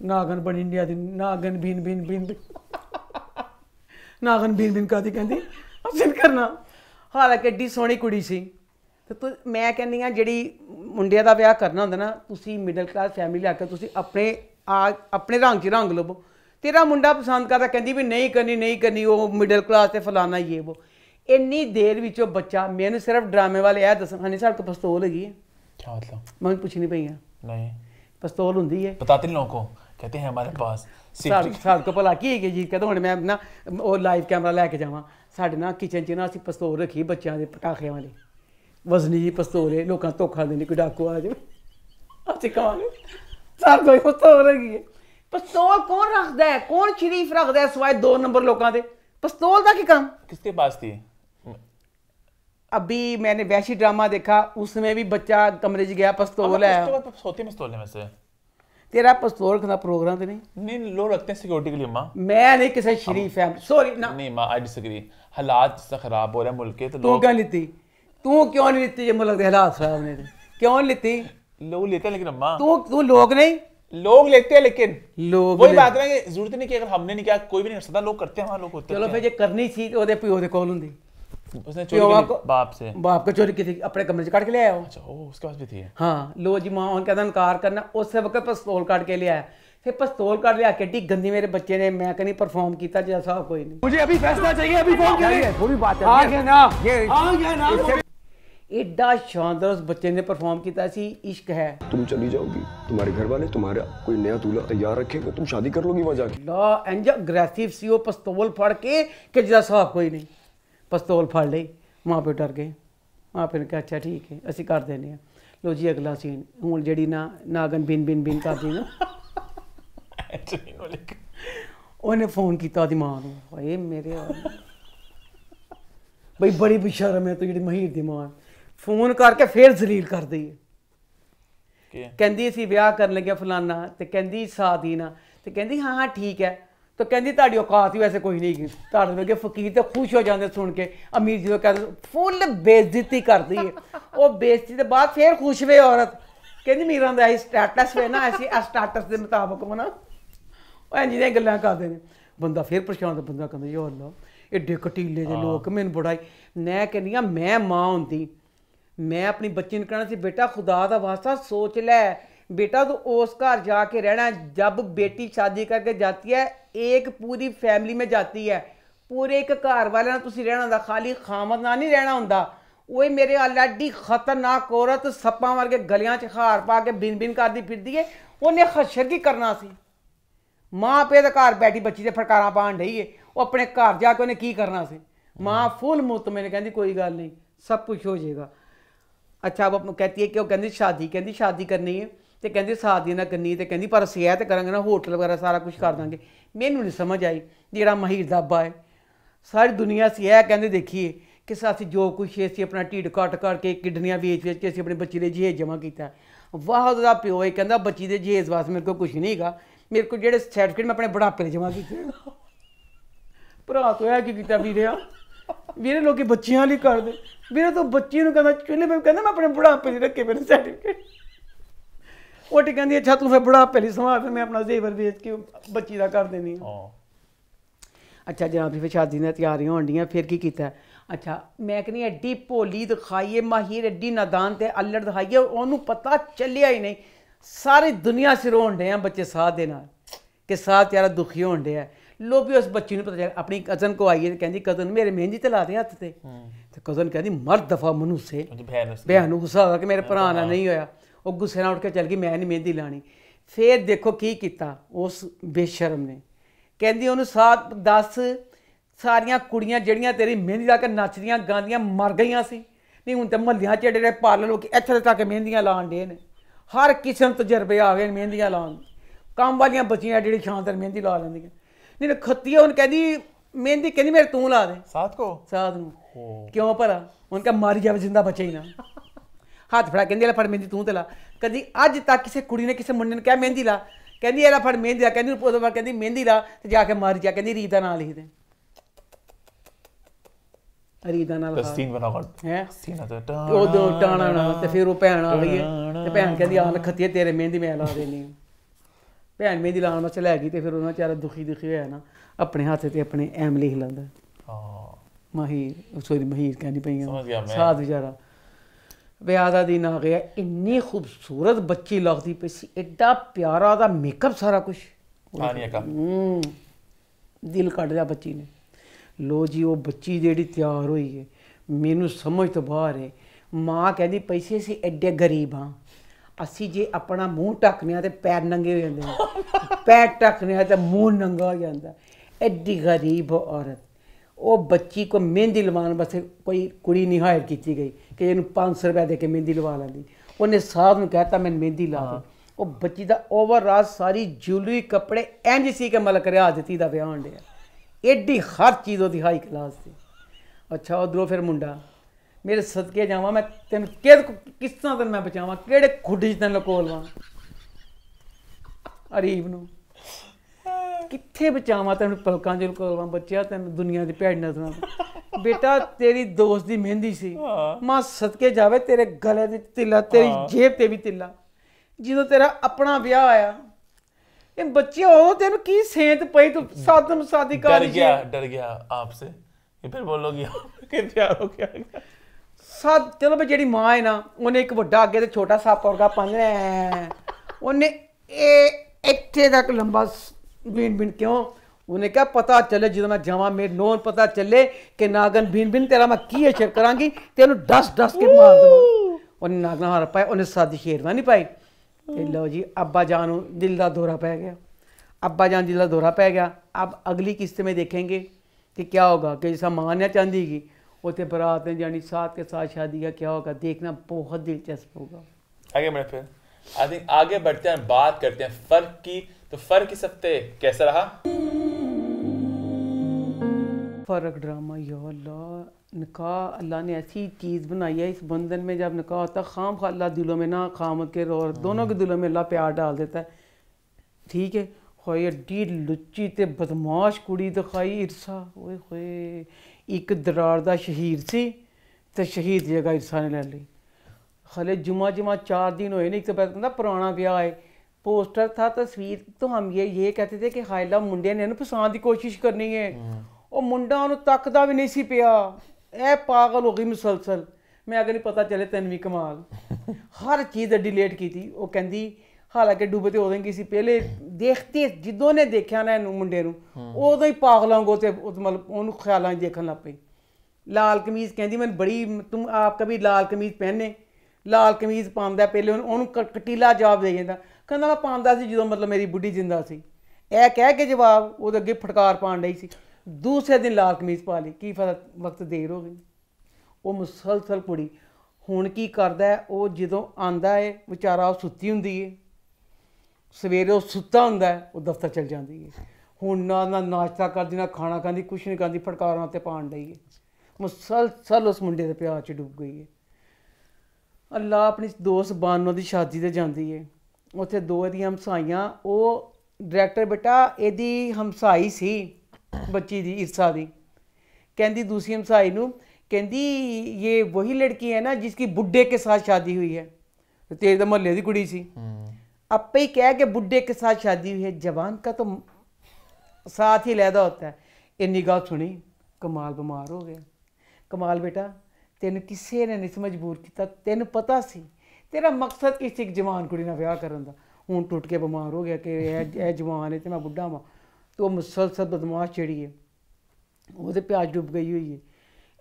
ਨਾਗਨ ਬਣੀ ਇੰਡੀਆ ਦੀ, ਨਾਗਨ ਬੀਨ ਬੀਨ ਬੀਨ ਬੀਨ। ਨਾਗਨ ਬੀਨ ਬੀਨ ਕਾਦੀ ਕਹਿੰਦੀ? ਅਸਿਲ ਕਰਨਾ। ਹਾਲਾਂਕਿ ਏਡੀ ਸੋਹਣੀ ਕੁੜੀ ਸੀ। ਤੇ ਤੂੰ ਮੈਂ ਕਹਿੰਦੀ ਆ ਜਿਹੜੀ ਮੁੰਡਿਆਂ ਦਾ ਵਿਆਹ ਕਰਨਾ ਹੁੰਦਾ ਨਾ, ਤੁਸੀਂ ਮਿਡਲ ਕਲਾਸ ਫੈਮਿਲੀ ਲੈ ਕੇ ਤੁਸੀਂ ਆਪਣੇ ਆ ਆਪਣੇ ਰੰਗ 'ਚ ਰੰਗ ਲਵੋ। ਤੇਰਾ ਮੁੰਡਾ ਪਸੰਦ ਕਰਦਾ, ਕਹਿੰਦੀ ਵੀ ਨਹੀਂ ਕਰਨੀ ਨਹੀਂ ਕਰਨੀ, ਉਹ ਮਿਡਲ ਕਲਾਸ ਤੇ ਫਲਾਣਾ ਇਹ ਉਹ। ਇੰਨੀ ਦੇਰ ਵਿੱਚ ਉਹ ਬੱਚਾ, ਮੈਨੂੰ ਸਿਰਫ ਡਰਾਮੇ ਵਾਲੇ ਇਹ ਦੱਸਣ ਹਨੀ ਸਾਡੇ ਕੋਲ ਪਿਸਤੌਲ ਹੈਗੀ ਹੈ। क्या मतलब ਮੈਂ ਪੁੱਛਣੀ ਪਈ ਆ नहीं ਪਿਸਤੌਲ ਹੁੰਦੀ ਹੈ बताते नहीं लोगों को कहते हैं हमारे पास ਸਾਡੇ ਸਾਡੇ ਕੋਲ ਭਲਾ ਕੀ ਹੈਗੀ ਜੀ ਕਹਿੰਦਾ ਹੁਣ ਮੈਂ ਨਾ ਉਹ ਲਾਈਵ ਕੈਮਰਾ ਲੈ ਕੇ ਜਾਵਾਂ ਸਾਡੇ ਨਾਲ ਕਿਚਨ 'ਚ ਨਾ ਅਸੀਂ ਪਿਸਤੌਲ ਰੱਖੀ ਬੱਚਿਆਂ ਦੇ ਪਟਾਖਿਆਂ ਵਾਲੀ ਵਜ਼ਨੀ ਜੀ ਪਸਤੌਲ ਹੈ ਲੋਕਾਂ ਨੂੰ ਧੋਖਾ ਦੇਣੀ ਕੋਈ ਡਾਕੂ ਆ ਜਾਵੇ ਅਸੀਂ ਕਹਾਂਗੇ ਸਰ ਕੋਈ ਪਸਤੌਲ ਹੈਗੀ ਹੈ ਪਸਤੌਲ ਕੌਣ ਰੱਖਦਾ ਹੈ ਕੌਣ ਸ਼ਰੀਫ ਰੱਖਦਾ ਹੈ ਸਵਾਏ ਦੋ ਨੰਬਰ ਲੋਕਾਂ ਦੇ ਪਸਤੌਲ ਦਾ ਕੀ ਕੰਮ किसके पास थी अभी मैंने वैशी ड्रामा देखा उसमें भी बच्चा कमरे च गया पस्तौल है सोते में में से तेरा पस्तौल का प्रोग्राम तो नहीं? नहीं लोग रखते हैं सिक्योरिटी के लिए माँ। मैं नहीं किसी शरीफ है सॉरी ना। नहीं माँ आई डिसएग्री हालात जिस खराब हो रहे हैं मुल्क के तो तू क्यों लेती? तू क्यों नहीं लेती ये मुल्क के हालात खराब ने थे? क्यों लेती? लोग लेते हैं लेकिन अम्मा तू तू लोग नहीं? लोग लेते हैं लेकिन लोग वही बात है ना कि ज़रूरत नहीं कि अगर हमने नहीं किया कोई भी नहीं कर सकता लोग करते हैं वहाँ लोग होते चलो फिर जे करनी सी तो ओदे पियो दे कोल हुंदी। उसने तो चोरी को बाप से। बाप का चोरी की थी अपने कमरे से काट के ले आया अच्छा ओ उसके पास भी थी। हाँ लो जी माँ उनका इनकार करना उस वक्त पिस्तौल काट के ले आया। फिर पिस्तौल काट लिया केटी गंदी मेरे बच्चे ने मैं कहीं नहीं परफॉर्म किया जैसा कोई नहीं। मुझे अभी फैसला चाहिए अभी फ़ोन करिए वो भी बात है। आ गया ना। ये आ गया ना एडा शानदार उस बच्चे ने परफॉर्म किया सी इश्क है। तुम चली जाओगी। तुम्हारे घर वाले तुम्हारा कोई नया दूल्हा तैयार रखेगा तुम शादी कर लोगी वहाँ जाके ला एंजा अग्रेसिव सी वो पिस्तौल फाड़ के कि जैसा कोई नहीं। ਪਿਸਤੌਲ ਫੜ ਲਈ ਮਾਂ ਪਿਓ ਡਰ ਗਏ। ਮਾਂ ਪਿਓ ਨੇ ਕਿਹਾ ਅੱਛਾ ਠੀਕ ਹੈ ਅਸੀਂ ਕਰ ਦਿੰਦੇ ਹਾਂ। ਲੋ ਜੀ ਅਗਲਾ ਸੀਨ ਹੁਣ ਜਿਹੜੀ ਨਾ ਨਾਗਨ ਬਿਨ ਬਿਨ ਬਿਨ ਕਰਦੀ ਨਾ ਉਹਨੇ ਫੋਨ ਕੀਤਾ ਉਹਦੀ ਮਾਂ ਨੂੰ। ਓਏ ਮੇਰੇ। ਬਈ ਬੜੀ ਬਿਸ਼ਰਮ ਹੈ ਤੂੰ ਜਿਹੜੀ ਮਹੀਰ ਦੀ ਮਾਂ। ਫੋਨ ਕਰਕੇ ਫੇਰ ਜ਼ਲੀਲ ਕਰਦੀ ਹੈ। ਕਹਿੰਦੀ ਅਸੀਂ ਵਿਆਹ ਕਰਨ ਲੱਗਿਆ ਫਲਾਨਾ ਤੇ ਕਹਿੰਦੀ ਸਾਦੀ ਨਾ ਤੇ ਕਹਿੰਦੀ ਹਾਂ ਹਾਂ ਠੀਕ ਹੈ। ਤਾਂ ਕਹਿੰਦੀ ਤੁਹਾਡੀ ਔਕਾਤ ਹੀ ਵੈਸੇ ਕੋਈ ਨਹੀਂ ਤੁਹਾਡੇ ਵਰਗੇ ਫਕੀਰ ਤਾਂ ਖੁਸ਼ ਹੋ ਜਾਂਦੇ ਸੁਣ ਕੇ। ਅਮੀਰ ਜੀ ਜਦੋਂ ਕਹਿੰਦੇ ਫੁੱਲ ਬੇਇੱਜ਼ਤੀ ਕਰਦੀ ਹੈ ਉਹ ਬੇਇੱਜ਼ਤੀ ਦੇ ਬਾਅਦ ਫੇਰ ਖੁਸ਼ ਹੋਏ ਔਰਤ। ਕਹਿੰਦੀ ਮੀਰਾਂ ਦਾ ਇਹ ਸਟੇਟਸ ਵੇ ਨਾ ਐਸੀ ਆ ਸਟੇਟਸ ਦੇ ਮੁਤਾਬਕ ਮਨਾ ਉਹ ਇੰਜ ਦੀਆਂ ਗੱਲਾਂ ਕਰਦੇ ਨੇ। ਬੰਦਾ ਫੇਰ ਪਰੇਸ਼ਾਨ ਹੁੰਦਾ ਬੰਦਾ ਕਹਿੰਦਾ ਯਾ ਅੱਲਾ ਏਡੇ ਕਟੀਲੇ ਦੇ ਲੋਕ ਮੈਨੂੰ ਬੜਾ ਮੈਂ ਕਹਿੰਦੀ ਆ ਮੈਂ ਮਾਂ ਹੁੰਦੀ। ਮੈਂ ਆਪਣੀ ਬੱਚੀ ਨੂੰ ਕਹਿਣਾ ਸੀ ਬੇਟਾ ਖੁਦਾ ਦਾ ਵਾਸਤਾ ਸੋਚ ਲੈ। ਬੇਟਾ ਤੂੰ ਉਸ ਘਰ ਜਾ ਕੇ ਰਹਿਣਾ। ਜਦ ਬੇਟੀ ਸ਼ਾਦੀ ਕਰਕੇ ਜਾਂਦੀ ਹੈ एक पूरी फैमिली में जाती है ਪੂਰੇ ਇੱਕ ਘਰ ਵਾਲਿਆਂ ਨਾਲ ਤੁਸੀਂ ਰਹਿਣਾ ਹੁੰਦਾ ਖਾਲੀ ਖਾਮਦ ਨਾਲ ਨਹੀਂ ਰਹਿਣਾ ਹੁੰਦਾ ਓਏ ਮੇਰੇ ਅੱਲਾ ਐਡੀ ਖਤਰਨਾਕ ਔਰਤ ਸੱਪਾਂ ਵਰਗੇ ਗਲੀਆਂ 'ਚ ਹਾਰ ਪਾ ਕੇ ਬਿਨ ਬਿਨ ਕਰਦੀ ਫਿਰਦੀ ਏ ਉਹਨੇ ਖਸ਼ਰ ਕੀ ਕਰਨਾ ਸੀ ਮਾਂ ਪਿਓ ਦੇ ਘਰ ਬੈਠੀ ਬੱਚੀ ਦੇ ਫਟਕਾਰਾਂ ਪਾਣ ਢਈ ਏ ਉਹ ਆਪਣੇ ਘਰ ਜਾ ਕੇ ਉਹਨੇ ਕੀ ਕਰਨਾ ਸੀ ਮਾਂ ਫੁੱਲ ਮੁਤਮਿਨ ਕਹਿੰਦੀ ਕੋਈ ਗੱਲ ਨਹੀਂ सब कुछ हो जाएगा अच्छा वो कहती है कि वो कहती शादी कहती शादी करनी है ਤੇ ਕਹਿੰਦੀ ਸ਼ਾਦੀ ਨਾ ਕਰਨੀ ਤੇ ਕਹਿੰਦੀ ਪਰ ਅਸੀਂ ਇਹ ਤੇ ਕਰਾਂਗੇ ਨਾ ਹੋਟਲ ਵਗੈਰਾ ਸਾਰਾ ਕੁਝ ਕਰ ਦਾਂਗੇ। ਮੈਨੂੰ ਨਹੀਂ ਸਮਝ ਆਈ ਜਿਹੜਾ ਮਹੀਰ ਦਾਬਾ ਹੈ। ਸਾਰੀ ਦੁਨੀਆ ਸੀ ਇਹ ਕਹਿੰਦੇ ਦੇਖੀਏ ਕਿ ਅਸੀਂ ਜੋ ਕੁਝ ਅਸੀਂ ਆਪਣਾ ਢੀਡ ਕੱਟ ਕਰਕੇ ਕਿਡਨੀਆਂ ਵੇਚ ਵੇਚ ਕੇ ਅਸੀਂ ਆਪਣੇ ਬੱਚੇ ਲਈ ਜਹੇਜ ਜਮ੍ਹਾਂ ਕੀਤਾ। ਵਾਹ, ਉਹਦਾ ਪਿਓ ਇਹ ਕਹਿੰਦਾ ਬੱਚੀ ਦੇ ਜਹੇਜ ਵਾਸਤੇ ਮੇਰੇ ਕੋਲ ਕੁਝ ਨਹੀਂ ਹੈਗਾ। ਮੇਰੇ ਕੋਲ ਜਿਹੜੇ ਸਰਟੀਫਿਕੇਟ ਮੈਂ ਆਪਣੇ ਬੁਢਾਪੇ ਦੇ ਜਮ੍ਹਾਂ ਕੀਤੇ ਭਰਾ ਤੋਂ ਇਹ ਕੀ ਕੀਤਾ ਵੀਰਿਆ ਵੀਰੇ ਲੋਕੀ ਬੱਚਿਆਂ ਲਈ ਕਰਦੇ। ਵੀਰੇ ਤੋਂ ਬੱਚੀ ਨੂੰ ਕਹਿੰਦਾ ਕਹਿੰਦੇ ਮੈਂ ਕਹਿੰਦਾ ਮੈਂ ਆਪਣੇ ਬੁਢਾਪੇ ਲਈ ਰੱਖੇ ਮੇਰੇ ਸਰਟੀਫਿਕੇਟ ਉਹ ਟੀ ਕਹਿੰਦੀ ਅੱਛਾ ਤੂੰ ਫਿਰ ਬੁਢਾਪੇ ਲਈ ਸੰਭਾਲ ਫਿਰ ਮੈਂ ਆਪਣਾ ਜ਼ੇਵਰ ਵੇਚ ਕੇ ਬੱਚੀ ਦਾ ਕਰ ਦੇਣੀ ਹਾਂ। ਅੱਛਾ ਜਨਾਬ ਜੀ ਫਿਰ ਸ਼ਾਦੀ ਦੀਆਂ ਤਿਆਰੀਆਂ ਹੋਣ ਡੀਆਂ ਫਿਰ ਕੀ ਕੀਤਾ? ਅੱਛਾ ਮੈਂ ਕਹਿੰਦੀ ਐਡੀ ਭੋਲੀ ਦਿਖਾਈਏ ਮਾਹੀਰ ਐਡੀ ਨਦਾਨ ਤੇ ਅਲੜ ਦਿਖਾਈਏ ਉਹਨੂੰ ਪਤਾ ਚੱਲਿਆ ਹੀ ਨਹੀਂ। ਸਾਰੀ ਦੁਨੀਆ ਸਿਰੋਂ ਡੇ ਆ ਬੱਚੇ ਸਾਥ ਦੇ ਨਾਲ ਕਿ ਸਾਥ ਯਾਰਾ ਦੁਖੀ ਹੋਣ ਡੇ ਆ ਲੋ ਵੀ ਉਸ ਬੱਚੀ ਨੂੰ ਪਤਾ ਚੱਲ ਆਪਣੀ ਕਜ਼ਨ ਕੋ ਆਈਏ ਕਹਿੰਦੀ ਕਜ਼ਨ ਮੇਰੇ ਮਹਿੰਦੀ ਤੇ ਲਾ ਦੇ ਹੱਥ ਤੇ। ਤੇ ਕਜ਼ਨ ਕਹਿੰਦੀ ਮਰ ਦਫਾ ਮਨੂ ਸੇ ਬਿਆਨ ਨੂੰ ਗੁੱਸਾ ਹੋਇਆ ਕਿ ਮੇਰੇ ਭਰਾ ਨਾਲ ਨਹੀਂ ਹੋਇਆ। ਉਹ ਗੁੱਸੇ ਨਾਲ ਉੱਠ ਕੇ ਚੱਲ ਗਈ ਮੈਂ ਨਹੀਂ ਮਹਿੰਦੀ ਲਾਣੀ। ਫੇਰ ਦੇਖੋ ਕੀ ਕੀਤਾ ਉਸ ਬੇਸ਼ਰਮ ਨੇ। ਕਹਿੰਦੀ ਉਹਨੂੰ ਸਾਥ 10 ਸਾਰੀਆਂ ਕੁੜੀਆਂ ਜਿਹੜੀਆਂ ਤੇਰੀ ਮਹਿੰਦੀ ਲਾ ਕੇ ਨੱਚਦੀਆਂ ਗਾਉਂਦੀਆਂ ਮਰ ਗਈਆਂ ਸੀ। ਨਹੀਂ ਹੁਣ ਤਾਂ ਮਹੱਲਿਆਂ ਚ ਜਿਹੜੇ ਪਾਰਲਰ ਲੋਕ ਇੱਥੇ ਤੱਕ ਮਹਿੰਦੀਆਂ ਲਾਣ ਦੇ ਨੇ। ਹਰ ਕਿਸਮ ਤਜਰਬੇ ਆ ਗਏ ਨੇ ਮਹਿੰਦੀਆਂ ਲਾਉਣ ਕੰਮ ਵਾਲੀਆਂ ਬੱਚੀਆਂ ਜਿਹੜੀ ਸ਼ਾਨਦਾਰ ਮਹਿੰਦੀ ਲਾ ਲੈਂਦੀਆਂ। ਨਹੀਂ ਖੱਤੀਆ ਹੁਣ ਕਹਿੰਦੀ ਮਹਿੰਦੀ ਕਹਿੰਦੀ ਮੇਰੇ ਤੂੰ ਲਾ ਦੇ। ਸਾਥ ਕੋ? ਸਾਥ ਨੂੰ। ਕਿਉਂ ਭਲਾ? ਉਹਨਾਂ ਕਾ ਮਾਰੀ ਜਾਵੇ ਜਿੰਦਾ ਬਚੇ ਹੀ ਨਾ। ਹੱਥ ਫੜਾ ਕਹਿੰਦੀ ਲੈ ਫੜ ਮਹਿੰਦੀ ਤੂੰ ਤੇ ਲਾ। ਕਹਿੰਦੀ ਅੱਜ ਤੱਕ ਕਿਸੇ ਕੁੜੀ ਨੇ ਕਿਸੇ ਮੁੰਡੇ ਨੂੰ ਕਿਹਾ ਮਹਿੰਦੀ ਲਾ। ਕਹਿੰਦੀ ਇਹਦਾ ਫੜ ਮਹਿੰਦੀ ਲਾ। ਕਹਿੰਦੀ ਉਹਦੇ ਬਾਅਦ ਕਹਿੰਦੀ ਮਹਿੰਦੀ ਲਾ। ਤੇ ਜਾ ਕੇ ਮਾਰ ਜਾ ਕਹਿੰਦੀ ਰੀਤ ਦਾ ਨਾਂ ਲਿਖ ਦੇ। ਰੀਤ ਦਾ ਨਾਂ ਲਿਖ। ਸੀਨ ਬਣਾ ਕੱਢ ਉਹ ਟਾਣਾ ਨਾ ਤੇ ਫਿਰ ਉਹ ਭੈਣ ਆ ਗਈ ਤੇ ਭੈਣ ਕਹਿੰਦੀ ਆ ਲਖਤੀਏ ਤੇਰੇ ਮਹਿੰਦੀ ਮੈਂ ਲਾ ਦੇਣੀ ਭੈਣ ਮਹਿੰਦੀ ਲਾਉਣ ਵਾਸਤੇ ਲੈ ਗਈ ਤੇ ਫਿਰ ਉਹਨਾਂ ਚਾਰਾ ਦੁਖੀ ਦੁਖੀ ਹੋਇਆ ਨਾ ਆਪਣੇ ਹੱਥ ਤੇ ਆਪਣੇ ਐਮ ਲਿਖ ਲੈਂਦਾ। ਹਾਂ। ਮਹੀਰ ਸੋਰੀ ਮਹੀਰ ਕਹਿੰਦੀ ਪਈਆਂ ਸਮਝ ਸਾਧ ਵਿਚਾਰਾ। ਵਿਆਹ ਦਾ ਦਿਨ ਆ ਗਿਆ ਇੰਨੀ ਖੂਬਸੂਰਤ ਬੱਚੀ ਲੱਗਦੀ ਪਈ ਸੀ ਐਡਾ ਪਿਆਰਾ ਦਾ ਮੇਕਅਪ ਸਾਰਾ ਕੁਝ ਆਨੀਆ ਕਾ ਦਿਲ ਕੱਢ ਲਿਆ ਬੱਚੀ ਨੇ। ਲੋ ਜੀ ਉਹ ਬੱਚੀ ਜਿਹੜੀ ਤਿਆਰ ਹੋਈ ਹੈ ਮੈਨੂੰ ਸਮਝ ਤੋਂ ਬਾਹਰ ਹੈ। ਮਾਂ ਕਹਿੰਦੀ ਪੈਸੇ ਸੀ ਐਡੇ ਗਰੀਬ ਹਾਂ। ਅਸੀਂ ਜੇ ਆਪਣਾ ਮੂੰਹ ਟੱਕਨੇ ਆ ਤੇ ਪੈਰ ਨੰਗੇ ਹੋ ਜਾਂਦੇ [LAUGHS] ਪੈਰ ਟੱਕਨੇ ਆ ਤੇ ਮੂੰਹ ਨੰਗਾ ਹੋ ਜਾਂਦਾ। ਐਡੀ ਗਰੀਬ ਔਰਤ। ਉਹ ਬੱਚੀ ਕੋ ਮਹਿੰਦੀ ਲਵਾਉਣ ਵਾਸਤੇ ਕੋਈ ਕੁੜੀ ਨਹੀਂ ਹਾਇਰ ਕੀਤੀ ਗਈ ਕਿ ਇਹਨੂੰ 500 ਰੁਪਏ ਦੇ ਕੇ ਮਹਿੰਦੀ ਲਵਾ ਲੈਂਦੀ। ਉਹਨੇ ਸਾਧ ਨੂੰ ਕਹਿਤਾ ਮੈਨੂੰ ਮਹਿੰਦੀ ਲਾ ਦੇ ਉਹ ਬੱਚੀ ਦਾ ਓਵਰਆਲ ਸਾਰੀ ਜੁਐਲਰੀ ਕੱਪੜੇ ਇੰਜ ਸੀ ਕਿ ਮਲਕ ਰਿਆ ਦਿੱਤੀ ਦਾ ਵਿਆਹ ਹੋਣ ਡਿਆ ਐਡੀ ਹਰ ਚੀਜ਼ ਉਹਦੀ ਹਾਈ ਕਲਾਸ ਸੀ। ਅੱਛਾ ਉਧਰੋਂ ਫਿਰ ਮੁੰਡਾ ਮੇਰੇ ਸਦਕੇ ਜਾਵਾਂ ਮੈਂ ਤੈਨੂੰ ਕਿਹਦੇ ਕਿਸ ਤਰ੍ਹਾਂ ਤੈਨੂੰ ਮੈਂ ਬਚਾਵਾਂ? ਕਿਹੜੇ ਖੁੱਡ 'ਚ ਤੈਨੂੰ ਲਕੋਲਵਾਂ? ਅਰੀਬ ਨੂੰ ਕਿੱਥੇ ਬਚਾਵਾਂ? ਤੈਨੂੰ ਪਲਕਾਂ ਜਿਲ ਕੋਲਵਾਂ ਬੱਚਿਆ ਤੈਨੂੰ ਦੁਨੀਆ ਦੀ ਭੈੜ ਨਜ਼ਰਾਂ ਤੋਂ। ਬੇਟਾ ਤੇਰੀ ਦੋਸਤ ਦੀ ਮਹਿੰਦੀ ਸੀ। ਮਾਂ ਸਦਕੇ ਜਾਵੇ ਤੇਰੇ ਗਲੇ ਦੇ ਤਿੱਲਾ ਤੇਰੀ ਜੇਬ ਤੇ ਵੀ ਤਿੱਲਾ। ਜਦੋਂ ਤੇਰਾ ਆਪਣਾ ਵਿਆਹ ਆਇਆ ਇਹ ਬੱਚਿਆ ਉਹ ਤੈਨੂੰ ਕੀ ਸੇਂਤ ਪਈ ਤੂੰ? ਸਾਦਮ ਸਾਦੀ ਕਰ ਗਿਆ ਡਰ ਗਿਆ ਆਪਸੇ। ਇਹ ਫਿਰ ਬੋਲੋਗੀ ਕਿ ਪਿਆਰ ਹੋ ਗਿਆ। ਸਾ ਚਲੋ ਬਈ ਜਿਹੜੀ ਮਾਂ ਹੈ ਨਾ ਉਹਨੇ ਇੱਕ ਵੱਡਾ ਅੱਗੇ ਤੇ ਛੋਟਾ ਸੱਪ ਵਰਗਾ ਪੰਜ ਉਹਨੇ ਇਹ ਇੱਥੇ ਤੱਕ ਲੰਬਾ ਬੀਨ ਬੀਨ ਕਿਉਂ ਉਹਨੇ ਕਿਹਾ ਪਤਾ ਚੱਲੇ ਜਦੋਂ ਮੈਂ ਜਾਵਾਂ ਮੇਰੇ ਨੋਨ ਪਤਾ ਚੱਲੇ ਕਿ ਨਾਗਨ ਬੀਨ ਬੀਨ ਤੇਰਾ ਮੈਂ ਕੀ ਅਸ਼ਰ ਕਰਾਂਗੀ ਤੇ ਉਹਨੂੰ ਡਸ ਡਸ ਕੇ ਮਾਰ ਦੇਵਾਂ ਉਹਨੇ ਨਾਗਨ ਹਾਰ ਪਾਇਆ ਉਹਨੇ ਸਾਦੀ ਸ਼ੇਰਵਾਨੀ ਪਾਈ ਤੇ ਲਓ ਜੀ ਅੱਬਾ ਜਾਨ ਨੂੰ ਦਿਲ ਦਾ ਦੌਰਾ ਪੈ ਗਿਆ अब्बा जान दिल का दौरा पै गया अब अगली किस्त में देखेंगे कि क्या होगा कि जैसा माँ ने चांदी की उतने बारात ने जानी साथ के साथ शादी का क्या होगा देखना बहुत दिलचस्प होगा आगे बढ़े फिर आई थिंक आगे बढ़ते हैं बात करते हैं फर्क की तो फ़र्क इस हफ़्ते कैसा रहा? फ़र्क ड्रामा अल्लाह निकाह अल्लाह ने ऐसी चीज़ बनाई है इस बंधन में जब निकाह होता है खाम खा अल्लाह दिलों में ना खाम के और हम्म। दोनों के दिलों में अल्लाह प्यार डाल देता है। ठीक है? खोए अड्डी लुच्ची ते बदमाश कुड़ी तो खाई ईर्सा ओए खोए एक दरार दा शहीद सी ते शहीद जगह ईरसा ने ले ली। खाले जुमा जुमा चार दिन होए एक तो पता पुराना ब्याह है। ਪੋਸਟਰ ਥਾ, ਤਸਵੀਰ तो हम ये ये कहते थे कि ਹਾਇਲਾ ਮੁੰਡੇ ਨੇ ਇਹਨੂੰ ਫਸਾਉਣ ਦੀ ਕੋਸ਼ਿਸ਼ ਕਰਨੀ ਹੈ। ਉਹ ਮੁੰਡਾ ਉਹਨੂੰ ਤੱਕਦਾ ਵੀ ਨਹੀਂ ਸੀ ਪਿਆ। ਇਹ ਪਾਗਲ ਹੋ ਗਈ ਮੁਸਲਸਲ। ਮੈਂ ਅਗਰ ਨਹੀਂ ਪਤਾ ਤੈਨੂੰ ਵੀ ਕਮਾਲ। ਹਰ ਚੀਜ਼ ਡਿਲੀਟ ਕੀਤੀ। ਉਹ ਕਹਿੰਦੀ, ਹਾਲਾਂਕਿ ਡੁੱਬੇ ਤੇ ਉਦੋਂ ਕੀ ਸੀ। ਪਹਿਲੇ ਦੇਖਤੀ, ਜਿੱਦੋਂ ਨੇ ਦੇਖਿਆ ਨਾ ਇਹਨੂੰ ਮੁੰਡੇ ਨੂੰ, ਉਦੋਂ ਹੀ ਪਾਗਲਾਂ ਗੋ ਤੇ ਮਤਲਬ ਉਹਨੂੰ ਖਿਆਲਾਂ 'ਚ ਦੇਖਣ ਲੱਗ ਪਈ। ਲਾਲ ਕਮੀਜ਼ ਕਹਿੰਦੀ, ਮੈਨੂੰ ਬੜੀ, ਤੂੰ ਆਪ ਕभी ਲਾਲ ਕਮੀਜ਼ ਪਹਿਨੇ। ਲਾਲ ਕਮੀਜ਼ ਪਾਉਂਦਾ, ਪਹਿਲੇ ਉਹਨੂੰ ਕਟੀਲਾ ਜਵਾਬ ਦੇ ਜਾਂਦਾ। ਕਹਿੰਦਾ ਮੈਂ ਪਾਉਂਦਾ ਸੀ ਜਦੋਂ ਮਤਲਬ ਮੇਰੀ ਬੁੱਢੀ ਜਿੰਦਾ ਸੀ। ਇਹ ਕਹਿ ਕੇ ਜਵਾਬ ਉਹਦੇ ਅੱਗੇ ਫਟਕਾਰ ਪਾਣ ਡਈ ਸੀ। ਦੂਸਰੇ ਦਿਨ ਲਾਲ ਕਮੀਜ਼ ਪਾ ਲਈ। ਕੀ ਫ਼ਰਕ, ਵਕਤ ਦੇਰ ਹੋ ਗਈ। ਉਹ ਮੁਸਲਸਲ ਕੁੜੀ। ਹੁਣ ਕੀ ਕਰਦਾ ਉਹ ਜਦੋਂ ਆਂਦਾ ਏ ਵਿਚਾਰਾ ਉਹ ਸੁੱਤੀ ਹੁੰਦੀ ਹੈ ਸਵੇਰੇ ਉਹ ਸੁੱਤਾ ਹੁੰਦਾ ਉਹ ਦਫ਼ਤਰ ਚਲ ਜਾਂਦੀ ਹੈ ਹੁਣ ਨਾ ਨਾ ਨਾਸ਼ਤਾ ਕਰਦੀ, ਨਾ ਖਾਣਾ ਖਾਂਦੀ, ਕੁਛ ਨਹੀਂ ਕਰਦੀ ਫਟਕਾਰਾਂ ਤੇ ਪਾਣ ਡਈ ਹੈ ਮੁਸਲਸਲ ਉਸ ਮੁੰਡੇ ਦੇ ਪਿਆਰ 'ਚ ਡੁੱਬ ਗਈ ਹੈ ਅੱਲਾ ਆਪਣੀ ਦੋਸਤ ਬਾਨੋ ਦੀ ਸ਼ਾਦੀ ਤੇ ਜਾਂਦੀ ਏ। ਉੱਥੇ ਦੋ ਇਹਦੀਆਂ ਹਮਸਾਈਆਂ ਉਹ ਡਾਇਰੈਕਟਰ ਬੇਟਾ ਇਹਦੀ ਹਮਸਾਈ ਸੀ ਬੱਚੀ ਦੀ ਈਰਸਾ ਦੀ। ਕਹਿੰਦੀ ਦੂਸਰੀ ਹਮਸਾਈ ਨੂੰ ਕਹਿੰਦੀ ਇਹ ਵਹੀ ਲੜਕੀ ਹੈ ਨਾ ਜਿਸ ਕੀ ਬੁੱਢੇ ਕੇ ਸਾਥ ਸ਼ਾਦੀ ਹੋਈ ਹੈ। ਤੇਰੇ ਦਾ ਮਹੱਲੇ ਦੀ ਕੁੜੀ ਸੀ। ਆਪੇ ਹੀ ਕਹਿ ਕੇ ਬੁੱਢੇ ਕੇ ਸਾਥ ਸ਼ਾਦੀ ਹੋਈ ਹੈ। ਜਵਾਨ ਕਾ ਤਾਂ ਸਾਥ ਹੀ ਲੈਦਾ होता ਇੰਨੀ ਗੱਲ ਸੁਣੀ ਕਮਾਲ ਬਿਮਾਰ ਹੋ ਗਿਆ। ਕਮਾਲ ਬੇਟਾ ਤੈਨੂੰ ਕਿਸੇ ਨੇ ਨਹੀਂ ਮਜਬੂਰ ਕੀਤਾ ਤੈਨੂੰ ਪਤਾ ਸੀ ਤੇਰਾ ਮਕਸਦ ਕੀ ਸੀ ਇੱਕ ਜਵਾਨ ਕੁੜੀ ਨਾਲ ਵਿਆਹ ਕਰਨ ਦਾ। ਹੁਣ ਟੁੱਟ ਕੇ ਬਿਮਾਰ ਹੋ ਗਿਆ ਕਿ ਇਹ ਇਹ ਜਵਾਨ ਹੈ ਤੇ ਮੈਂ ਬੁੱਢਾ ਵਾਂ। ਤੇ ਮੁਸਲਸਲ ਬਦਮਾਸ਼ ਜਿਹੜੀ ਹੈ ਉਹਦੇ ਪਿਆਜ ਡੁੱਬ ਗਈ ਹੋਈ ਹੈ।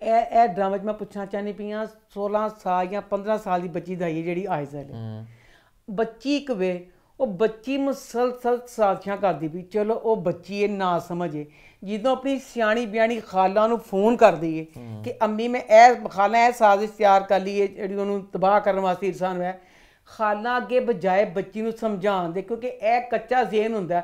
ਇਹ ਇਹ ਡਰਾਮਾ 'ਚ ਮੈਂ ਪੁੱਛਣਾ ਚਾਹਨੀ ਪਈਆਂ 16 ਸਾਲ ਜਾਂ 15 ਸਾਲ ਦੀ ਬੱਚੀ ਦਾ ਹੈ ਜਿਹੜੀ ਆਇਜ਼ਲ ਹੈ। ਬੱਚੀ ਇੱਕ ਵੇ ਉਹ ਬੱਚੀ ਮੁਸਲਸਲ ਸਾਜ਼ਿਸ਼ਾਂ ਕਰਦੀ ਵੀ ਚਲੋ ਉਹ ਬੱਚੀ ਇਹ ਨਾ ਸਮਝੇ। ਜਦੋਂ ਆਪਣੀ ਸਿਆਣੀ ਬਿਆਣੀ ਖਾਲਾਂ ਨੂੰ ਫੋਨ ਕਰਦੀ ਏ ਕਿ ਅੰਮੀ ਮੈਂ ਇਹ ਖਾਲਾਂ ਇਹ ਸਾਜ਼ਿਸ਼ ਤਿਆਰ ਕਰ ਲਈ ਏ ਜਿਹੜੀ ਉਹਨੂੰ ਤਬਾਹ ਕਰਨ ਵਾਸਤੇ ਇਨਸਾਨ ਹੈ ਖਾਲਾਂ ਅੱਗੇ ਬਜਾਏ ਬੱਚੀ ਨੂੰ ਸਮਝਾਉਣ ਦੇ, ਕਿਉਂਕਿ ਇਹ ਕੱਚਾ ਜ਼ੇਨ ਹੁੰਦਾ।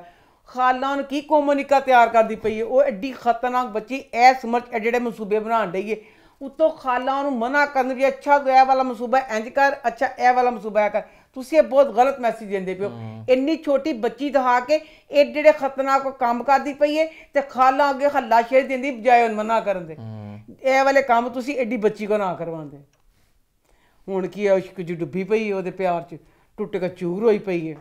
ਖਾਲਾਂ ਨੂੰ ਕੀ ਕੋਮੋਨਿਕਾ ਤਿਆਰ ਕਰਦੀ ਪਈ ਏ? ਉਹ ਐਡੀ ਖਤਰਨਾਕ ਬੱਚੀ ਐ ਸਮਝ ਇਹ ਜਿਹੜੇ ਮਸੂਬੇ ਬਣਾਉਣ ਡਈ ਏ, ਉਤੋਂ ਖਾਲਾ ਨੂੰ ਮਨਾ ਕਰਨ ਵੀ ਅੱਛਾ ਤੂੰ ਇਹ ਵਾਲਾ ਮਸੂਬਾ ਇੰਜ ਕਰ, ਅੱਛਾ ਇਹ ਵਾਲਾ ਮਸੂਬਾ ਇਹ ਕਰ। ਤੁਸੀਂ ਇਹ ਬਹੁਤ ਗਲਤ ਮੈਸੇਜ ਦਿੰਦੇ ਪਿਓ ਇੰਨੀ ਛੋਟੀ ਬੱਚੀ ਦਿਖਾ ਕੇ ਇਹ ਜਿਹੜੇ ਖਤਰਨਾਕ ਕੰਮ ਕਰਦੀ ਪਈ ਏ ਤੇ ਖਾਲਾ ਅੱਗੇ ਹੱਲਾ ਸ਼ੇਰ ਦਿੰਦੀ ਬਜਾਏ ਉਹਨੂੰ ਮਨਾ ਕਰਨ ਦੇ। ਇਹ ਵਾਲੇ ਕੰਮ ਤੁਸੀਂ ਐਡੀ ਬੱਚੀ ਕੋ ਨਾ ਕਰਵਾਉਂਦੇ। ਹੁਣ ਕੀ ਹੈ ਇਸ਼ਕ ਚ ਡੁੱਬੀ ਪਈ ਹੈ ਉਹਦੇ ਪਿਆਰ ਚ ਟੁੱਟ ਕੇ ਚੂਰ ਹੋਈ ਪਈ ਹੈ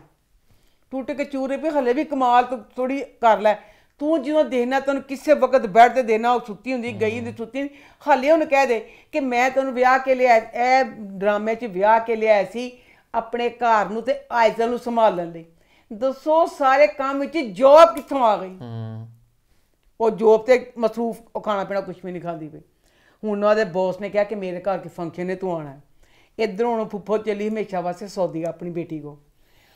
ਟੁੱਟ ਕੇ ਚੂਰੇ ਪਈ ਹਲੇ ਵੀ ਕਮਾਲ ਤੂੰ ਥੋੜੀ ਕਰ ਲੈ। ਤੂੰ ਜਦੋਂ ਦੇਖਣਾ ਤੈਨੂੰ ਕਿਸੇ ਵਕਤ ਬੈਠ ਤੇ ਦੇਣਾ ਉਹ ਸੁੱਤੀ ਹੁੰਦੀ ਗਈ ਹੁੰਦੀ ਸੁੱਤੀ ਹਾਲੇ ਉਹਨੂੰ ਕਹਿ ਦੇ ਕਿ ਮੈਂ ਤੈਨੂੰ ਵਿਆਹ ਕੇ ਲਿਆ ਇਹ ਡਰਾਮੇ 'ਚ ਵਿਆਹ ਕੇ ਲਿਆ ਸੀ ਆਪਣੇ ਘਰ ਨੂੰ ਤੇ ਆਇਜ਼ਲ ਨੂੰ ਸੰਭਾਲਣ ਲਈ। ਦੱਸੋ ਸਾਰੇ ਕੰਮ ਵਿੱਚ ਜੋਬ ਕਿੱਥੋਂ ਆ ਗਈ? ਉਹ ਜੋਬ ਤੇ ਮਸਰੂਫ ਉਹ ਖਾਣਾ ਪੀਣਾ ਕੁਝ ਵੀ ਨਹੀਂ ਖਾਂਦੀ ਪਈ। ਹੁਣ ਉਹਨਾਂ ਦੇ ਬੌਸ ਨੇ ਕਿਹਾ ਕਿ ਮੇਰੇ ਘਰ ਕੇ ਫੰਕਸ਼ਨ ਨੇ ਤੂੰ ਆਣਾ ਇਧਰੋਂ ਹੁਣ ਫੁੱਫੋ ਚੱਲੀ ਹਮੇਸ਼ਾ ਵਾਸਤੇ ਸੌਦੀ ਆਪਣੀ ਬੇਟੀ ਕੋ।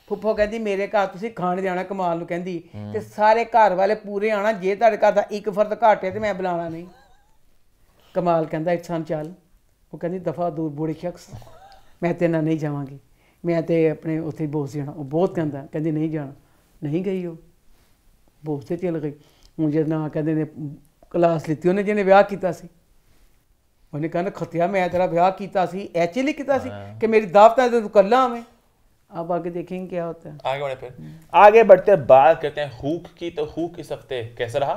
ਫੁੱਫੋ ਕਹਿੰਦੀ ਮੇਰੇ ਘਰ ਤੁਸੀਂ ਖਾਣ ਜਾਣਾ ਕਮਾਲ ਨੂੰ ਕਹਿੰਦੀ। ਤੇ ਸਾਰੇ ਘਰ ਵਾਲੇ ਪੂਰੇ ਆਣਾ ਜੇ ਤੁਹਾਡੇ ਘਰ ਦਾ ਇੱਕ ਫਰਦ ਘੱਟ ਤੇ ਮੈਂ ਬੁਲਾਣਾ ਨਹੀਂ। ਕਮਾਲ ਕਹਿੰਦਾ ਇਨਸਾਨ ਚੱਲ। ਉਹ ਕਹਿੰਦੀ ਦਫਾ ਦੂਰ ਬੂੜੇ ਸ਼ਖਸ। ਮੈਂ ਤੇ ਨਾਲ ਨਹੀਂ ਜਾਵਾਂਗੀ। ਮੈਂ ਤੇ ਆਪਣੇ ਉੱਥੇ ਬੋਸ ਜਾਣਾ ਉਹ ਬਹੁਤ ਕਹਿੰਦਾ ਕਹਿੰਦੀ ਨਹੀਂ ਜਾਣਾ ਨਹੀਂ ਗਈ ਉਹ ਬੋਸ ਤੇ ਚਲ ਗਈ ਹੁਣ ਜਦ ਨਾ ਕਹਿੰਦੇ ਨੇ ਕਲਾਸ ਲਿੱਤੀ ਉਹਨੇ ਜਿਹਨੇ ਵਿਆਹ ਕੀਤਾ ਸੀ ਉਹਨੇ ਕਹਿੰਦਾ ਖਤਿਆ ਮੈਂ ਤੇਰਾ ਵਿਆਹ ਕੀਤਾ ਸੀ ਐਕਚੁਅਲੀ ਕੀਤਾ ਸੀ ਕਿ ਮੇਰੀ ਦਾਵਤਾਂ ਤੇ ਤੂੰ ਕੱਲਾ ਆਵੇਂ अब आगे देखेंगे क्या होता है आगे बढ़े फिर आगे बढ़ते बात करते हैं हुक की तो हुक इस हफ्ते कैसा रहा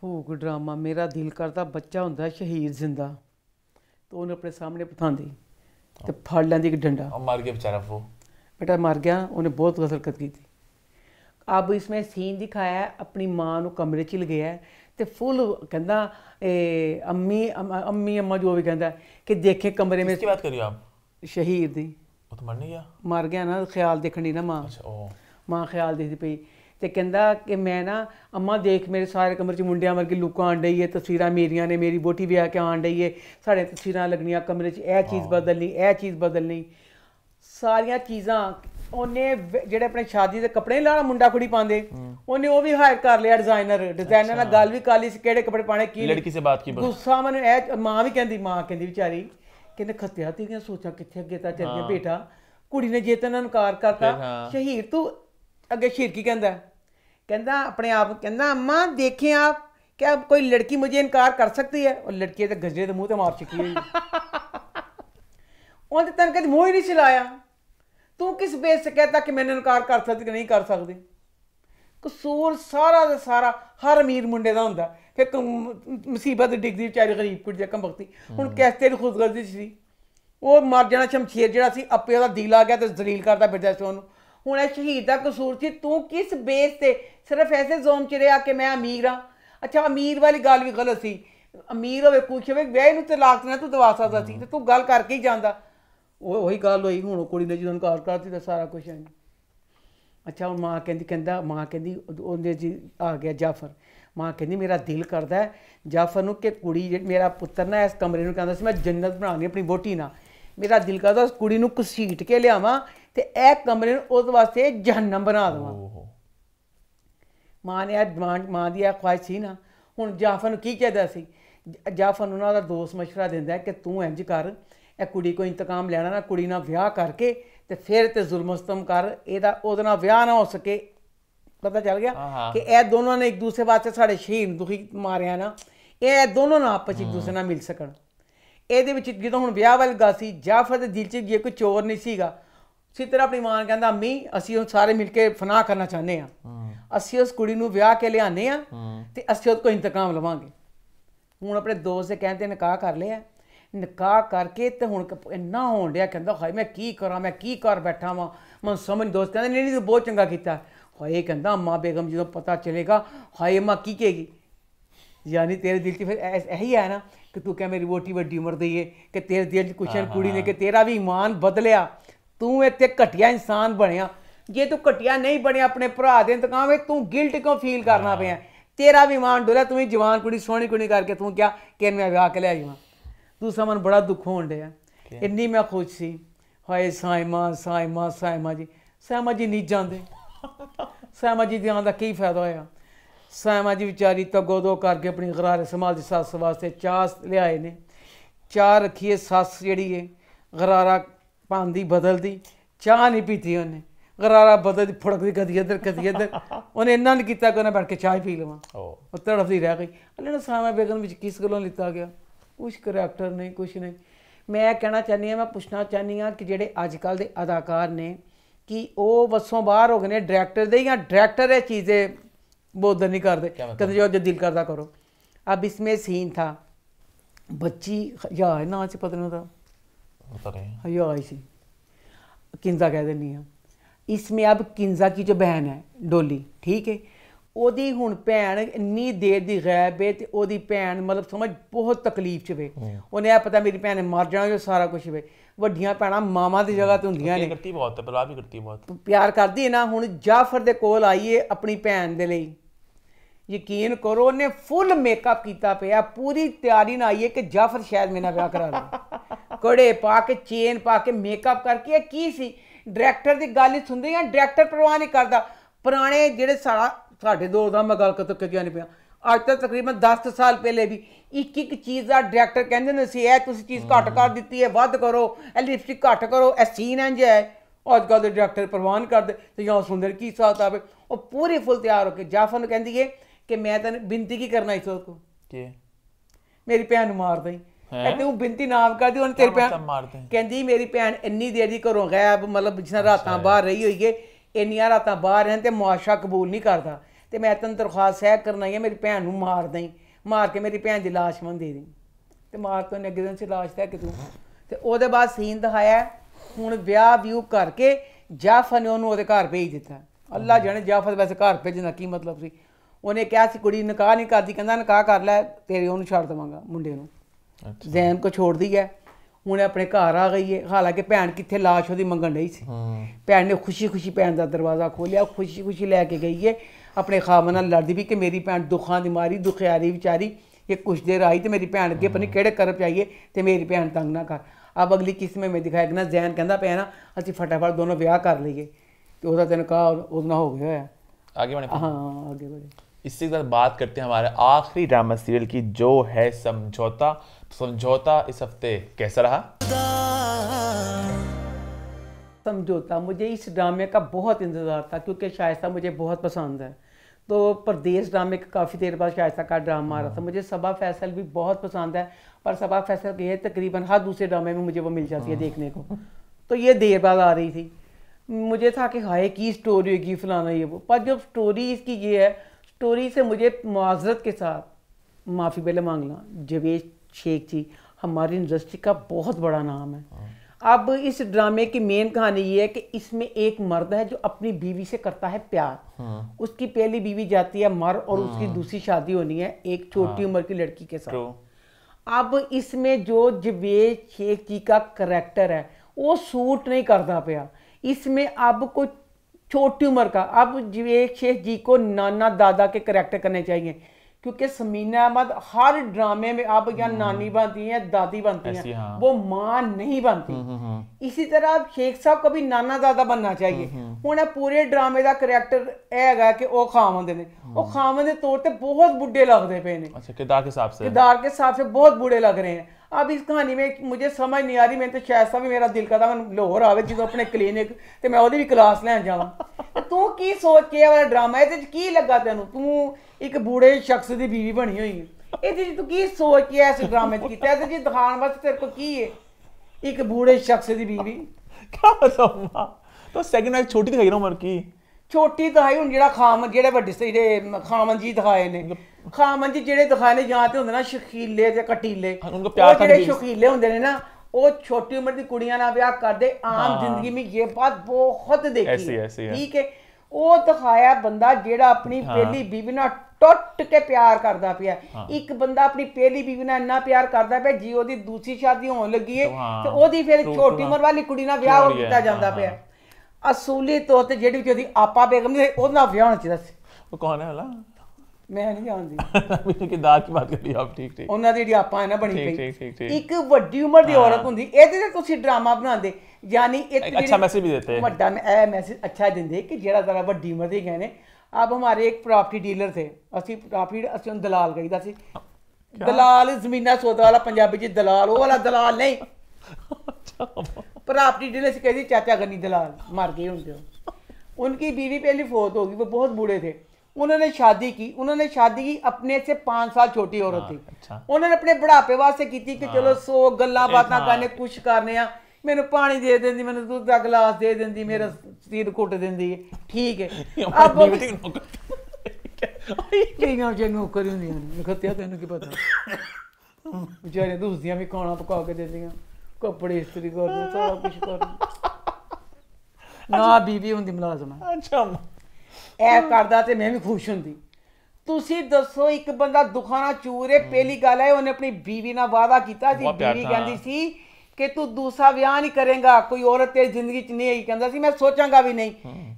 ਭੂਕ ਡਰਾਮਾ ਮੇਰਾ ਦਿਲ ਕਰਦਾ ਬੱਚਾ ਹੁੰਦਾ ਸ਼ਹੀਦ ਜ਼ਿੰਦਾ तो ਉਹਨੇ ਆਪਣੇ ਸਾਹਮਣੇ ਪਥਾਂਦੀ ਤੇ ਫੜ ਲੈਂਦੀ ਇੱਕ ਡੰਡਾ और मर गया बेचारा वो बेटा मर गया उन्हें बहुत गलत हरकत की थी अब इसमें सीन दिखाया है अपनी माँ ਨੂੰ ਕਮਰੇ ਚ ਲਗਿਆ ਹੈ ਤੇ ਫੁੱਲ ਕਹਿੰਦਾ ਇਹ ਅੰਮੀ ਅੰਮ- ਅੰਮੀ ਅੰਮਾ ਜੋ ਵੀ ਕਹਿੰਦਾ ਕਿ ਦੇਖੇ ਕਮਰੇ में किसकी बात कर रही हो आप ਸ਼ਹੀਦ ਦੀ वो तो मर नहीं गया ਮਰ ਗਿਆ ਨਾ ਖਿਆਲ ਦੇਖਣ ਦੀ ਨਾ ਮਾਂ अच्छा ओ ਮਾਂ ਖਿਆਲ ਦੇਖਦੀ ਪਈ ਤੇ ਕਹਿੰਦਾ ਕਿ ਮੈਂ ਨਾ ਅੰਮਾ ਦੇਖ ਮੇਰੇ ਸਾਰੇ ਕਮਰੇ 'ਚ ਮੁੰਡਿਆਂ ਵਰਗੀ ਲੁਕਾਂ ਆਣ ਰਹੀ ਹੈ ਤਸਵੀਰਾਂ ਮੇਰੀਆਂ ਨੇ ਮੇਰੀ ਬੋਟੀ ਆ ਕੇ ਆਣ ਰਹੀ ਹੈ ਸਾਡੇ ਤਸਵੀਰਾਂ ਲੱਗਣੀਆਂ ਕਮਰੇ 'ਚ ਇਹ ਚੀਜ਼ ਬਦਲਣੀ ਇਹ ਚੀਜ਼ ਬਦਲਣੀ ਸਾਰੀਆਂ ਚੀਜ਼ਾਂ ਉਹਨੇ ਜਿਹੜੇ ਆਪਣੇ ਸ਼ਾਦੀ ਦੇ ਕੱਪੜੇ ਲਾਣਾ ਮੁੰਡਾ ਕੁੜੀ ਪਾਉਂਦੇ ਉਹਨੇ ਉਹ ਵੀ ਹਾਇਰ ਕਰ ਲਿਆ ਡਿਜ਼ਾਈਨਰ ਡਿਜ਼ਾਈਨਰ ਨਾਲ ਗੱਲ ਵੀ ਕਰ ਲਈ ਸੀ ਕਿਹੜੇ ਕੱਪੜੇ ਪਾਣੇ ਕੀ ਲੜਕੀ ਸੇ ਬਾਤ ਕੀ ਗੁੱਸਾ ਮੈਨੂੰ ਇਹ ਮਾਂ ਵੀ ਕਹਿੰਦੀ ਮਾਂ ਕਹਿੰਦੀ ਵਿਚਾਰੀ ਕਹਿੰਦੇ ਖੱਤਿਆ ਤੀਆਂ ਸੋਚਾਂ ਕਿੱਥੇ ਅੱਗੇ ਤਾਂ ਚੱਲ ਗਿਆ ਬੇਟਾ। ਕੁੜੀ ਨੇ ਜੇਤਨ ਇਨਕਾਰ ਕਰਤਾ ਸ਼ਹੀਦ ਤੂੰ ਅੱਗੇ ਸ਼ੇਰ ਕੀ ਕਹਿੰਦਾ? ਕਹਿੰਦਾ ਆਪਣੇ ਆਪ ਕਹਿੰਦਾ ਅੰਮਾ ਦੇਖੇ ਆਪ ਕਿ ਆਪ ਕੋਈ ਲੜਕੀ ਮੁਝੇ ਇਨਕਾਰ ਕਰ ਸਕਦੀ ਹੈ? ਉਹ ਲੜਕੀ ਤੇ ਗਜਰੇ ਦੇ ਮੂੰਹ ਤੇ ਮਾਰ ਚੁੱਕੀ ਹੋਈ [LAUGHS] ਉਹਨੇ ਤਾਂ ਕਦੇ ਮੂੰਹ ਹੀ ਨਹੀਂ ਚਲਾਇਆ। ਤੂੰ ਕਿਸ ਬੇਸ ਤੇ ਕਹਤਾ ਕਿ ਮੈਨੂੰ ਇਨਕਾਰ ਕਰ ਸਕਦੀ ਕਿ ਨਹੀਂ ਕਰ ਸਕਦੀ? ਕਸੂਰ ਸਾਰਾ ਦਾ ਸਾਰਾ ਹਰ ਅਮੀਰ ਮੁੰਡੇ ਦਾ ਹੁੰਦਾ। ਕਿ ਮੁਸੀਬਤ ਡਿੱਗਦੀ ਵਿਚਾਰੀ ਗਰੀਬ ਕੁੜੀ ਜਾਂ ਕੰਬਖਤੀ। ਹੁਣ ਕਿਸ ਤੇਰੀ ਖੁਦਗਰਜ਼ੀ ਸੀ। ਉਹ ਮਰ ਜਾਣਾ ਸ਼ਮਸ਼ੀਰ ਜਿਹੜਾ ਸੀ ਆਪੇ ਉਹਦਾ ਦਿਲ ਆ ਗਿਆ ਤੇ ਜ਼ਲੀਲ ਕਰਦਾ ਫਿਰਦਾ ਸੀ ਉਹਨੂੰ। ਹੁਣ ਇਹ ਸ਼ਹੀਦ ਦਾ ਕਸੂਰ ਸੀ, ਤੂੰ ਕਿਸ ਬੇਸ ਤੇ ਸਿਰਫ ਐਸੇ ਜ਼ੋਨ ਚ ਰਿਹਾ ਕਿ ਮੈਂ ਅਮੀਰ ਆ ਅੱਛਾ, ਅਮੀਰ ਵਾਲੀ ਗੱਲ ਵੀ ਗਲਤ ਸੀ। ਅਮੀਰ ਹੋਵੇ ਕੁਛ ਹੋਵੇ, ਵਿਆਹ ਨੂੰ ਤਲਾਕ ਨਾ ਤੂੰ ਦਵਾ ਸਕਦਾ ਸੀ ਤੇ ਤੂੰ ਗੱਲ ਕਰਕੇ ਹੀ ਜਾਂਦਾ। ਉਹ ਉਹੀ ਗੱਲ ਹੋਈ, ਹੁਣ ਉਹ ਕੁੜੀ ਨੇ ਜਦੋਂ ਇਨਕਾਰ ਕਰਤੀ ਤਾਂ ਸਾਰਾ ਕੁਝ ਹੈ ਅੱਛਾ ਹੁਣ ਮਾਂ ਕਹਿੰਦੀ, ਕਹਿੰਦਾ, ਮਾਂ ਕਹਿੰਦੀ ਉਹਦੇ ਜੀ ਆ ਗਿਆ ਜਾਫਰ। ਮਾਂ ਕਹਿੰਦੀ, ਮੇਰਾ ਦਿਲ ਕਰਦਾ ਹੈ ਜਾਫਰ ਨੂੰ ਕਿ ਕੁੜੀ ਜਿਹੜੀ ਮੇਰਾ ਪੁੱਤਰ ਨਾ ਇਸ ਕਮਰੇ ਨੂੰ ਕਹਿੰਦਾ ਸੀ, ਮੈਂ ਜੰਨਤ ਬਣਾਉਣੀ, ਆਪਣੀ ਵੋਟੀ ਨਾਲ। ਮੇਰਾ ਦਿਲ ਕਰਦਾ ਉਸ ਕੁੜੀ ਨੂੰ ਘਸੀਟ ਕੇ ਲਿਆਵਾਂ ਤੇ ਇਹ ਕਮਰੇ ਨੂੰ ਉਹਦੇ ਵਾਸਤੇ ਜਹੰਨਮ ਬਣਾ ਦੇਵਾਂ। ਮਾਂ ਨੇ ਡਿਮਾਂਡ ਮਾਂ ਦੀ ਇਹ ਖੁਆਇਸ਼ ਸੀ ਨਾ ਹੁਣ ਜਾਫਰ ਨੂੰ ਕੀ ਕਹਿੰਦਾ ਸੀ? ਜਾਫਰ ਨੂੰ ਉਹਨਾਂ ਦਾ ਦੋਸਤ ਮਸ਼ਵਰਾ ਦਿੰਦਾ ਕਿ ਤੂੰ ਇੰਜ ਕਰ ਇਹ ਕੁੜੀ ਕੋਈ ਇੰਤਕਾਮ ਲੈਣਾ ਨਾ ਕੁੜੀ ਨਾਲ ਵਿਆਹ ਕਰਕੇ ਤੇ ਫਿਰ ਤੇ ਜ਼ੁਲਮ ਸਤਮ ਕਰ ਇਹਦਾ ਉਹਦੇ ਨਾਲ ਵਿਆਹ ਨਾ ਹੋ ਸਕੇ। ਪਤਾ ਚੱਲ ਗਿਆ। ਕਿ ਇਹ ਦੋਨੋਂ ਨੇ ਇੱਕ ਦੂਸਰੇ ਵਾਸਤੇ ਸਾਡੇ ਸ਼ਹੀਦ ਨੂੰ ਦੁਖੀ ਮਾਰਿਆ ਨਾ ਇਹ ਦੋਨੋਂ ਨਾ ਆਪਸ ਇੱਕ ਦੂਸਰੇ ਨਾਲ ਮਿਲ ਸਕਣ। ਇਹਦੇ ਵਿੱਚ ਜਦੋਂ ਹੁਣ ਵਿਆਹ ਵਾਲੀ ਗੱਲ ਸੀ ਜਾਫਰ ਦੇ ਦਿਲ 'ਚ ਜੇ ਕੋਈ ਚੋਰ ਨਹੀਂ ਸੀਗਾ ਸੀ ਤਰ੍ਹਾਂ ਆਪਣੀ ਮਾਂ ਕਹਿੰਦਾ ਅੰਮੀ ਅਸੀਂ ਉਹ ਸਾਰੇ ਮਿਲ ਕੇ ਫਨਾਹ ਕਰਨਾ ਚਾਹੁੰਦੇ ਆ ਅਸੀਂ ਉਸ ਕੁੜੀ ਨੂੰ ਵਿਆਹ ਕੇ ਲਿਆਨੇ ਆ ਤੇ ਅਸੀਂ ਉਹਦੇ ਕੋਲ ਇੰਤਕਾਮ ਲਵਾਂਗੇ। ਹੁਣ ਆਪਣੇ ਦੋਸਤ ਦੇ ਕਹਿੰਦੇ ਨਿਕਾਹ ਕਰ ਲਿਆ। ਨਿਕਾਹ ਕਰਕੇ ਤੇ ਹੁਣ ਕ- ਇੰਨਾ ਹੋਣ ਡਿਆ ਕਹਿੰਦਾ ਹਾਏ ਮੈਂ ਕੀ ਕਰਾਂ ਮੈਂ ਕੀ ਕਰ ਬੈਠਾ ਵਾਂ? ਮੈਂ ਸਮਝ ਦੋਸਤ ਕਹਿੰਦੇ ਨਹੀਂ ਨਹੀਂ ਤੂੰ ਬਹੁਤ ਚੰਗਾ ਕੀਤਾ। ਹਾਏ ਕਹਿੰਦਾ ਅੰਮਾ ਬੇਗਮ ਜਦੋਂ ਪਤਾ ਚੱਲੇਗਾ ਹਾਏ ਅੰਮਾ ਕੀ ਕਹੇਗੀ? ਯਾਨੀ ਤੇਰੇ ਦਿਲ 'ਚ ਫਿਰ ਇਹੀ ਹੈ ਨਾ ਕਿ ਤੂੰ ਕਹਿ ਮੇਰੀ ਵੋਟੀ ਵੱਡੀ ਉਮਰ ਦੀ ਏ ਕਿ ਤੇਰੇ ਦਿਲ 'ਚ ਕੁਛ ਕੁੜੀ ਨੇ ਕਿ ਤੇਰਾ ਵੀ ਇਮਾਨ ਬਦਲਿਆ। ਤੂੰ ਇੱਥੇ ਘਟਿਆ ਇਨਸਾਨ ਬਣਿਆ। ਜੇ ਤੂੰ ਘਟਿਆ ਨਹੀਂ ਬਣਿਆ ਆਪਣੇ ਭਰਾ ਦੇ ਇੰਤਕਾਮ ਵਿੱਚ ਤੂੰ ਗਿਲਟ ਕਿਉਂ ਫੀਲ ਕਰਨਾ ਪਿਆ? ਤੇਰਾ ਵੀ ਇਮਾਨ ਡੋਲਿਆ ਤੂੰ ਵੀ ਜਵਾਨ ਕੁੜੀ ਸੋਹਣੀ ਕੁੜੀ ਕਰਕੇ ਤੂੰ ਕਿਹਾ ਕਿ ਮੈਂ ਵਿਆਹ ਕੇ ਲੈ ਜਾਵਾਂ। ਤੂੰ ਸਮਨ ਬੜਾ ਦੁੱਖ ਹੋਣ ਡਿਆ। ਇੰਨੀ ਮੈਂ ਖੁਸ਼ ਸੀ। ਹਾਏ ਸਾਇਮਾ ਸਾਇਮਾ ਸਾਇਮਾ ਜੀ। ਸਾਇਮਾ ਜੀ ਨਹੀਂ ਜਾਂਦੇ। ਸਾਇਮਾ ਜੀ ਦੇ ਆਉਣ ਦਾ ਕੀ ਫਾਇਦਾ ਹੋਇਆ? ਸਾਇਮਾ ਜੀ ਵਿਚਾਰੀ ਤਗੋ ਦੋ ਕਰਕੇ ਆਪਣੀ ਗਰਾਰੇ ਸੰਭਾਲਦੀ ਸੱਸ ਵਾਸਤੇ ਚਾਹ ਲਿਆਏ ਨੇ। ਚਾਹ ਰੱਖੀਏ ਸੱਸ ਜਿਹੜੀ ਏ ਗਰਾਰਾ ਪਾਂਦੀ ਬਦਲਦੀ ਚਾਹ ਨਹੀਂ ਪੀਤੀ ਉਹਨੇ। ਗਰਾਰਾ ਬਦਲਦੀ ਫੜਕਦੀ ਕਦੀ ਇੱਧਰ ਕਦੀ ਇੱਧਰ। ਉਹਨੇ ਇੰਨਾ ਨਹੀਂ ਕੀਤਾ ਕਿ ਉਹਨੇ ਬੈਠ ਕੇ ਚਾਹ ਪੀ ਲਵਾਂ। ਉਹ ਤੜਫਦੀ ਰਹਿ ਗਈ। ਅਲੇਣਾ ਸਾਮਾ ਬੇਗਨ ਵਿੱਚ ਕਿਸ ਗੱਲੋਂ ਲਿੱਤਾ ਗਿਆ? ਕੁਛ ਕਰੈਕਟਰ ਨਹੀਂ ਕੁਛ ਨਹੀਂ। ਮੈਂ ਕਹਿਣਾ ਚਾਹਨੀ ਆ ਮੈਂ ਪੁੱਛਣਾ ਚਾਹਨੀ ਆ ਕਿ ਜਿਹੜੇ ਅੱਜ ਕੱਲ ਦੇ ਅਦਾਕਾਰ ਨੇ ਕਿ ਉਹ ਵਸੋਂ ਬਾਹਰ ਹੋ ਗਏ ਨੇ ਡਾਇਰੈਕਟਰ ਦੇ ਜਾਂ ਡਾਇਰੈਕਟਰ ਇਹ ਚੀਜ਼ੇ ਬੋਦਰ ਨਹੀਂ ਕਰਦੇ। ਕਦੇ ਜੋ ਦਿਲ ਕਰਦਾ ਕਰੋ। अब इसमें सीन था बच्ची या है ना आज पता नहीं बता रहे हैं हया आई सी किंजा कह देनी है इसमें अब किंजा की जो बहन है डोली ठीक है ਉਹਦੀ ਹੁਣ ਭੈਣ ਇੰਨੀ ਦੇਰ ਦੀ ਗਾਇਬ ਹੈ ਤੇ ਉਹਦੀ ਭੈਣ ਮਤਲਬ ਸਮਝ ਬਹੁਤ ਤਕਲੀਫ ਚ ਵੇ ਉਹਨੇ ਇਹ ਪਤਾ ਮੇਰੀ ਭੈਣ ਨੇ ਮਰ ਜਾਣਾ ਜੋ ਸਾਰਾ ਕੁਝ ਵੇ ਵੱਡੀਆਂ ਭੈਣਾਂ ਮਾਵਾਂ ਦੀ ਜਗ੍ਹਾ ਤੇ ਹੁੰਦੀਆਂ ये ਨੇ करती बहुत है परिवार भी करती है बहुत ਪਿਆਰ ਕਰਦੀ ਹੈ ਨਾ ਹੁਣ ਜਾਫਰ ਦੇ ਕੋਲ ਆਈਏ ਆਪਣੀ ਭੈਣ ਦੇ ਲਈ ਯਕੀਨ ਕਰੋ ਉਹਨੇ ਫੁੱਲ ਮੇਕਅਪ ਕੀਤਾ ਪਿਆ ਪੂਰੀ ਤਿਆਰੀ ਨਾਲ ਆਈਏ ਕਿ ਜਾਫਰ ਸ਼ਾਇਦ ਮੇਰੇ ਨਾਲ ਵਿਆਹ ਕਰਾ ਦੇ ਕੜੇ ਪਾ ਕੇ ਚੇਨ ਪਾ ਕੇ ਮੇਕਅਪ ਕਰਕੇ ਇਹ ਕੀ ਸੀ? ਡਾਇਰੈਕਟਰ ਦੀ ਗੱਲ ਹੀ ਸੁਣਦੇ ਆ ਡਾਇਰੈਕਟਰ ਪਰਵਾਹ ਨਹੀਂ ਕਰਦਾ। ਪੁਰਾਣੇ ਜਿਹੜੇ ਸਾਡਾ ਸਾਡੇ ਦੋ ਦਾ ਮੈਂ ਗੱਲ ਕਰ ਕੇ ਗਿਆ ਨਹੀਂ ਪਿਆ? ਅੱਜ ਤੋਂ ਤਕਰੀਬਨ 10 ਸਾਲ ਪਹਿਲੇ ਵੀ ਇੱਕ ਇੱਕ ਚੀਜ਼ ਦਾ ਡਾਇਰੈਕਟਰ ਕਹਿੰਦੇ ਨੇ ਸੀ ਇਹ ਤੁਸੀਂ ਚੀਜ਼ ਘੱਟ ਕਰ ਦਿੱਤੀ ਹੈ ਵੱਧ ਕਰੋ ਇਹ ਲਿਪਸਟਿਕ ਘੱਟ ਕਰੋ ਇਹ ਸੀਨ ਇੰਜ ਹੈ। ਅੱਜ ਕੱਲ੍ਹ ਦੇ ਡਾਇਰੈਕਟਰ ਪ੍ਰਵਾਨ ਕਰਦੇ ਤੇ ਜਾਂ ਸੁੰਦਰ ਕੀ ਸਾਥ ਆਵੇ ਉਹ ਪੂਰੀ ਫੁੱਲ ਤਿਆਰ ਹੋ ਕੇ ਜਾਫਰ ਨੂੰ ਕਹਿੰਦੀ ਹੈ ਕਿ ਮੈਂ ਤੈਨੂੰ ਬਿੰਤੀ ਕੀ ਕਰਨਾ ਇਸ ਕੋ? ਕੀ? ਮੇਰੀ ਭੈਣ ਨੂੰ ਮਾਰ ਦਈ ਤੂੰ ਬਿੰਤੀ ਨਾਮ ਕਰਦੀ ਉਹਨੇ ਤੇਰੀ ਭੈਣ? ਕਹਿੰਦੀ ਮੇਰੀ ਭੈਣ ਇੰਨੀ ਦੇਰ ਦੀ ਘਰੋਂ ਗਾਇਬ ਮਤਲਬ ਜਿਸ ਰਾਤਾਂ ਬਾਹਰ ਰਹੀ ਹੋਈ ਏ ਇੰਨੀਆਂ ਰਾਤਾਂ ਬਾਹਰ ਰਹਿਣ ਤੇ ਮੁਆਸ਼ਾ ਕਬੂਲ ਨਹੀਂ ਕਰਦਾ। ਤੇ ਮੈਂ ਤੈਨੂੰ ਦਰਖਾਸਤ ਹੈ ਕਰਨਾ ਹੈ ਮੇਰੀ ਭੈਣ ਨੂੰ ਮਾਰ ਦੇਈ ਮਾਰ ਕੇ ਮੇਰੀ ਭੈਣ ਦੀ ਲਾਸ਼ ਮਨ ਦੇ ਦੇ ਤੇ ਮਾਰ ਤੋਂ ਨੇ ਅੱਗੇ ਦਿਨ ਸੀ ਲਾਸ਼ ਤੇ ਕਿ ਤੂੰ ਤੇ ਉਹਦੇ ਬਾਅਦ ਸੀਨ ਦਿਖਾਇਆ ਹੁਣ ਵਿਆਹ ਵਿਊ ਕਰਕੇ ਜਾਫਰ ਨੇ ਉਹਨੂੰ ਉਹਦੇ ਘਰ ਭੇਜ ਦਿੱਤਾ। ਅੱਲਾ ਜਾਣੇ ਜਾਫਰ ਵੈਸੇ ਘਰ ਭੇਜਣ ਕੀ ਮਤਲਬ ਸੀ? ਉਹਨੇ ਕਿਹਾ ਸੀ ਕੁੜੀ ਨਿਕਾਹ ਨਹੀਂ ਕਰਦੀ ਕਹਿੰਦਾ ਨਿਕਾਹ ਕਰ ਲੈ ਤੇਰੇ ਉਹਨੂੰ ਛੱਡ ਦੇਵਾਂਗਾ ਮੁੰਡੇ ਨੂੰ। अच्छा। जैन को छोड़ दी है हूँ अपने घर आ गई है। हालाँकि भैन कितने लाश वो मंगन रही सी। हाँ। भैन ने खुशी खुशी भैन का दरवाज़ा खोलिया। खुशी खुशी लैके गई है। अपने खामन लड़ती भी कि मेरी भैन दुखा की मारी दुखियारी बेचारी। ये कुछ देर आई तो मेरी भैन अगे पता नहीं करप चाहिए तो मेरी भैन तंग ना कर। अब अगली किस्त में मैं दिखाया ना जैन कहता पे ना असं फटाफट दोनों ब्याह कर लीए तो उसका तेन कहा उतना हो गया है आगे बढ़े हाँ आगे बढ़े। इसी के साथ बात करते हैं हमारे आखिरी ड्रामा सीरियल की जो है समझौता इस हफ़्ते कैसा रहा? समझौता मुझे इस ड्रामे का बहुत इंतज़ार था क्योंकि शायस्ता मुझे बहुत पसंद है। तो परदेश ड्रामे का काफ़ी देर बाद शायस्ता का ड्रामा आ रहा था। मुझे सबा फैसल भी बहुत पसंद है पर सबा फैसल की है तकरीबन हर दूसरे ड्रामे में मुझे वो मिल जाती है देखने को। तो ये देर बाद आ रही थी। मुझे था कि हाय की स्टोरी होगी फलाना ये वो। पर जब स्टोरी इसकी ये है स्टोरी से मुझे माजरत के साथ माफ़ी पहले मांगना जवेद शेख जी हमारी इंडस्ट्री का बहुत बड़ा नाम है। अब इस ड्रामे की मेन कहानी ये है कि इसमें एक मर्द है जो अपनी बीवी से करता है प्यार। उसकी पहली बीवी जाती है मर और उसकी दूसरी शादी होनी है एक छोटी उम्र की लड़की के साथ। अब इसमें जो जवेद शेख जी का करेक्टर है वो सूट नहीं करता पाया। इसमें अब कोई छोटी उम्र का अब जवेद शेख जी को नाना दादा के करेक्टर करने चाहिए। क्योंकि समीना अहमद हर ड्रामे में आप या हम्म। नानी बनती हैं दादी बनती हैं। हाँ। वो माँ नहीं बनती। हम्म, हम्म, इसी तरह शेख साहब को नाना दादा बनना चाहिए। उन्हें पूरे ड्रामे का करैक्टर है कि वह खामद ने। वह के तौर पर बहुत बुढ़े लगते पे ने। अच्छा, के हिसाब से। किरदार के हिसाब से बहुत बुढ़े लग रहे हैं। अब इस कहानी में मुझे समझ नहीं आ रही मैं तो शायद भी मेरा दिल करता मैं लाहौर आवे जो अपने क्लिनिक ते मैं भी क्लास लैन जावां। [LAUGHS] तू की सोच के वाला ड्रामा है की लगा तेन? तू ਇੱਕ ਬੂੜੇ ਸ਼ਖਸ ਦੀ ਬੀਵੀ ਬਣੀ ਹੋਈ। ਇਹਦੇ ਜੀ ਤੂੰ ਕੀ ਸੋਚ ਕੇ ਇਸ ਡਰਾਮੇ ਚ ਕੀਤਾ? ਤੇ ਜੀ ਦਿਖਾਣ ਵਾਸਤੇ ਤੇਰੇ ਕੋਲ ਕੀ ਹੈ ਇੱਕ ਬੂੜੇ ਸ਼ਖਸ ਦੀ ਬੀਵੀ। ਕਿਆ ਬਤਾਉਂ ਤਾਂ ਸੈਕਿੰਡ ਵਾਈਫ ਛੋਟੀ ਦਿਖਾਈ ਨਾ ਕੀ? ਛੋਟੀ ਦਿਖਾਈ ਹੁਣ ਜਿਹੜਾ ਖਾਮ ਜਿਹੜੇ ਵੱਡੇ ਜਿਹੜੇ ਖਾਮਨ ਜੀ ਦਿਖਾਏ ਨੇ। ਖਾਮਨ ਜੀ ਜਿਹੜੇ ਦਿਖਾਏ ਨੇ ਜਾਂ ਤੇ ਹੁੰਦੇ ਨਾ ਸ਼ਕੀਲੇ ਤੇ ਕਟੀਲੇ। ਜਿਹੜੇ ਸ਼ਕੀਲੇ ਹੁੰਦੇ ਨੇ ਨਾ ਉਹ ਛੋਟੀ ਉਮਰ ਦੀ ਕੁੜੀਆਂ ਨਾਲ ਵਿਆਹ ਕਰਦੇ ਆਮ ਜ਼ਿੰਦਗੀ ਵਿੱਚ ਇਹ ਬਾਤ ਬਹੁਤ ਦੇਖੀ ਹੈ ਠੀਕ ਹੈ? ਉਹ ਦਿਖਾਇਆ ਬੰਦਾ ਜਿਹੜਾ ਆਪਣੀ ਪਹਿਲੀ ਬੀਬੀ ਨਾਲ ਟੁੱਟ ਕੇ ਪਿਆਰ ਕਰਦਾ ਪਿਆ। ਇੱਕ ਬੰਦਾ ਆਪਣੀ ਪਹਿਲੀ ਬੀਵੀ ਨਾਲ ਇੰਨਾ ਪਿਆਰ ਕਰਦਾ ਪਿਆ ਜੀ ਉਹਦੀ ਦੂਸਰੀ ਸ਼ਾਦੀ ਹੋਣ ਲੱਗੀ ਏ ਤੇ ਉਹਦੀ ਫਿਰ ਛੋਟੀ ਉਮਰ ਵਾਲੀ ਕੁੜੀ ਨਾਲ ਵਿਆਹ ਕੀਤਾ ਜਾਂਦਾ ਪਿਆ। ਅਸੂਲੀ ਤੌਰ ਤੇ ਜਿਹੜੀ ਵਿੱਚ ਉਹਦੀ ਆਪਾ ਬੇਗਮ ਨੇ ਉਹਦਾ ਵਿਆਹ ਹੋਣਾ ਚਾਹੀਦਾ ਸੀ। ਉਹ ਕੌਣ ਹੈ ਹਲਾ? ਮੈਂ ਨਹੀਂ ਜਾਣਦੀ। [LAUGHS] ਮੈਨੂੰ ਕਿ ਦਾਤ ਦੀ ਬਾਤ ਕਰੀ ਆਪ ਠੀਕ ਠੀਕ। ਉਹਨਾਂ ਦੀ ਜਿਹੜੀ ਹੈ ਨਾ ਬਣੀ ਪਈ। ਇੱਕ ਵੱਡੀ ਉਮਰ ਦੀ ਔਰਤ ਹੁੰਦੀ ਇਹਦੇ ਤੇ ਤੁਸੀਂ ਡਰਾਮਾ ਬਣਾਉਂਦੇ ਯਾਨੀ ਇੱਕ ਅੱਛਾ ਮੈਸੇਜ ਵੀ ਦਿੱਤੇ। ਵੱਡਾ ਮੈਸੇਜ ਅੱਛਾ ਦਿੰਦੇ ਕਿ ਜਿਹੜਾ ਜ਼ਰਾ ਵੱਡੀ ਉਮਰ ਦੇ ਗਏ ਨੇ अब हमारे एक प्रॉपर्टी डीलर थे। असी प्रॉपर्टी असि उन दलाल कही दा सी। दलाल जमीना सौदा वाला पंजाबी च दलाल ओह् वाला दलाल नहीं। प्रॉपर्टी डीलर से कहती चाचा गनी दलाल मर गए उनके उनकी बीवी पहली फौत गई वो बहुत बूढ़े थे। उन्होंने शादी की उन्होंने शादी की अपने से पाँच साल छोटी औरत थी। अच्छा। उन्होंने अपने बुढ़ापे वास्ते की कि चलो सो गल्ला बातें करने कुछ करने ਮੈਨੂੰ ਪਾਣੀ ਦੇ ਦਿੰਦੀ ਮੈਨੂੰ ਦੁੱਧ ਦਾ ਗਲਾਸ ਦੇ ਦਿੰਦੀ ਮੇਰਾ ਸਰੀਰ ਘੁੱਟ ਦਿੰਦੀ ਠੀਕ ਹੈ। ਆਪ ਕਿੰਨਾ ਜੇ ਨੌਕਰੀ। ਹੁੰਦੀ ਹੈ ਖੱਤਿਆ ਤੈਨੂੰ ਕੀ ਪਤਾ? ਵਿਚਾਰੇ ਦੂਸਰੀਆਂ ਵੀ ਖਾਣਾ ਪਕਾ ਕੇ ਦਿੰਦੀਆਂ। ਕੱਪੜੇ ਇਸਤਰੀ ਕਰਦੇ ਸਾਰਾ ਕੁਝ ਕਰਦੇ ਨਾ ਬੀਬੀ ਹੁੰਦੀ ਮੁਲਾਜ਼ਮ। ਅੱਛਾ। ਇਹ ਕਰਦਾ ਤੇ ਮੈਂ ਵੀ ਖੁਸ਼ ਹੁੰਦੀ। ਤੁਸੀਂ ਦੱਸੋ ਇੱਕ ਬੰਦਾ ਦੁਖਾਣਾ ਚੂਰੇ ਪਹਿਲੀ ਗੱਲ ਹੈ ਉਹਨੇ ਆਪਣੀ ਬੀਵੀ ਨਾਲ ਵਾਅਦਾ ਕੀਤਾ ਸੀ। ਬੀਵੀ ਕਹਿੰਦੀ ਸੀ ਕਿ ਤੂੰ ਦੂਸਰਾ ਵਿਆਹ ਨਹੀਂ ਕਰੇਗਾ ਕੋਈ ਔਰਤ ਤੇਰੀ ਜ਼ਿੰਦਗੀ 'ਚ ਨਹੀਂ ਆਈ ਕਹਿੰਦਾ ਸੀ ਮੈਂ ਸੋਚਾਂਗਾ ਵੀ ਨਹੀਂ।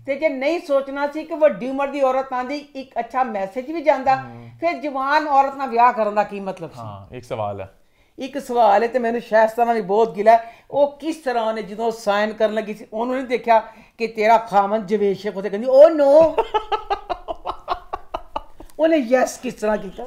ਤੇ ਜੇ ਨਹੀਂ ਸੋਚਣਾ ਸੀ ਕਿ ਵੱਡੀ ਉਮਰ ਦੀ ਔਰਤ ਆਂਦੀ ਇੱਕ ਅੱਛਾ ਮੈਸੇਜ ਵੀ ਜਾਂਦਾ। ਫਿਰ ਜਵਾਨ ਔਰਤ ਨਾਲ ਵਿਆਹ ਕਰਨ ਦਾ ਕੀ ਮਤਲਬ ਸੀ? ਹਾਂ ਇੱਕ ਸਵਾਲ ਹੈ ਇੱਕ ਸਵਾਲ ਹੈ ਤੇ ਮੈਨੂੰ ਸ਼ਾਇਸਤਾ ਨਾਲ ਵੀ ਬਹੁਤ ਗਿਲਾ। ਉਹ ਕਿਸ ਤਰ੍ਹਾਂ ਉਹਨੇ ਜਦੋਂ ਸਾਈਨ ਕਰਨ ਲੱਗੀ ਸੀ ਉਹਨੂੰ ਨਹੀਂ ਦੇਖਿਆ ਕਿ ਤੇਰਾ ਖਾਮਨ ਜਵੇਸ਼ਕ ਉਹਦੇ ਕਹਿੰਦੀ ਓ ਨੋ [LAUGHS] ਉਹਨੇ ਯੈਸ ਕਿਸ ਤਰ੍ਹਾਂ ਕੀਤਾ?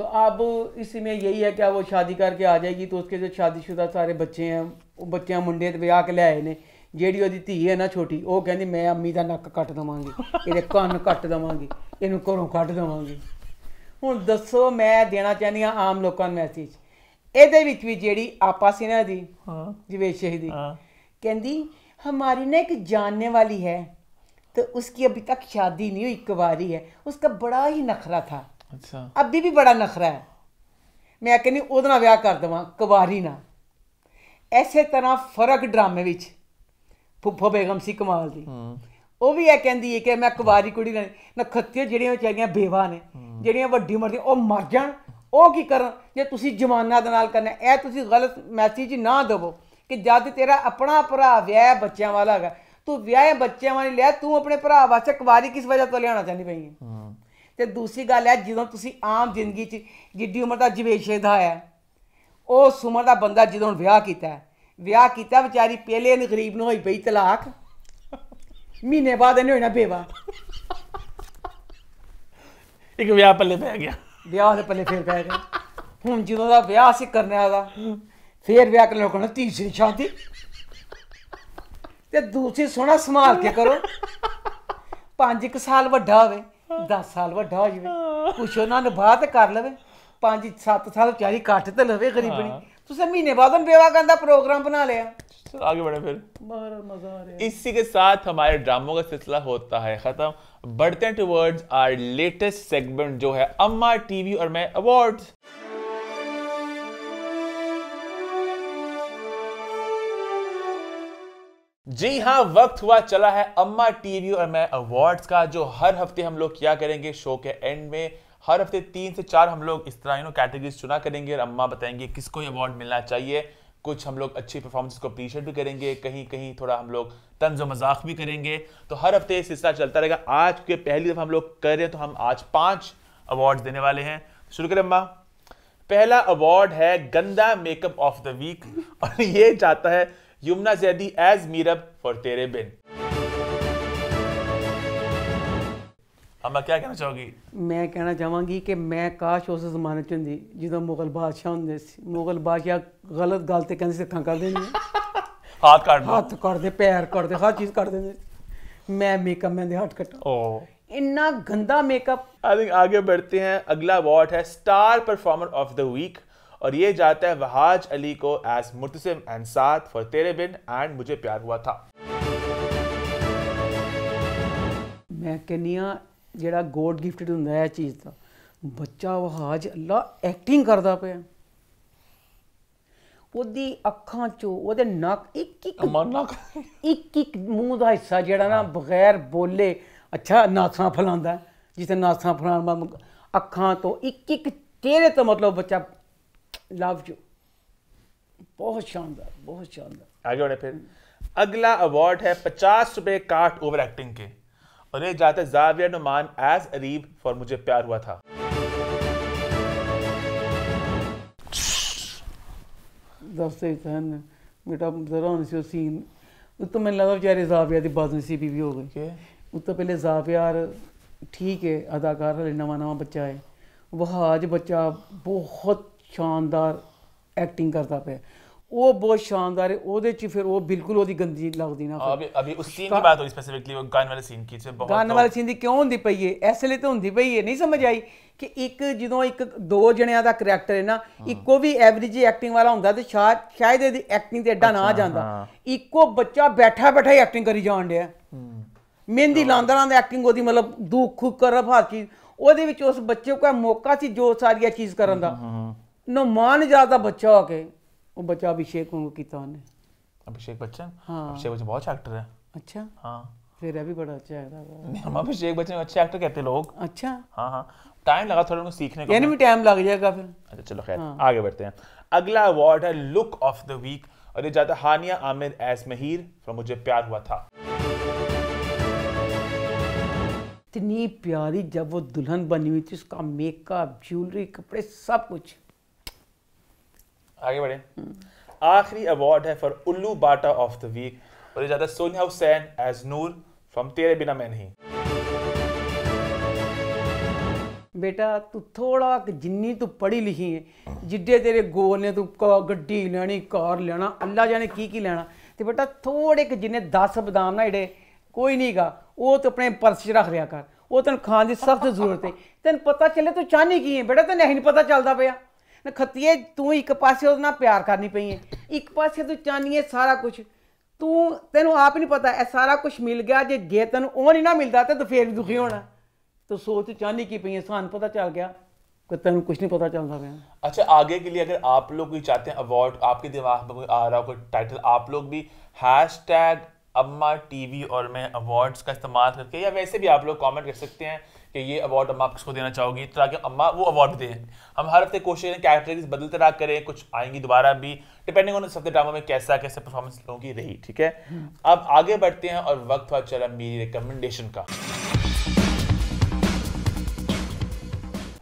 तो अब इसमें यही है कि वो शादी करके आ जाएगी तो उसके जो शादीशुदा सारे ਬੱਚੇ हैं ਉਹ ਬੱਚਿਆਂ ਮੁੰਡੇ ਤੇ ਵਿਆਹ ਕੇ ਲਿਆਏ ਨੇ ਜਿਹੜੀ ਉਹਦੀ ਧੀ ਹੈ ਨਾ ਛੋਟੀ ਉਹ ਕਹਿੰਦੀ ਮੈਂ ਅੰਮੀ ਦਾ ਨੱਕ ਕੱਟ ਦਵਾਂਗੀ ਇਹਦੇ ਕੰਨ ਕੱਟ ਦਵਾਂਗੀ ਇਹਨੂੰ ਘਰੋਂ ਕੱਢ ਦਵਾਂਗੀ ਹੁਣ ਦੱਸੋ ਮੈਂ ਦੇਣਾ ਚਾਹੁੰਦੀ ਹਾਂ ਆਮ ਲੋਕਾਂ ਨੂੰ ਮੈਸੇਜ ਇਹਦੇ ਵਿੱਚ ਵੀ ਜਿਹੜੀ ਆਪਾ ਸੀ ਨਾ ਦੀ हाँ ਜਵੇਦ ਸ਼ੇਖ ਦੀ हाँ कहती हमारी ना एक जानने वाली है तो उसकी अभी तक शादी नहीं हुई कुंवारी है उसका बड़ा ही नखरा था ਅੱਛਾ। ਅੱਬੀ ਵੀ ਬੜਾ ਨਖਰਾ ਹੈ। ਮੈਂ ਕਹਿੰਦੀ ਉਹਦੇ ਨਾਲ ਵਿਆਹ ਕਰ ਦਵਾਂ ਕੁਵਾਰੀ ਨਾਲ। ਐਸੇ ਤਰ੍ਹਾਂ ਫ਼ਰਕ ਡਰਾਮੇ ਵਿੱਚ ਫੁੱਫੋ ਬੇਗਮ ਸੀ ਕਮਾਲ ਦੀ। ਉਹ ਵੀ ਇਹ ਕਹਿੰਦੀ ਹੈ ਕਿ ਮੈਂ ਕੁਵਾਰੀ ਕੁੜੀ ਨਾਲ ਨਖੱਤੀਆਂ ਜਿਹੜੀਆਂ ਵਿਚਾਰੀਆਂ ਬੇਵਾ ਨੇ ਜਿਹੜੀਆਂ ਵੱਡੀ ਉਮਰ ਦੀਆਂ ਉਹ ਮਰ ਜਾਣ। ਉਹ ਕੀ ਕਰਨ? ਜੇ ਤੁਸੀਂ ਜਵਾਨਾਂ ਦੇ ਨਾਲ ਕਰਨਾ ਇਹ ਤੁਸੀਂ ਗਲਤ ਮੈਸੇਜ ਨਾ ਦਿਵੋ ਕਿ ਜਦ ਤੇਰਾ ਆਪਣਾ ਭਰਾ ਵਿਆਹ ਬੱਚਿਆਂ ਵਾਲਾ ਹੈਗਾ ਤੂੰ ਵਿਆਹ ਬੱਚਿਆਂ ਵਾਲੀ ਲਿਆ ਤੂੰ ਆਪਣੇ ਭਰਾ ਵਾਸਤੇ ਕੁਵਾਰੀ ਕਿਸ ਵਜ੍ਹਾ ਤੋਂ ਲਿਆਉਣਾ ਚਾਹੁੰਦੀ ਪਈ ਹੈ। ਤੇ ਦੂਸਰੀ ਗੱਲ ਹੈ ਜਦੋਂ ਤੁਸੀਂ ਆਮ ਜ਼ਿੰਦਗੀ 'ਚ ਜਿੱਡੀ ਉਮਰ ਦਾ ਜਵੇਸ਼ੇ ਦਾ ਹੈ ਉਸ ਉਮਰ ਦਾ ਬੰਦਾ ਜਦੋਂ ਵਿਆਹ ਕੀਤਾ ਵਿਆਹ ਕੀਤਾ ਵਿਚਾਰੀ ਪਹਿਲੇ ਨੇ ਗਰੀਬ ਨੂੰ ਹੋਈ ਪਈ ਤਲਾਕ ਮਹੀਨੇ ਬਾਅਦ ਇਹਨੇ ਹੋਣਾ ਬੇਵਾ। ਇੱਕ ਵਿਆਹ ਪੱਲੇ ਪੈ ਗਿਆ। ਵਿਆਹ ਦੇ ਪੱਲੇ ਫੇਰ ਪੈ ਗਿਆ। ਹੁਣ ਜਦੋਂ ਦਾ ਵਿਆਹ ਸੀ ਕਰਨ ਵਾਲਾ ਫੇਰ ਵਿਆਹ ਕਰਨ ਲੋਕਾਂ ਨੂੰ ਤੀਸਰੀ ਸ਼ਾਦੀ। ਤੇ ਦੂਸਰੀ ਸੋਹਣਾ ਸੰਭਾਲ ਕੇ ਕਰੋ। 5 ਸਾਲ ਵੱਡਾ ਹੋਵੇ। 10 ਸਾਲ ਵੱਡਾ ਹੋ ਜਾਵੇ ਕੁਛ ਉਹਨਾਂ ਨੂੰ ਬਾਅਦ ਕਰ ਲਵੇ ਪੰਜ 7 ਸਾਲ ਵਿਚਾਰੀ ਕੱਟ ਤੇ ਲਵੇ ਗਰੀਬਣੀ ਤੁਸੀਂ ਮਹੀਨੇ ਬਾਅਦ ਉਹਨੂੰ ਵਿਆਹ ਕਰਨ ਦਾ ਪ੍ਰੋਗਰਾਮ ਬਣਾ ਲਿਆ चलो आगे बढ़े फिर ਬੜਾ ਮਜ਼ਾ ਆ ਰਿਹਾ इसी के साथ हमारे ड्रामों का सिलसिला होता है खत्म बढ़ते हैं टुवर्ड्स आर लेटेस्ट सेगमेंट जो है अम्मा टीवी और मैं अवार्ड्स जी हाँ वक्त हुआ, चला है। अम्मा टीवी और मैं अवार्ड्स का, जो हर हफ़्ते हम लोग किया करेंगे शो के एंड में। हर हफ़्ते तीन से चार हम लोग इस तरह यू नो कैटेगरीज चुना करेंगे और अम्मा बताएँगे किसको अवार्ड मिलना चाहिए। कुछ हम लोग अच्छी परफॉर्मेंस को अप्रिशिएट भी करेंगे, कहीं कहीं थोड़ा हम लोग तंज व मज़ाक भी करेंगे। तो हर हफ़्ते ये सिलसिला चलता रहेगा। आज के पहली दफ़ा हम लोग कर रहे हैं तो हम आज पाँच अवार्ड देने वाले हैं। शुरू करें अम्मा। पहला अवार्ड है गंदा मेकअप ऑफ़ द वीक और ये जाता है यमुना जैदी एज मीरब फॉर तेरे बिन अम्मा क्या कहना चाहोगी ਮੈਂ ਕਹਿਣਾ ਚਾਹਾਂਗੀ ਕਿ ਮੈਂ ਕਾਸ਼ ਉਸ ਜ਼ਮਾਨੇ 'ਚ ਹੁੰਦੀ ਜਦੋਂ ਮੁਗਲ ਬਾਦਸ਼ਾਹ ਹੁੰਦੇ ਸੀ ਮੁਗਲ ਬਾਦਸ਼ਾਹ ਗਲਤ ਗੱਲ ਤੇ ਕਹਿੰਦੇ ਸੀ ਅੱਖਾਂ ਕਰ ਦੇਣੀਆਂ [LAUGHS] हाथ काट दो ਹੱਥ ਕੱਟਦੇ ਪੈਰ ਕੱਟਦੇ ਹਰ ਚੀਜ਼ ਕਰ ਦਿੰਦੇ ਸੀ। ਮੈਂ ਮੇਕਅਪ ਮੈਂ ਦੇ ਹੱਥ ਕੱਟਾਂ ओह ਇੰਨਾ ਗੰਦਾ ਮੇਕਅਪ आई थिंक आगे बढ़ते हैं अगला अवार्ड है star performer of the week और ये जाता है वहाज अली को as मुतसिम अंसाद for Tere Bin and मुझे प्यार हुआ था ਮੈਂ ਕਹਿੰਨੀ ਆ ਜਿਹੜਾ ਗੋਡ ਗਿਫਟਡ ਹੁੰਦਾ ਹੈ ਇਹ ਚੀਜ਼ ਦਾ ਬੱਚਾ ਵਹਾਜ ਅੱਲਾ ਐਕਟਿੰਗ ਕਰਦਾ ਪਿਆ ਉਹਦੀ ਅੱਖਾਂ ਚੋਂ ਉਹਦੇ ਨੱਕ ਇੱਕ ਇੱਕ मरना ਇੱਕ ਇੱਕ ਮੂੰਹ ਦਾ ਹਿੱਸਾ ਜਿਹੜਾ ਨਾ ਬਗੈਰ ਬੋਲੇ ਅੱਛਾ ਨਾਸਾਂ ਫਲਾਉਂਦਾ ਜਿਸੇ ਨਾਸਾਂ ਫਲਾਉਣ ਵਾਲਾ ਮੁਕ- ਅੱਖਾਂ ਤੋਂ ਇੱਕ ਇੱਕ ਚਿਹਰੇ ਤੋਂ ਮਤਲਬ ਬੱਚਾ लव यू बहुत शानदार बहुत शानदार। आगे बढ़े फिर। अगला अवार्ड है पचास रुपये काट ओवर एक्टिंग के। और ये जाते जावियर नुमान एज अरीब फॉर मुझे प्यार हुआ था। दस्ते कहन बेटा जरा से सीन तो मैंने लगा बेचारे जाविया की बदनसीबी भी हो गई। उससे तो पहले जावियार ठीक है अदाकार नवा नवा बच्चा है। वह आज बच्चा बहुत ਸ਼ਾਨਦਾਰ ਐਕਟਿੰਗ ਕਰਦਾ ਪਿਆ। ਉਹ ਬਹੁਤ ਸ਼ਾਨਦਾਰ ਹੈ ਉਹਦੇ ਚ ਫਿਰ ਉਹ ਬਿਲਕੁਲ ਉਹਦੀ ਗੰਦੀ ਲੱਗਦੀ ਨਾ ਅਭੀ ਅਭੀ ਉਸ ਸੀਨ ਦੀ ਬਾਤ ਹੋਈ ਸਪੈਸੀਫਿਕਲੀ ਉਹ ਗਾਣ ਵਾਲੇ ਸੀਨ ਕੀ ਚ ਬਹੁਤ ਗਾਣ ਵਾਲੇ ਸੀਨ ਦੀ ਕਿਉਂ ਹੁੰਦੀ ਪਈ ਹੈ ਇਸ ਲਈ ਤਾਂ ਹੁੰਦੀ ਪਈ ਹੈ ਨਹੀਂ ਸਮਝ ਆਈ ਕਿ ਇੱਕ ਜਦੋਂ ਇੱਕ ਦੋ ਜਣਿਆਂ ਦਾ ਕੈਰੈਕਟਰ ਹੈ ਨਾ ਇੱਕੋ ਵੀ ਐਵਰੇਜ ਐਕਟਿੰਗ ਵਾਲਾ ਹੁੰਦਾ ਤੇ ਸ਼ਾਇਦ ਇਹਦੀ ਐਕਟਿੰਗ ਤੇ ਐਡਾ ਨਾ ਆ ਜਾਂਦਾ। ਇੱਕੋ ਬੱਚਾ ਬੈਠਾ ਬੈਠਾ ਹੀ ਐਕਟਿੰਗ ਕਰੀ ਜਾਣ ਡਿਆ। ਮਹਿੰਦੀ ਲਾਂਦਾ ਲਾਂਦਾ ਐਕਟਿੰਗ ਉਹਦੀ ਮਤਲਬ ਦੁੱਖ ਕਰ ਹਰ ਉਹਦੇ ਵਿੱਚ ਉਸ ਬੱਚੇ ਕੋਲ ਮੌਕਾ ਸੀ ਜੋ ਸਾਰੀਆਂ ਚੀਜ਼ ਕਰਨ ਦਾ। नुमान ज़्यादा बच्चा होके वो बच्चा अभिषेक किया उन्हें अभिषेक बच्चन हाँ अभिषेक बच्चन बहुत एक्टर है अच्छा हाँ फिर अभी बड़ा अच्छा है अभिषेक बच्चन अच्छे एक्टर कहते हैं लोग अच्छा हाँ हाँ टाइम लगा थोड़ा उनको सीखने को यानी भी टाइम लग जाएगा फिर अच्छा चलो खैर हाँ। आगे बढ़ते हैं अगला अवार्ड है लुक ऑफ़ द वीक और ये जाता हानिया आमिर एस महिर फ्रॉम मुझे प्यार हुआ था इतनी प्यारी जब वो दुल्हन बनी हुई थी उसका मेकअप ज्वेलरी कपड़े सब कुछ आगे बढ़े आखिरी अवार्ड है फॉर उल्लू बाटा ऑफ द वीक और ये जाता है सोनिया हुसैन एज नूर फ्रॉम तेरे बिना मैं नहीं ਬੇਟਾ ਤੂੰ ਥੋੜਾ ਕਿ ਜਿੰਨੀ ਤੂੰ ਪੜ੍ਹੀ ਲਿਖੀ ਹੈ ਜਿੱਡੇ ਤੇਰੇ ਗੋਲ ਨੇ ਤੂੰ ਕ- ਗੱਡੀ ਲੈਣੀ ਕਾਰ ਲੈਣਾ ਅੱਲਾ ਜਾਣੇ ਕੀ ਕੀ ਲੈਣਾ ਤੇ ਬੇਟਾ ਥੋੜੇ ਕਿ ਜਿੰਨੇ 10 ਬਦਾਮ ਨਾ ਜਿਹੜੇ ਕੋਈ ਨਹੀਂਗਾ ਉਹ ਤੂੰ ਆਪਣੇ ਪਰਸ 'ਚ ਰੱਖ ਲਿਆ ਕਰ ਉਹ ਤੈਨੂੰ ਖਾਣ ਦੀ ਸਖਤ ਜ਼ਰੂਰਤ ਹੈ ਤੈਨੂੰ ਪਤਾ ਚੱਲੇ ਤੂੰ ਚਾਹਨੀ ਕੀ ਹੈ ਬੇਟਾ ਤੈਨੂੰ ਨਹੀਂ ਪਤਾ ਚੱਲਦਾ ਪਿਆ ਨਾ ਖੱਤੀਏ ਤੂੰ ਇੱਕ ਪਾਸੇ ਉਹਦੇ ਨਾਲ ਪਿਆਰ ਕਰਨੀ ਪਈ ਹੈ ਇੱਕ ਪਾਸੇ ਤੂੰ ਚਾਹਨੀ ਹੈ ਸਾਰਾ ਕੁਝ ਤੂੰ ਤੈਨੂੰ ਆਪ ਹੀ ਨਹੀਂ ਪਤਾ ਇਹ ਸਾਰਾ ਕੁਝ ਮਿਲ ਗਿਆ ਜੇ ਜੇ ਤੈਨੂੰ ਉਹ ਨਹੀਂ ਨਾ ਮਿਲਦਾ ਤੇ ਤੂੰ ਫੇਰ ਵੀ ਦੁਖੀ ਹੋਣਾ ਤੂੰ ਸੋਚ ਚਾਹਨੀ ਕੀ ਪਈ ਹੈ ਸਾਨੂੰ ਪਤਾ ਚੱਲ ਗਿਆ ਕਿ ਤੈਨੂੰ ਕੁਝ ਨਹੀਂ ਪਤਾ ਚੱਲਦਾ ਪਿਆ अच्छा आगे के लिए अगर आप लोग कोई चाहते हैं अवार्ड आपके दिमाग में कोई आ रहा हो कोई टाइटल आप लोग भी हैश टैग अम्मा टीवी और मैं अवार्ड्स का इस्तेमाल करके या वैसे भी आप लोग कमेंट कर सकते हैं कि ये अवार्ड अम्मा आप किसको देना चाहोगी? तो ताकि अम्मा वो अवार्ड दें। हम हर हफ़्ते कोशिश करें कैटेगरीज बदलते रहा करें कुछ आएँगी दोबारा भी डिपेंडिंग ऑन सबसे ड्रामा में कैसा कैसे परफॉर्मेंस लोगों की रही ठीक है? अब आगे बढ़ते हैं और वक्त हुआ चला मेरी रिकमेंडेशन का।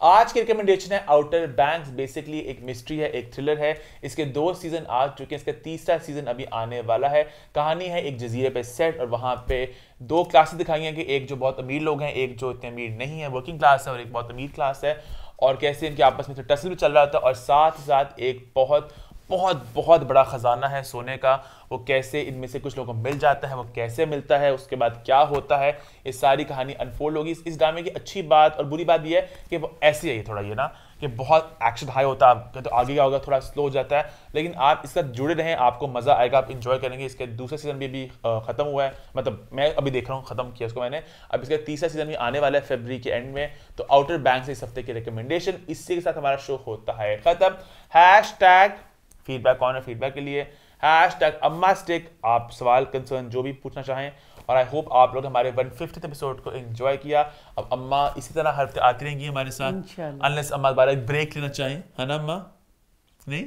आज की रिकमेंडेशन है आउटर बैंक बेसिकली एक मिस्ट्री है, एक थ्रिलर है. इसके दो सीज़न आ चुके हैं, इसका तीसरा सीज़न अभी आने वाला है. कहानी है एक जजीरे पे सेट और वहाँ पे दो क्लासेस दिखाई हैं कि एक जो बहुत अमीर लोग हैं, एक जो इतने अमीर नहीं है वर्किंग क्लास है और एक बहुत अमीर क्लास है. और कैसे इनके आपस में तो टसल भी चल रहा था और साथ साथ एक बहुत बहुत बहुत बड़ा खजाना है सोने का। वो कैसे इनमें से कुछ लोगों को मिल जाता है वो कैसे मिलता है उसके बाद क्या होता है ये सारी कहानी अनफोल्ड होगी। इस, ड्रामे की अच्छी बात और बुरी बात ये है कि वो ऐसी है ये थोड़ा ये ना कि बहुत एक्शन हाई होता है तो आगे क्या होगा थोड़ा स्लो हो जाता है। लेकिन आप इसका जुड़े रहें आपको मज़ा आएगा आप इंजॉय करेंगे। इसके दूसरा सीज़न भी अभी खत्म हुआ है। मतलब मैं अभी देख रहा हूँ खत्म किया उसको मैंने। अब इसका तीसरा सीज़न भी आने वाला है फरवरी के एंड में। तो आउटर बैंक से इस हफ़्ते की रिकमेंडेशन इसी के साथ हमारा शो होता है। खत्म। Hash tag feedback corner feedback के लिए। हैश टैग अम्मा स्टिक आप सवाल कंसर्न जो भी पूछना चाहें। और आई होप आप लोग हमारे वन फिफ्थ एपिसोड को एंजॉय किया। अब अम्मा इसी तरह हर हफ़्ते आती रहेंगी हमारे साथ। अनलेस अम्मा दोबारा एक ब्रेक लेना चाहें। है ना अम्मा? नहीं?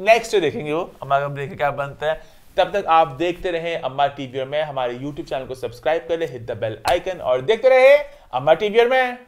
नेक्स्ट देखेंगे वो। अम्मा का ब्रेक क्या बनता है? तब तक आप देखते रहे अम्मा टीवी और मैं हमारे यूट्यूब चैनल को सब्सक्राइब कर ले हिट द बेल आइकन और देखते रहे अम्मा टीवी और मैं।